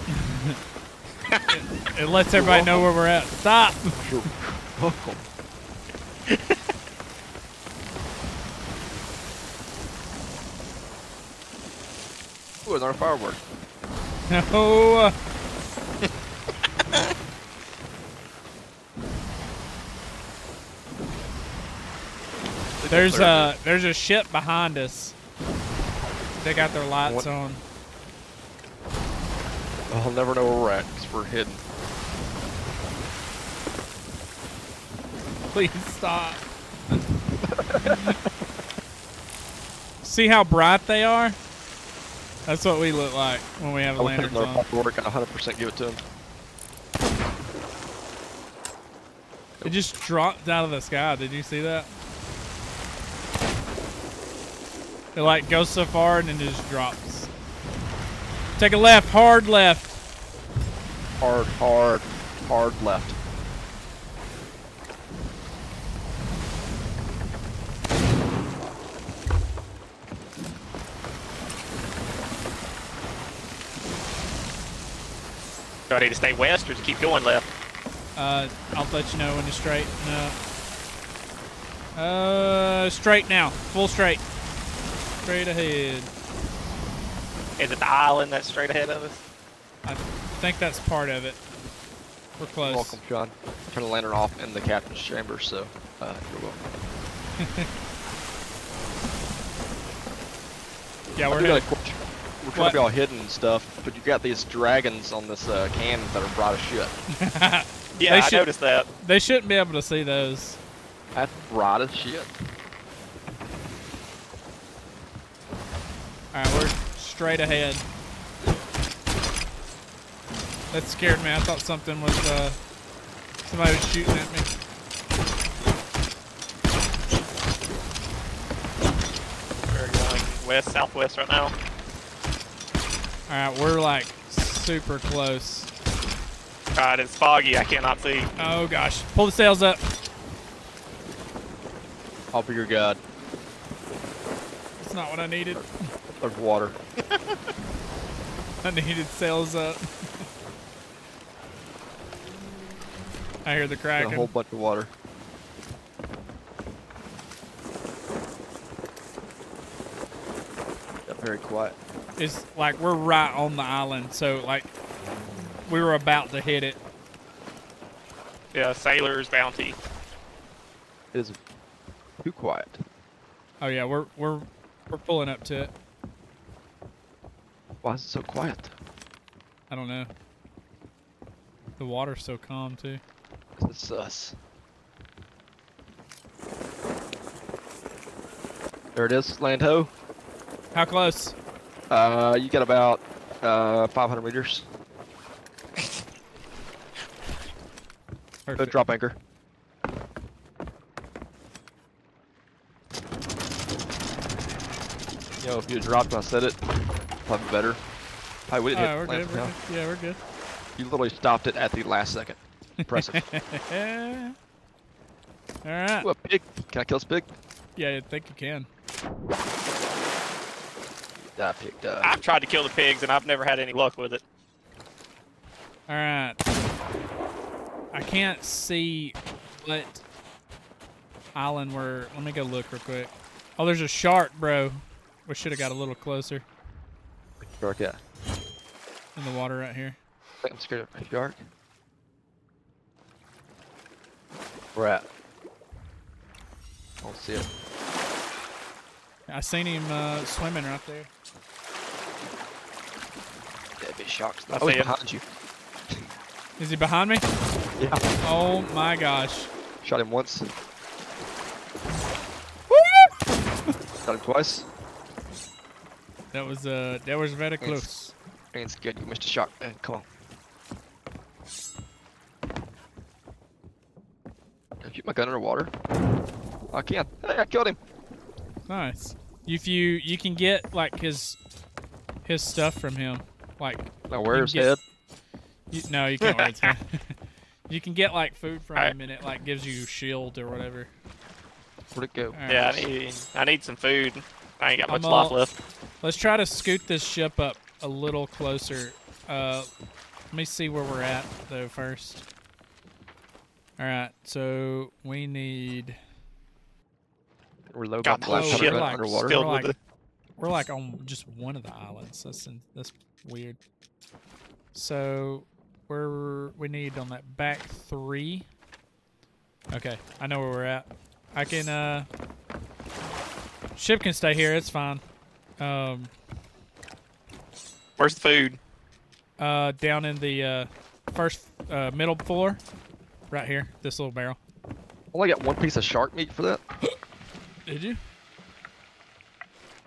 it, it lets everybody know where we're at. Stop. You're welcome. Ooh, another firework. No. Uh, There's a there's a ship behind us. They got their lights What? on. I'll never know where we're at because we're hidden. Please stop. See how bright they are? That's what we look like when we have I lanterns on. and 100% give it to him. It just dropped out of the sky. Did you see that? It like goes so far and then just drops. Take a left, hard left. Hard, hard, hard left. Do I need to stay west or to keep going left? Uh, I'll let you know when to straight. No. Uh, straight now. Full straight. Straight ahead. Is it the island that's straight ahead of us? I think that's part of it. We're close. You're welcome, John. Turn the lantern off in the captain's chamber, so uh, you're welcome. Yeah, we're do got a headed- question. We're trying What? to be all hidden and stuff, but you got these dragons on this uh, cannon that are bright as shit. Yeah, They I should- noticed that. They shouldn't be able to see those. That's bright as shit. Alright, we're straight ahead. That scared me. I thought something was, uh, somebody was shooting at me. We're going west, southwest right now. Alright, we're like super close. God, it's foggy. I cannot see. Oh gosh. Pull the sails up. I'll be your god. That's not what I needed. There's water. I needed sails up. I hear the Got a whole kraken. bunch of water. Got very quiet. It's like we're right on the island, so like we were about to hit it. Yeah, Sailor's Bounty. It is too quiet. Oh yeah, we're we're we're pulling up to it. Why is it so quiet? I don't know. The water's so calm too. it's us. There it is, land ho. How close? Uh, you got about uh 500 meters. Good drop anchor. Yo, if you dropped I said it, probably better. Hey, we didn't Alright, hit ah, we're good. We're good. Yeah, we're good. You literally stopped it at the last second. Impressive. All right. Ooh, a pig. Can I kill this pig? Yeah, I think you can. I picked up. I've tried to kill the pigs and I've never had any luck with it. All right. I can't see what island we're. Let me go look real quick. Oh, there's a shark, bro. We should have got a little closer Shark, yeah. in the water right here. I'm scared of a shark. Where at? I don't see it. I seen him uh, swimming right there. Yeah, big sharks. I Oh, he's see him. behind you. Is he behind me? Yeah. Oh my gosh. Shot him once. Shot him twice. That was uh that was very Ain't- close. Ain't scared you missed a shot, man. Come on. Can I shoot my gun underwater? I can. Hey, I killed him. Nice. If you you can get like his his stuff from him, like. Now where's can get- head? You, no, you can't wear his head. you can get like food from Alright. him, and it like gives you shield or whatever. Where'd it go? Alright. Yeah, I need I need some food. I ain't got much I'm life all- left. Let's try to scoot this ship up a little closer. Uh, let me see where we're at though first. All right, so we need. We're low Got got the whole black ship like- underwater. we're like, it. we're like on just one of the islands. That's in, that's weird. So we're we need on that back three. Okay, I know where we're at. I can uh ship can stay here. It's fine. Um, Where's the food? uh, down in the uh first uh middle floor, right here. This little barrel. I only got one piece of shark meat for that. Did you?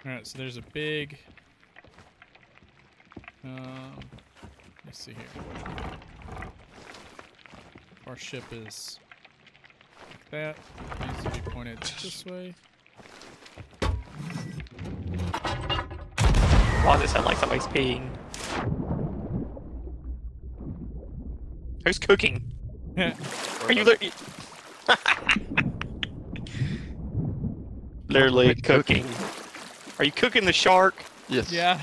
All right, so there's a big. Um, let's see here. Our ship is like that. Needs to be pointed this way. Why does it sound like somebody's peeing? Who's cooking? Are you li- literally cooking? Are you cooking the shark? Yes. Yeah.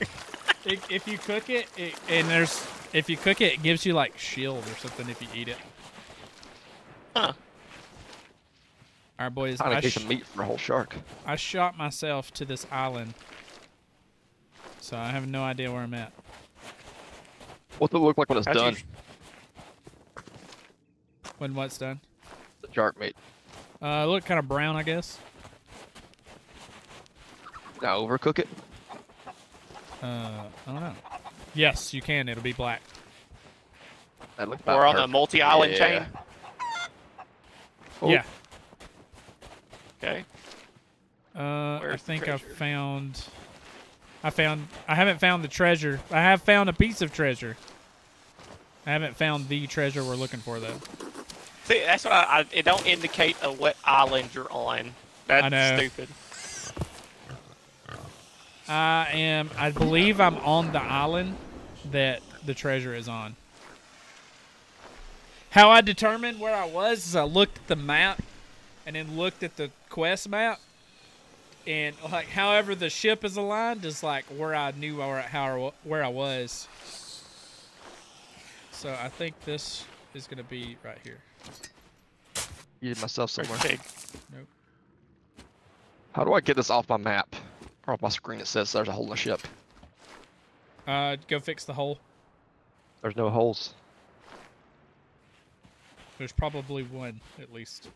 if, if you cook it, it, and there's if you cook it, it gives you like shield or something if you eat it. Huh. All right, boys. Kind I of case sh- of meat for a whole shark. I shot myself to this island, so I have no idea where I'm at. What's it look like when it's How'd you- done? When what's done? The shark meat. Uh, look kind of brown, I guess. Now overcook it. Uh, I don't know. Yes, you can. It'll be black. That looked We're about on the multi-island Yeah. chain. Oh. Yeah. Okay. Uh, I Where's the think I found. I found. I haven't found the treasure. I have found a piece of treasure. I haven't found the treasure we're looking for though. See, that's what I, I. It don't indicate a what island you're on. That's stupid. I am. I believe I'm on the island that the treasure is on. How I determined where I was is I looked at the map, and then looked at the quest map, and like however the ship is aligned is like where I knew where how I where I was. So I think this is gonna be right here. Eated myself somewhere. the? Nope. How do I get this off my map? Or off my screen it says there's a hole in the ship. Uh, go fix the hole. There's no holes. There's probably one at least.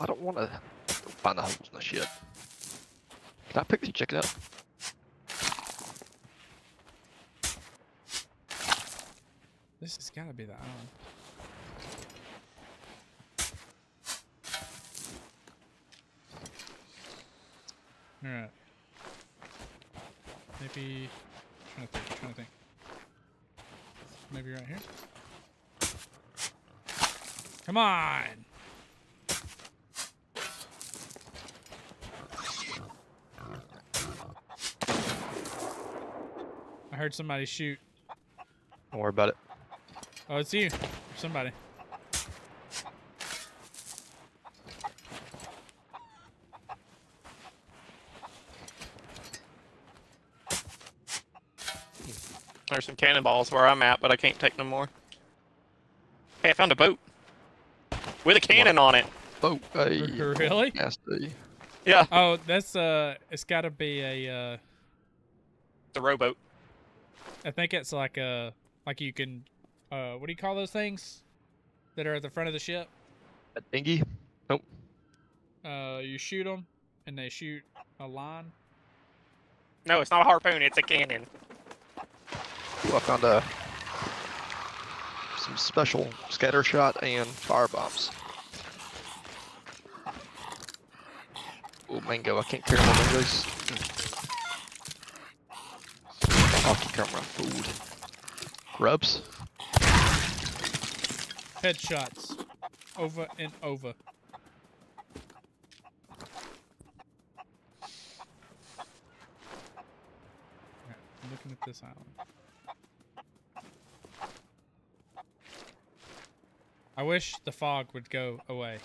I don't want to find the holes in the shit. Can I pick these chicken up? This has got to be the island. All right. Maybe. Trying to think. Trying to think. Maybe right here. Come on. Heard somebody shoot. Don't worry about it. Oh, it's you. Somebody. There's some cannonballs where I'm at, but I can't take no more. Hey, I found a boat with a cannon on it. Boat. Hey. Really? Nasty. Yeah. Oh, that's uh, it's got to be a uh. The rowboat. I think it's like a like you can, uh, what do you call those things that are at the front of the ship? A dinghy? Nope. Uh, you shoot them, and they shoot a line. No, it's not a harpoon. It's a cannon. Ooh, I found uh, some special scatter shot and fire bombs. Oh, mango. I can't carry my mangoes. I'll keep carrying my food. Grubs? Headshots, over and over. Alright, I'm looking at this island. I wish the fog would go away.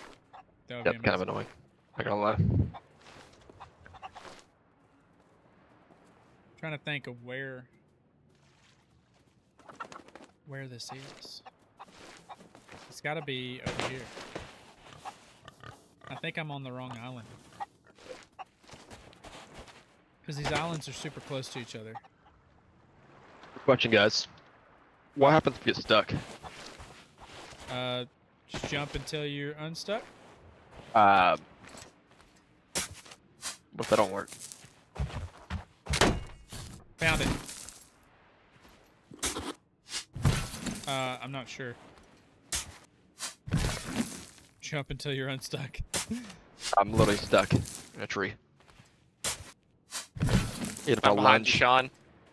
That would Yep, be kind of amazing. annoying. Not gonna lie. Trying to think of where where this is. It's got to be over here. I think I'm on the wrong island. Because these islands are super close to each other. Question, guys. What happens if you get stuck? Uh, just jump until you're unstuck. Uh, what if that don't work? Found it. Uh, I'm not sure. Jump until you're unstuck. I'm literally stuck in a tree. If I I'm behind you, Shawn.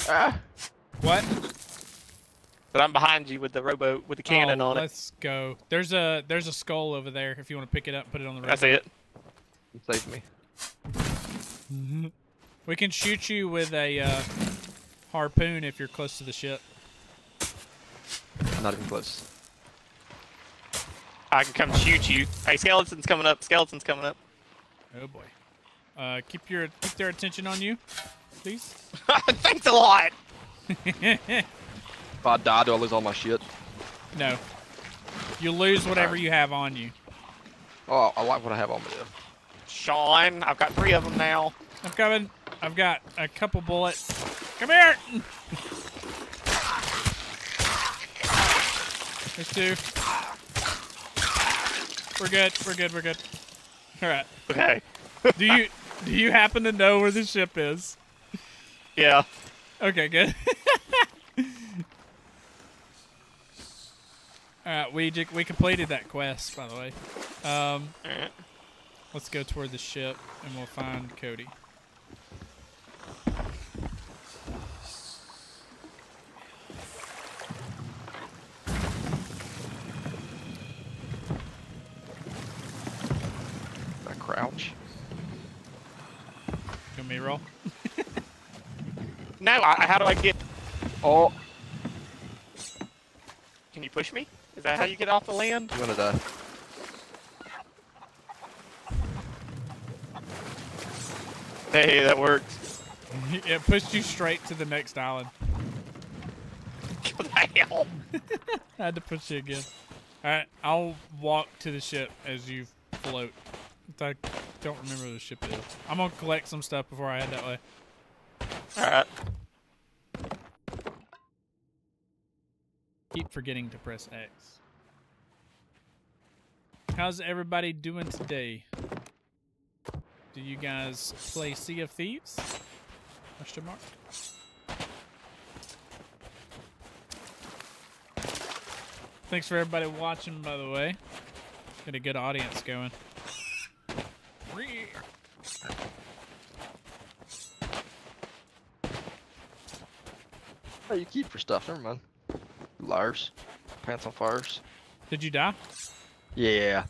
Ah. What? But I'm behind you with the rowboat with the cannon oh, on it. Let's go. There's a there's a skull over there. If you want to pick it up, and put it on the. That's rowboat. it. Save me. We can shoot you with a uh, harpoon if you're close to the ship. I'm not even close. I can come shoot you. Hey, skeleton's coming up. Skeleton's coming up. Oh boy. Uh, keep your keep their attention on you, please. Thanks a lot. If I die, do I lose all my shit? no. You lose whatever Alright. you have on you. Oh, I like what I have on me though. Shawn, I've got three of them now. I'm coming. I've got a couple bullets. Come here. There's two. We're good. We're good. We're good. All right. Okay. do you do you happen to know where the ship is? Yeah. Okay, good. All right, we we completed that quest, by the way. Um, let's go toward the ship, and we'll find Cody. Crouch. You want me roll? No, I, how do I get? Oh, Can you push me? Is that how you get off the land? I'm gonna die. Hey, that worked. it pushed you straight to the next island. What the hell? I had to push you again. All right, I'll walk to the ship as you float. I don't remember the ship is. I'm gonna collect some stuff before I head that way. All right. Keep forgetting to press X. How's everybody doing today? Do you guys play Sea of Thieves? Question mark. Thanks for everybody watching, by the way. Get a good audience going. Oh, you keep your stuff. Never mind. Liars. Pants on fires. Did you die? Yeah.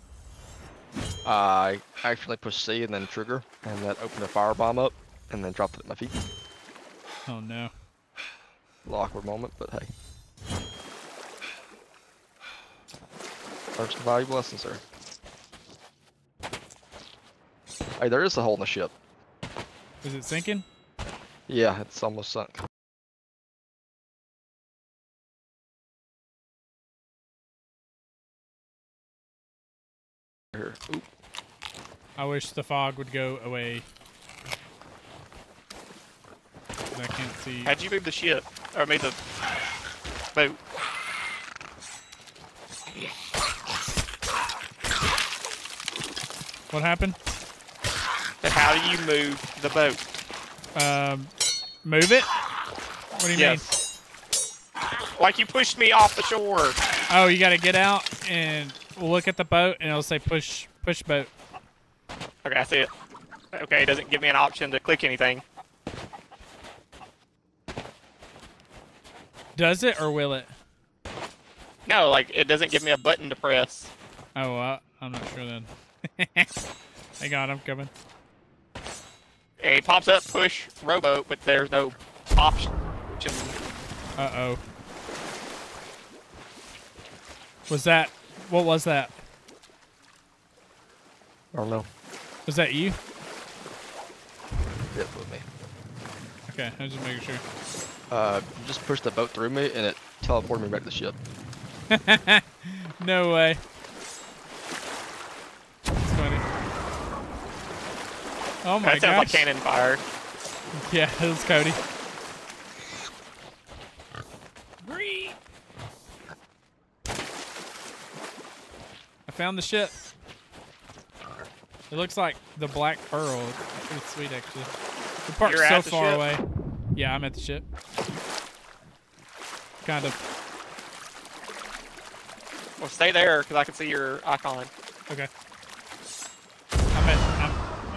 I actually pushed C and then trigger, and that opened a firebomb up, and then dropped it at my feet. Oh no. A little awkward moment, but hey. Some valuable lessons there. Hey, there is a hole in the ship. Is it sinking? Yeah, it's almost sunk. Here. Oop. I wish the fog would go away. I can't see. How'd you move the ship? Or made the boat? What happened? How do you move the boat? Um, move it? What do you Yes. Like you pushed me off the shore. Oh, you got to get out and look at the boat, and it'll say push push boat. Okay, I see it. Okay, it doesn't give me an option to click anything. Does it or will it? No, like it doesn't give me a button to press. Oh, I'm not sure then. Hang on, I'm coming. It pops up push rowboat, but there's no option. Uh oh. Was that? What was that? I don't know. Was that you? It with me. Okay, I was just making sure. Uh, you just pushed the boat through me, and it teleported me back to the ship. no way. That's funny. Oh my that sounds like cannon fire. Yeah, it was Cody. I found the ship. It looks like the Black Pearl. It's pretty sweet, actually. The park's You're so at the far ship? away. Yeah, I'm at the ship. Kind of. Well, stay there because I can see your icon. Okay.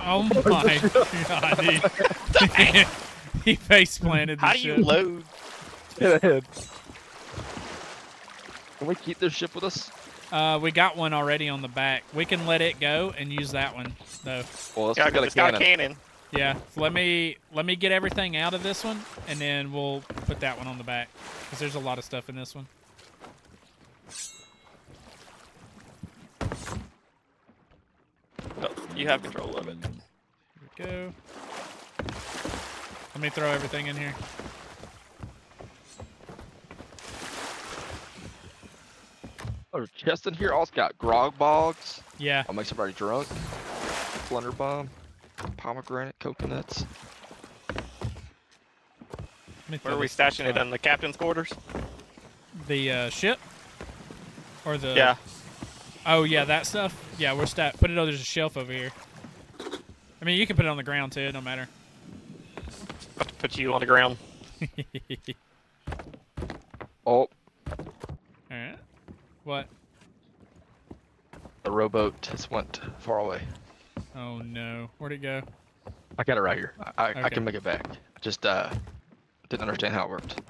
I'm at. I'm, oh my god, he, he face planted the How do you ship. load? Can we keep this ship with us? Uh, we got one already on the back. We can let it go and use that one though. Well, let's Yeah, look at 'cause a it's got a cannon. cannon. Yeah. So let me let me get everything out of this one, and then we'll put that one on the back because there's a lot of stuff in this one. No, you have control of it. Here we go. Let me throw everything in here. Oh, chest in here also got grog bogs. Yeah. I'll make somebody drunk. Blunderbomb. Pomegranate, coconuts. Where are we stashing it? out. In the captain's quarters? The uh, ship, or the Yeah. Oh yeah, that stuff. Yeah, we're stat. Put it. Oh, there's a shelf over here. I mean, you can put it on the ground too. It don't matter. About to put you on the ground. Oh, All right. What? the rowboat just went far away. Oh no. Where'd it go? I got it right here. I, I, I can make it back. I just uh didn't understand how it worked.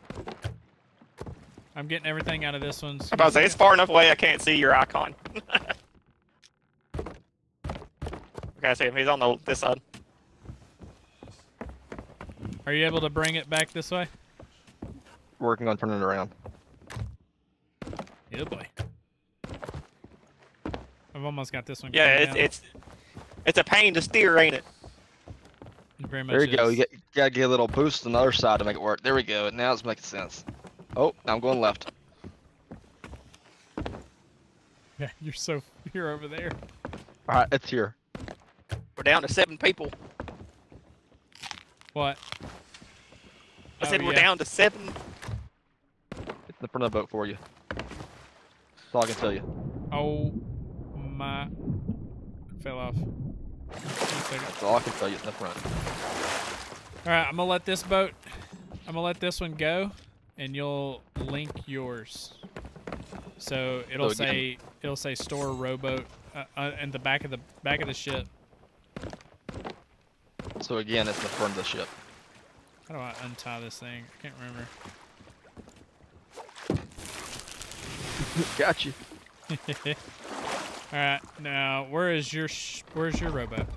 I'm getting everything out of this one. I'm about to say it's far enough away I can't see your icon. okay, I see him. He's on the this side. Are you able to bring it back this way? Working on turning it around. Yeah, boy. I've almost got this one. Yeah, it's out. it's it's a pain to steer, ain't it? It very much There you go. is. You, get, you gotta get a little boost on the other side to make it work. There we go. Now it's making sense. Oh, now I'm going left. Yeah, you're so you're over there. All right, it's here. We're down to seven people. What? I said Oh, we're yeah. down to seven. It's in the front of the boat for you. That's all I can tell you. Oh my! Fell off. One second. That's all I can tell you. It's in the front. All right, I'm gonna let this boat. I'm gonna let this one go, and you'll link yours. So it'll oh, so say it'll say store rowboat uh, uh, in the back of the back of the ship. So again, it's the front of the ship. How do I untie this thing? I can't remember. Got you. All right, now where is your where's your rowboat?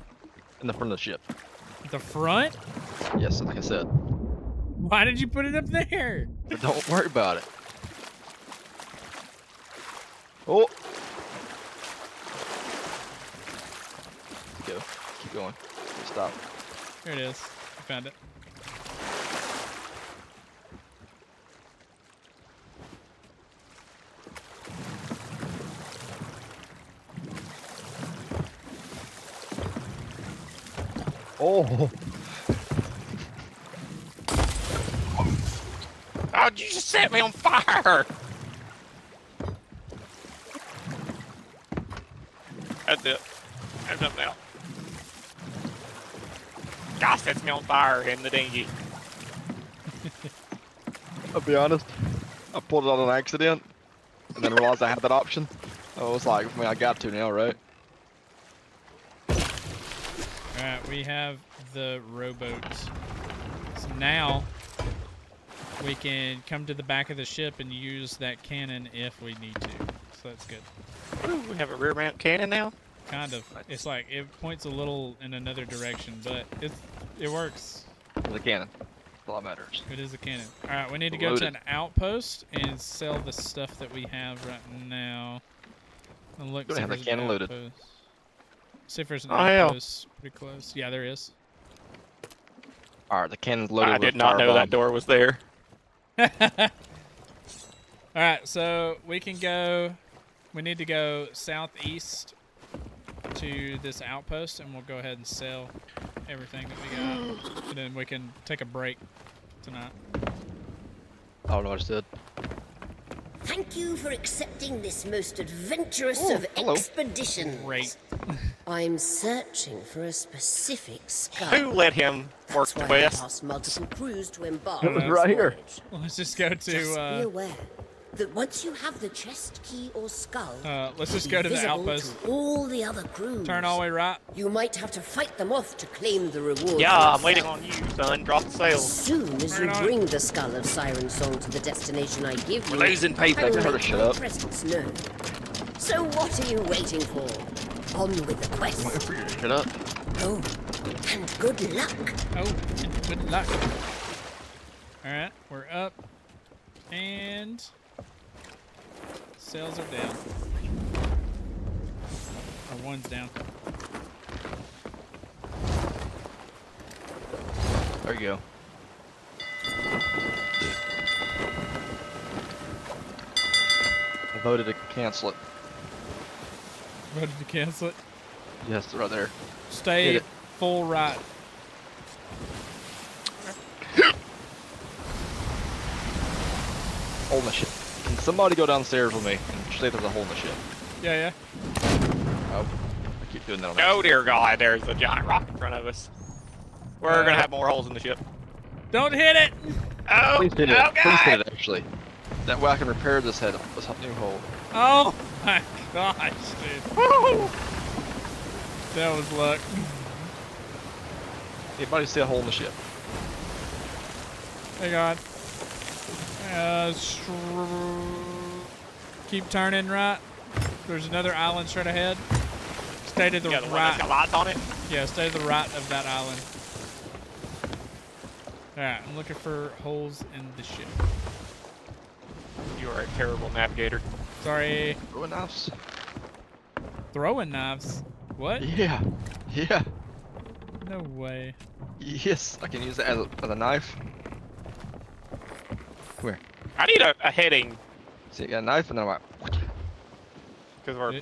In the front of the ship. The front? Yes, like I said. Why did you put it up there? Don't worry about it. Oh. Go. Keep going. Stop. There it is. I found it. Oh. Oh, you just set me on fire! That's it. There's nothing else. Gosh, sets me on fire in the dinghy. I'll be honest. I pulled it on an accident, and then realized I had that option. I was like, I mean, I got to now, right? Alright, we have the rowboats. So now we can come to the back of the ship and use that cannon if we need to. So that's good. Ooh, we have a rear mount cannon now? Kind of. It's like it points a little in another direction, but it's it works. The cannon. A lot that matters. It is a cannon. Alright, we need to go to an outpost and sell the stuff that we have right now. And look, Don't see have if the cannon loaded. outpost. See if there's an Oh, hell. outpost pretty close. Yeah, there is. Alright, the cannon's loaded I with did not know that door was there. Alright, so we can go. We need to go southeast to this outpost, and we'll go ahead and sell everything that we got. and then we can take a break tonight. I don't know what I just did. Thank you for accepting this most adventurous Oh, of hello. expeditions. Great. I'm searching for a specific skull. Who let him work That's the why I quest? asked multiple crews to embark. It was right here. voyage. Let's just go to. Just to. be Uh, aware that once you have the chest key or skull, uh, let's just go to the visible outpost. To all the other crews. Turn all the way right. You might have to fight them off to claim the reward. Yeah, I'm waiting on you, son. Drop the As soon as you on bring the skull of Siren Song to the destination I give you, We're losing people. I'll to make shut my up. presence known. So what are you waiting for? On with the quest. Shut up. Oh, and good luck. Oh, and good luck. Alright, we're up. And. Sales are down. Or one's down. There you go. I voted to cancel it. Voted to cancel it. Yes, right there. Stay full right. Hole in the ship. Can somebody go downstairs with me and say there's a hole in the ship? Yeah, yeah. Oh, I keep doing that on Oh dear God, there's a giant rock in front of us. We're Uh, gonna have more holes in the ship. Don't hit it! Oh, Please hit it. oh Please God! hit it, actually. That way I can repair this head, this new hole. Oh my gosh, dude. That was luck. Anybody see a hole in the ship? Hey God. Uh, keep turning right. There's another island straight ahead. Stay to the Yeah, the one right. that's got lights on it. Yeah, stay to the right of that island. Alright, I'm looking for holes in the ship. You are a terrible navigator. Sorry. Throwing knives? Throwing knives? What? Yeah. Yeah. No way. Yes, I can use it as a, as a knife. Come here. I need a, a heading See, I got a knife and then I'm like, because we're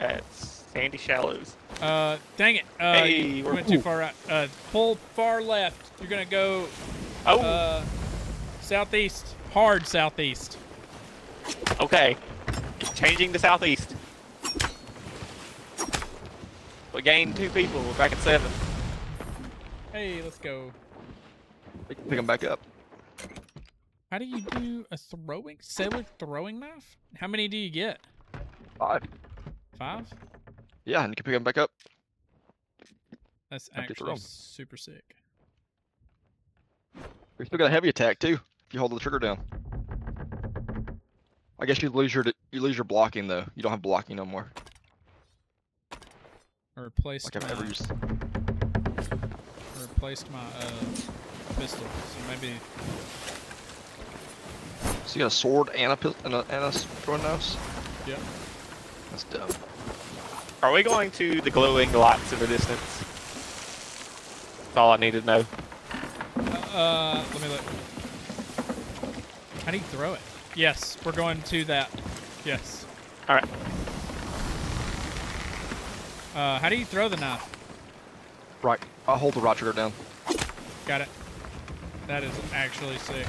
at Sandy Shallows. Uh, dang it. Uh, Hey, you we're- went too ooh. far right. Uh, pull far left. You're gonna go. Oh. Uh, southeast. Hard southeast. Okay, changing to southeast. We gained two people. We're back at seven. Hey, let's go. pick, pick them back up. How do you do a throwing sailor throwing knife? How many do you get? Five. Five? Yeah, and you can pick them back up. That's actually super sick. We still got a heavy attack too. If you hold the trigger down. I guess you lose your You lose your blocking though. You don't have blocking no more. I replaced Like I've my, ever used. I replaced my uh, pistol, so maybe So you got a sword and a pis- and a, and a s- throwing nose. Yep. That's dope. Are we going to the glowing lights in the distance? That's all I need to know. Uh, let me look. How do you throw it? Yes, we're going to that. Yes. All right. Uh, how do you throw the knife? Right. I'll hold the right trigger down. Got it. That is actually sick.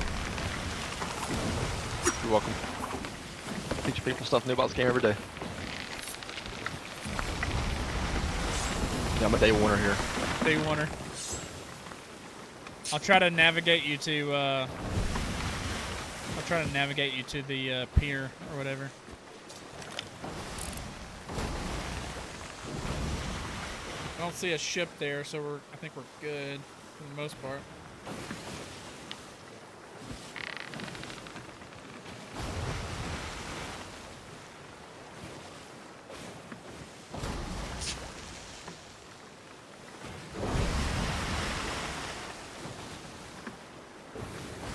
You're welcome. Teach people stuff new about this game every day. Yeah, I'm a day oneer here. Day oneer. I'll try to navigate you to. Uh, I'll try to navigate you to the uh, pier or whatever. I don't see a ship there, so we're. I think we're good for the most part.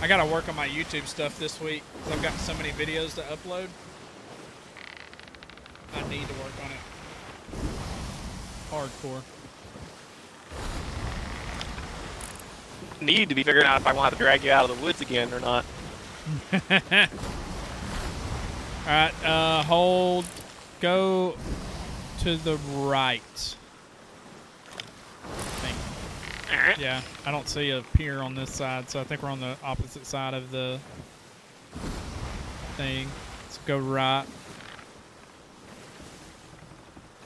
I gotta work on my YouTube stuff this week because I've got so many videos to upload. I need to work on it. Hardcore. Need to be figuring out if I want to drag you out of the woods again or not. Alright, uh, hold. Go to the right. I think. Yeah, I don't see a pier on this side, so I think we're on the opposite side of the thing. Let's go right.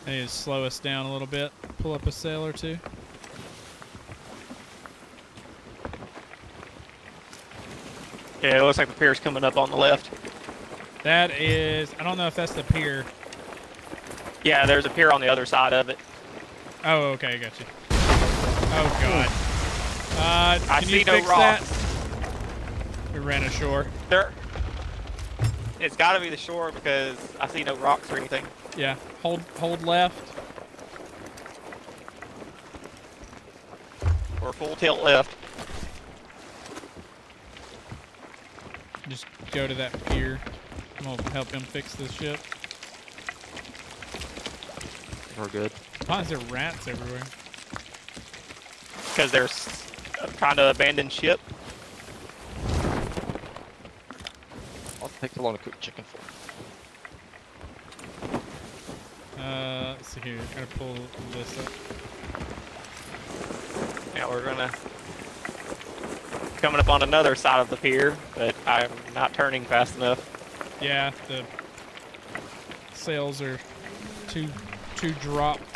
I need to slow us down a little bit. Pull up a sail or two. Yeah, it looks like the pier's coming up on the left. That is, I don't know if that's the pier. Yeah, there's a pier on the other side of it. Oh, okay, I got you. Oh god. Uh, I can see you no fix rocks. that? We ran ashore. There. It's got to be the shore because I see no rocks or anything. Yeah, hold hold left. Or full tilt left. Just go to that pier. I'm gonna help him fix this ship. We're good. Why is there rats everywhere? Because there's a kind of abandoned ship. I'll take so long to cook chicken for. Uh, let's see here. Gotta pull this up. Now we're gonna coming up on another side of the pier, but I'm not turning fast enough. Yeah, the sails are too too dropped.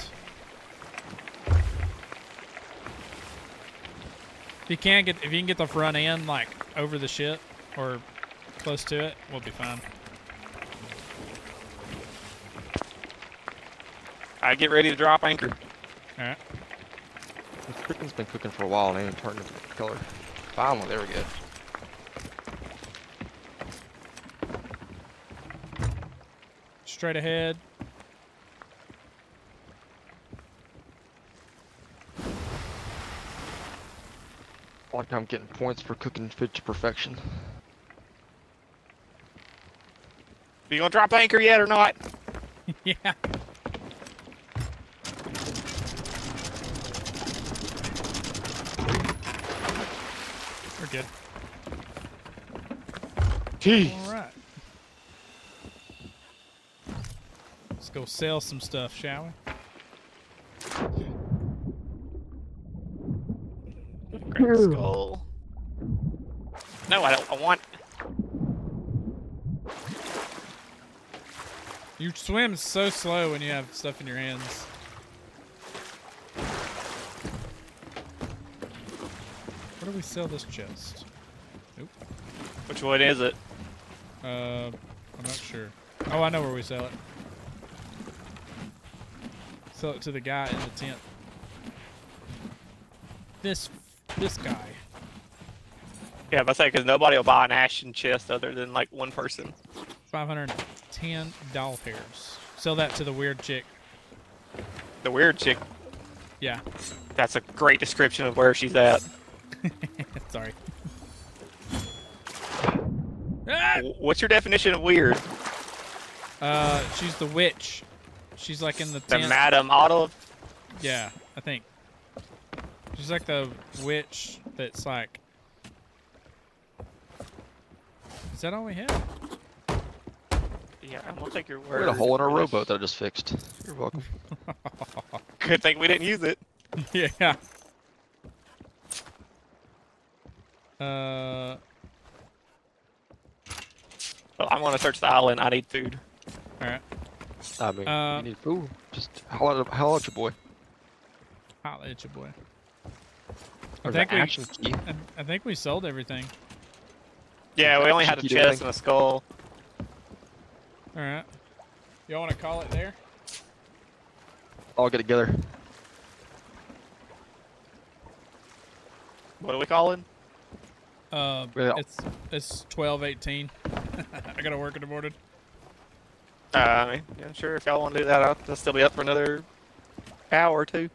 If you can't get if you can get the front end like over the ship or close to it, we'll be fine. I get ready to drop anchor. Alright. The chicken's been cooking for a while and ain't turned into color. Finally, there we go. Straight ahead. Like I'm getting points for cooking food to perfection. You gonna drop anchor yet or not? yeah. We're good. Jeez. All right. Let's go sell some stuff, shall we? Great skull. No, I don't. I want. You swim so slow when you have stuff in your hands. Where do we sell this chest? Nope. Which one is it? Uh, I'm not sure. Oh, I know where we sell it. Sell it to the guy in the tent. This, this guy. Yeah, but I say because nobody will buy an ashen chest other than like one person. 510 doll hairs. Sell that to the weird chick. The weird chick. Yeah. That's a great description of where she's at. Sorry. W- What's your definition of weird? Uh, she's the witch. She's like in the The. Madam Olive? Yeah, I think. She's like the witch that's like. Is that all we have? Yeah, I'm gonna take your word. We word. had a hole in our rowboat that I just fixed. You're welcome. Good thing we didn't use it. yeah. Uh, Well, I'm gonna search the island. I need food. all right. I mean, Uh, you need food. Just holler at, holler at your boy. Holla at your boy. I think we, action key. I, I think we sold everything. Yeah, we only had a chest and a skull. All right. Y'all want to call it there? All get together. What are we calling? Uh, Really? it's it's twelve eighteen. I gotta work in the morning. Uh, I mean, yeah, sure. If y'all want to do that, I'll, I'll still be up for another hour or two.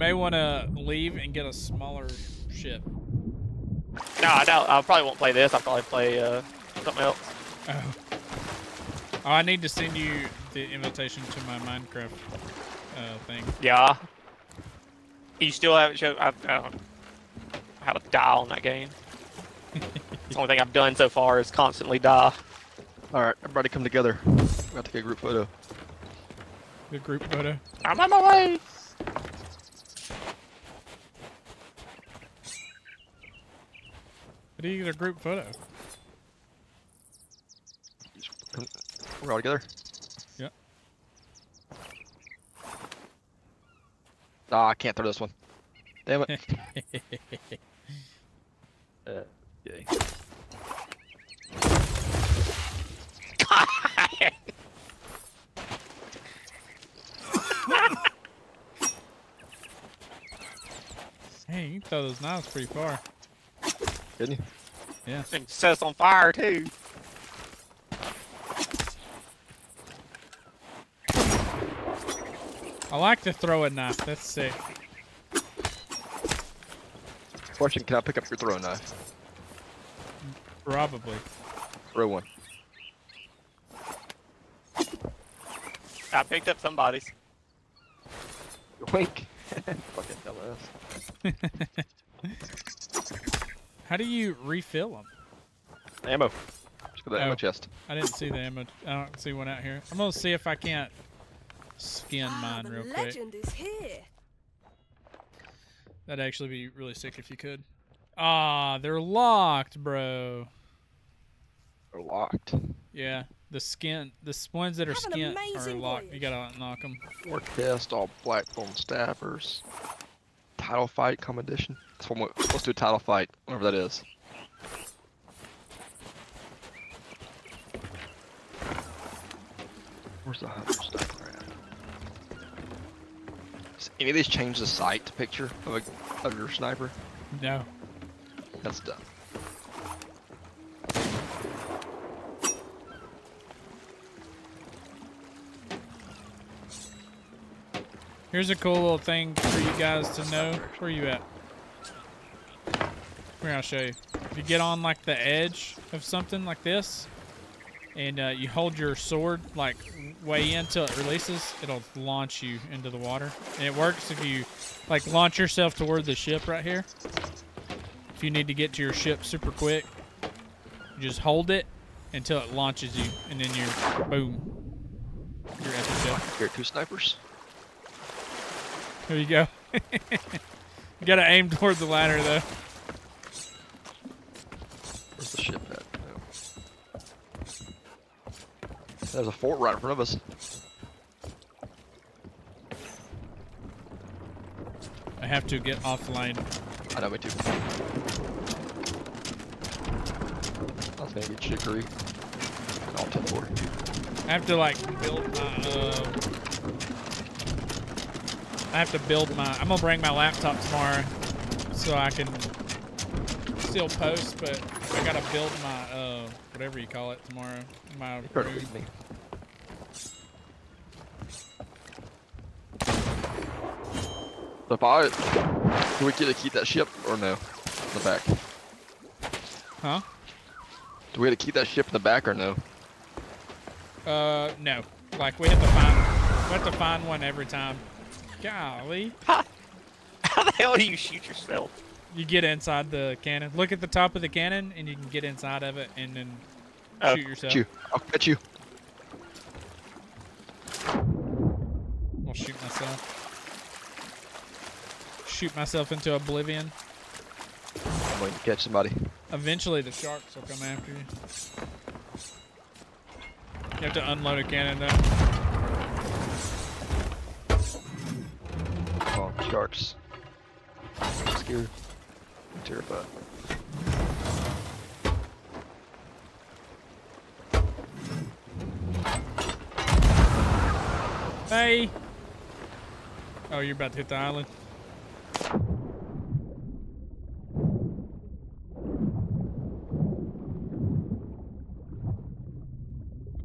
You may want to leave and get a smaller ship. No, I doubt. I probably won't play this. I'll probably play uh, something else. Oh. Oh, I need to send you the invitation to my Minecraft uh, thing. Yeah. You still haven't showed I, I don't know how to die on that game. the only thing I've done so far is constantly die. All right, everybody come together. We got to take a group photo. The group photo. I'm on my way. How do you get a group photo? We're all together. Yep. Ah, I can't throw this one. Damn it. uh, yay. Hey, you can throw those knives pretty far. Didn't you? Yeah. And set us on fire too. I like to throw a knife. That's sick. Question: Can I pick up your throwing knife? Probably. Throw one. I picked up somebody's. Wink. Fucking dumbass. How do you refill them? Ammo. Just go to the ammo Oh. chest. I didn't see the ammo. I don't see one out here. I'm gonna see if I can't skin mine the real quick. legend is here. That'd actually be really sick if you could. Ah, they're locked, bro. They're locked. Yeah, the skin, the s- ones that are Have skin are amazing locked. You gotta unlock them. War chest, all blackbone stabbers. Title fight come edition. One. we- Let's do a title fight, whatever that is. Where's the hunter sniper at? Does any of these change the sight picture of, a, of your sniper? No. That's dumb. Here's a cool little thing for you guys to know. Where you at? Here, I'll show you. If you get on like the edge of something like this, and uh, you hold your sword like way in till it releases, it'll launch you into the water. And it works if you like launch yourself toward the ship right here. If you need to get to your ship super quick, you just hold it until it launches you, and then you're boom. You're at the ship. Here, two snipers. There you go. you gotta aim toward the ladder though. Ship at? No. There's a fort right in front of us. I have to get offline. I know, me too. I was gonna get chicory. I'll four. I have to like build my. Uh, I have to build my. I'm gonna bring my laptop tomorrow, so I can still post, but I gotta build my uh, whatever you call it tomorrow. in My Try to room. read me. So if I, do we get to keep that ship or no? In the back. Huh? Do we have to keep that ship in the back or no? Uh, no. Like we have to find, we have to find one every time. Golly. How the hell do you shoot yourself? You get inside the cannon. Look at the top of the cannon, and you can get inside of it, and then Oh, shoot yourself. You. I'll catch you. I'll shoot myself. Shoot myself into oblivion. I'm going to catch somebody. Eventually, the sharks will come after you. You have to unload a cannon though. Oh, sharks. I'm scared. I'm. Hey. Oh, you're about to hit the island.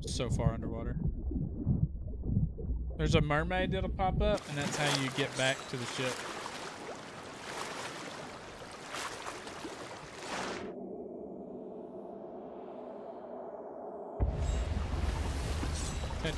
So far underwater. There's a mermaid that'll pop up, and that's how you get back to the ship. Ow.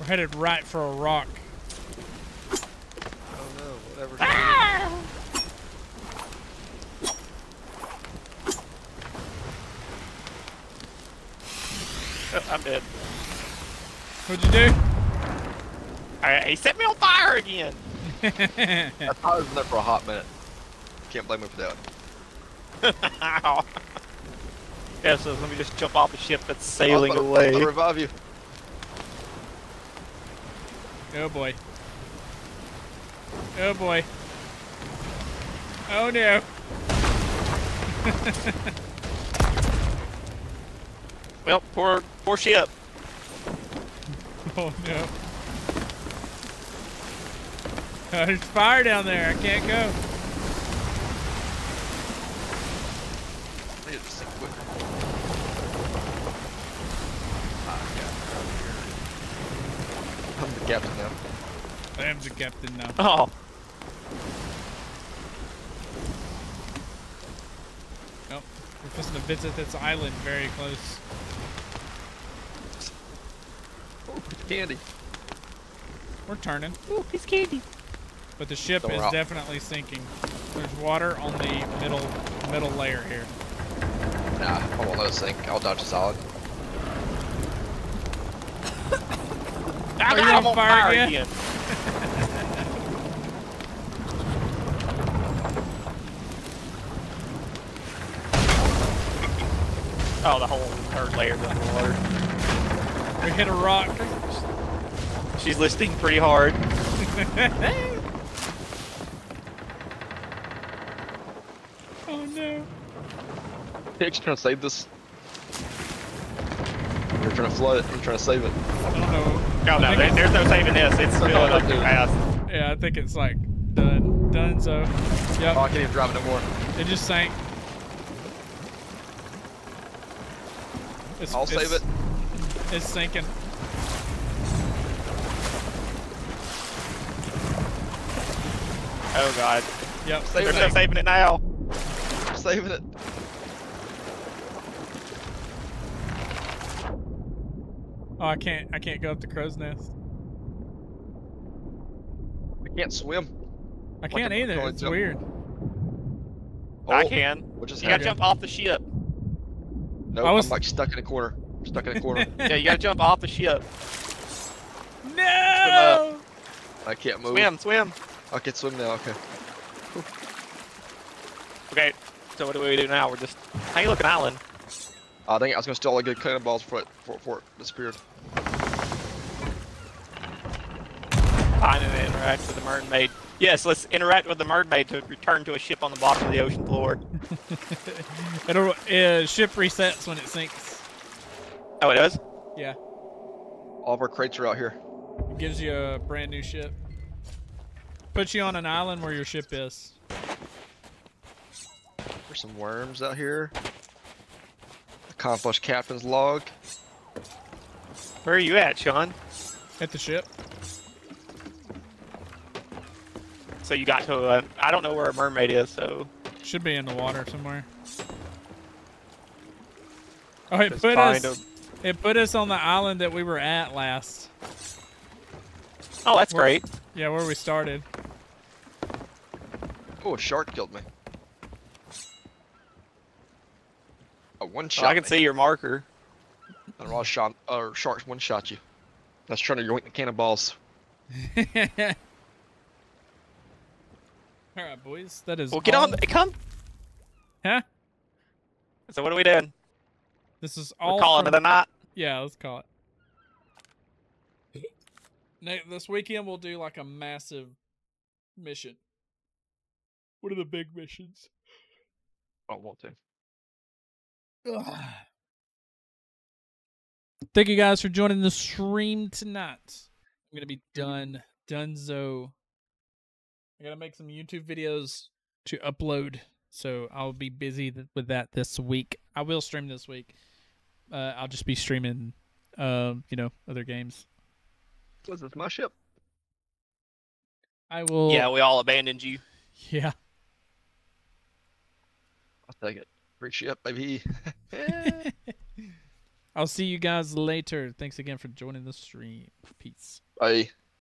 We're headed right for a rock. Oh no, whatever. Oh, I'm dead. What'd you do? I, he set me on fire again. I thought I was in there for a hot minute. Can't blame me for that. Ow. Yeah, so let me just jump off the ship that's sailing I'll, away. I'll revive you. Oh boy. Oh boy. Oh no. Well, poor, poor ship. Oh no. Oh, there's fire down there. I can't go. I need to sink quicker. I'm the captain now. I am the captain now. Oh. Nope. We're supposed to visit this island very close. Candy. We're turning. Ooh, piece of candy. But the ship So is out. definitely sinking. There's water on the middle middle layer here. Nah, I won't let it sink. I'll dodge a solid. I Are got you him on fire again? again. oh, the whole third layer layer's underwater. We hit a rock. She's listing pretty hard. oh no. Pig's trying to save this. You're trying to flood it. I'm trying to save it. I don't know. No, no, there, there's no saving this. It's filling up too fast. Yeah, I think it's like done. Done so. Yep. Oh, I can't even drive it no more. It just sank. It's, I'll it's- save it. It's sinking. Oh god. Yep. Save There's it. saving it now. I'm saving it. Oh, I can't. I can't go up the crow's nest. I can't swim. I Like can't a- either. It's jump. weird. Oh, I Oh, can. What just You gotta jump off the ship. Nope, I was- I'm like stuck in a corner. Stuck in a corner. Yeah, you gotta jump off the ship. No. I can't move. Swim, swim. I can swim now. Okay. Okay, so what do we do now? We're just. Hey, look, an island. I think I was gonna steal all the good cannonballs before it, before, before it disappeared. Finding it interact with the mermaid Yes, let's interact with the mermaid to return to a ship on the bottom of the ocean floor. It'll uh, ship resets when it sinks. Oh, it does? Yeah, All of our crates are out here. it gives you a brand new ship. Puts you on an island where your ship is. There's some worms out here. Accomplished captain's log. Where are you at, Shawn? At the ship. So you got to uh, I don't know where a mermaid is, so Should be in the water somewhere. Oh, it Just put find us. It put us on the island that we were at last. Oh, that's Where- great. Yeah, where we started. Oh, a shark killed me. A one Oh, shot. I can see your marker. I don't know, shot, uh, sharks one shot you. That's trying to yoink the cannonballs. All right, boys. That is. Well, get on. all- Come. Huh? So what are we doing? This is all. We're all. calling from- it a night. Yeah, let's call it. Nate, this weekend we'll do like a massive mission. What are the big missions? I don't want to. Thank you guys for joining the stream tonight. I'm gonna be done, donezo. I gotta make some YouTube videos to upload, so I'll be busy th- with that this week. I will stream this week. Uh, I'll just be streaming, um, you know, other games. Was this my ship? I will. Yeah, we all abandoned you. Yeah. I'll take it. Free ship, baby. I'll see you guys later. Thanks again for joining the stream. Peace. Bye.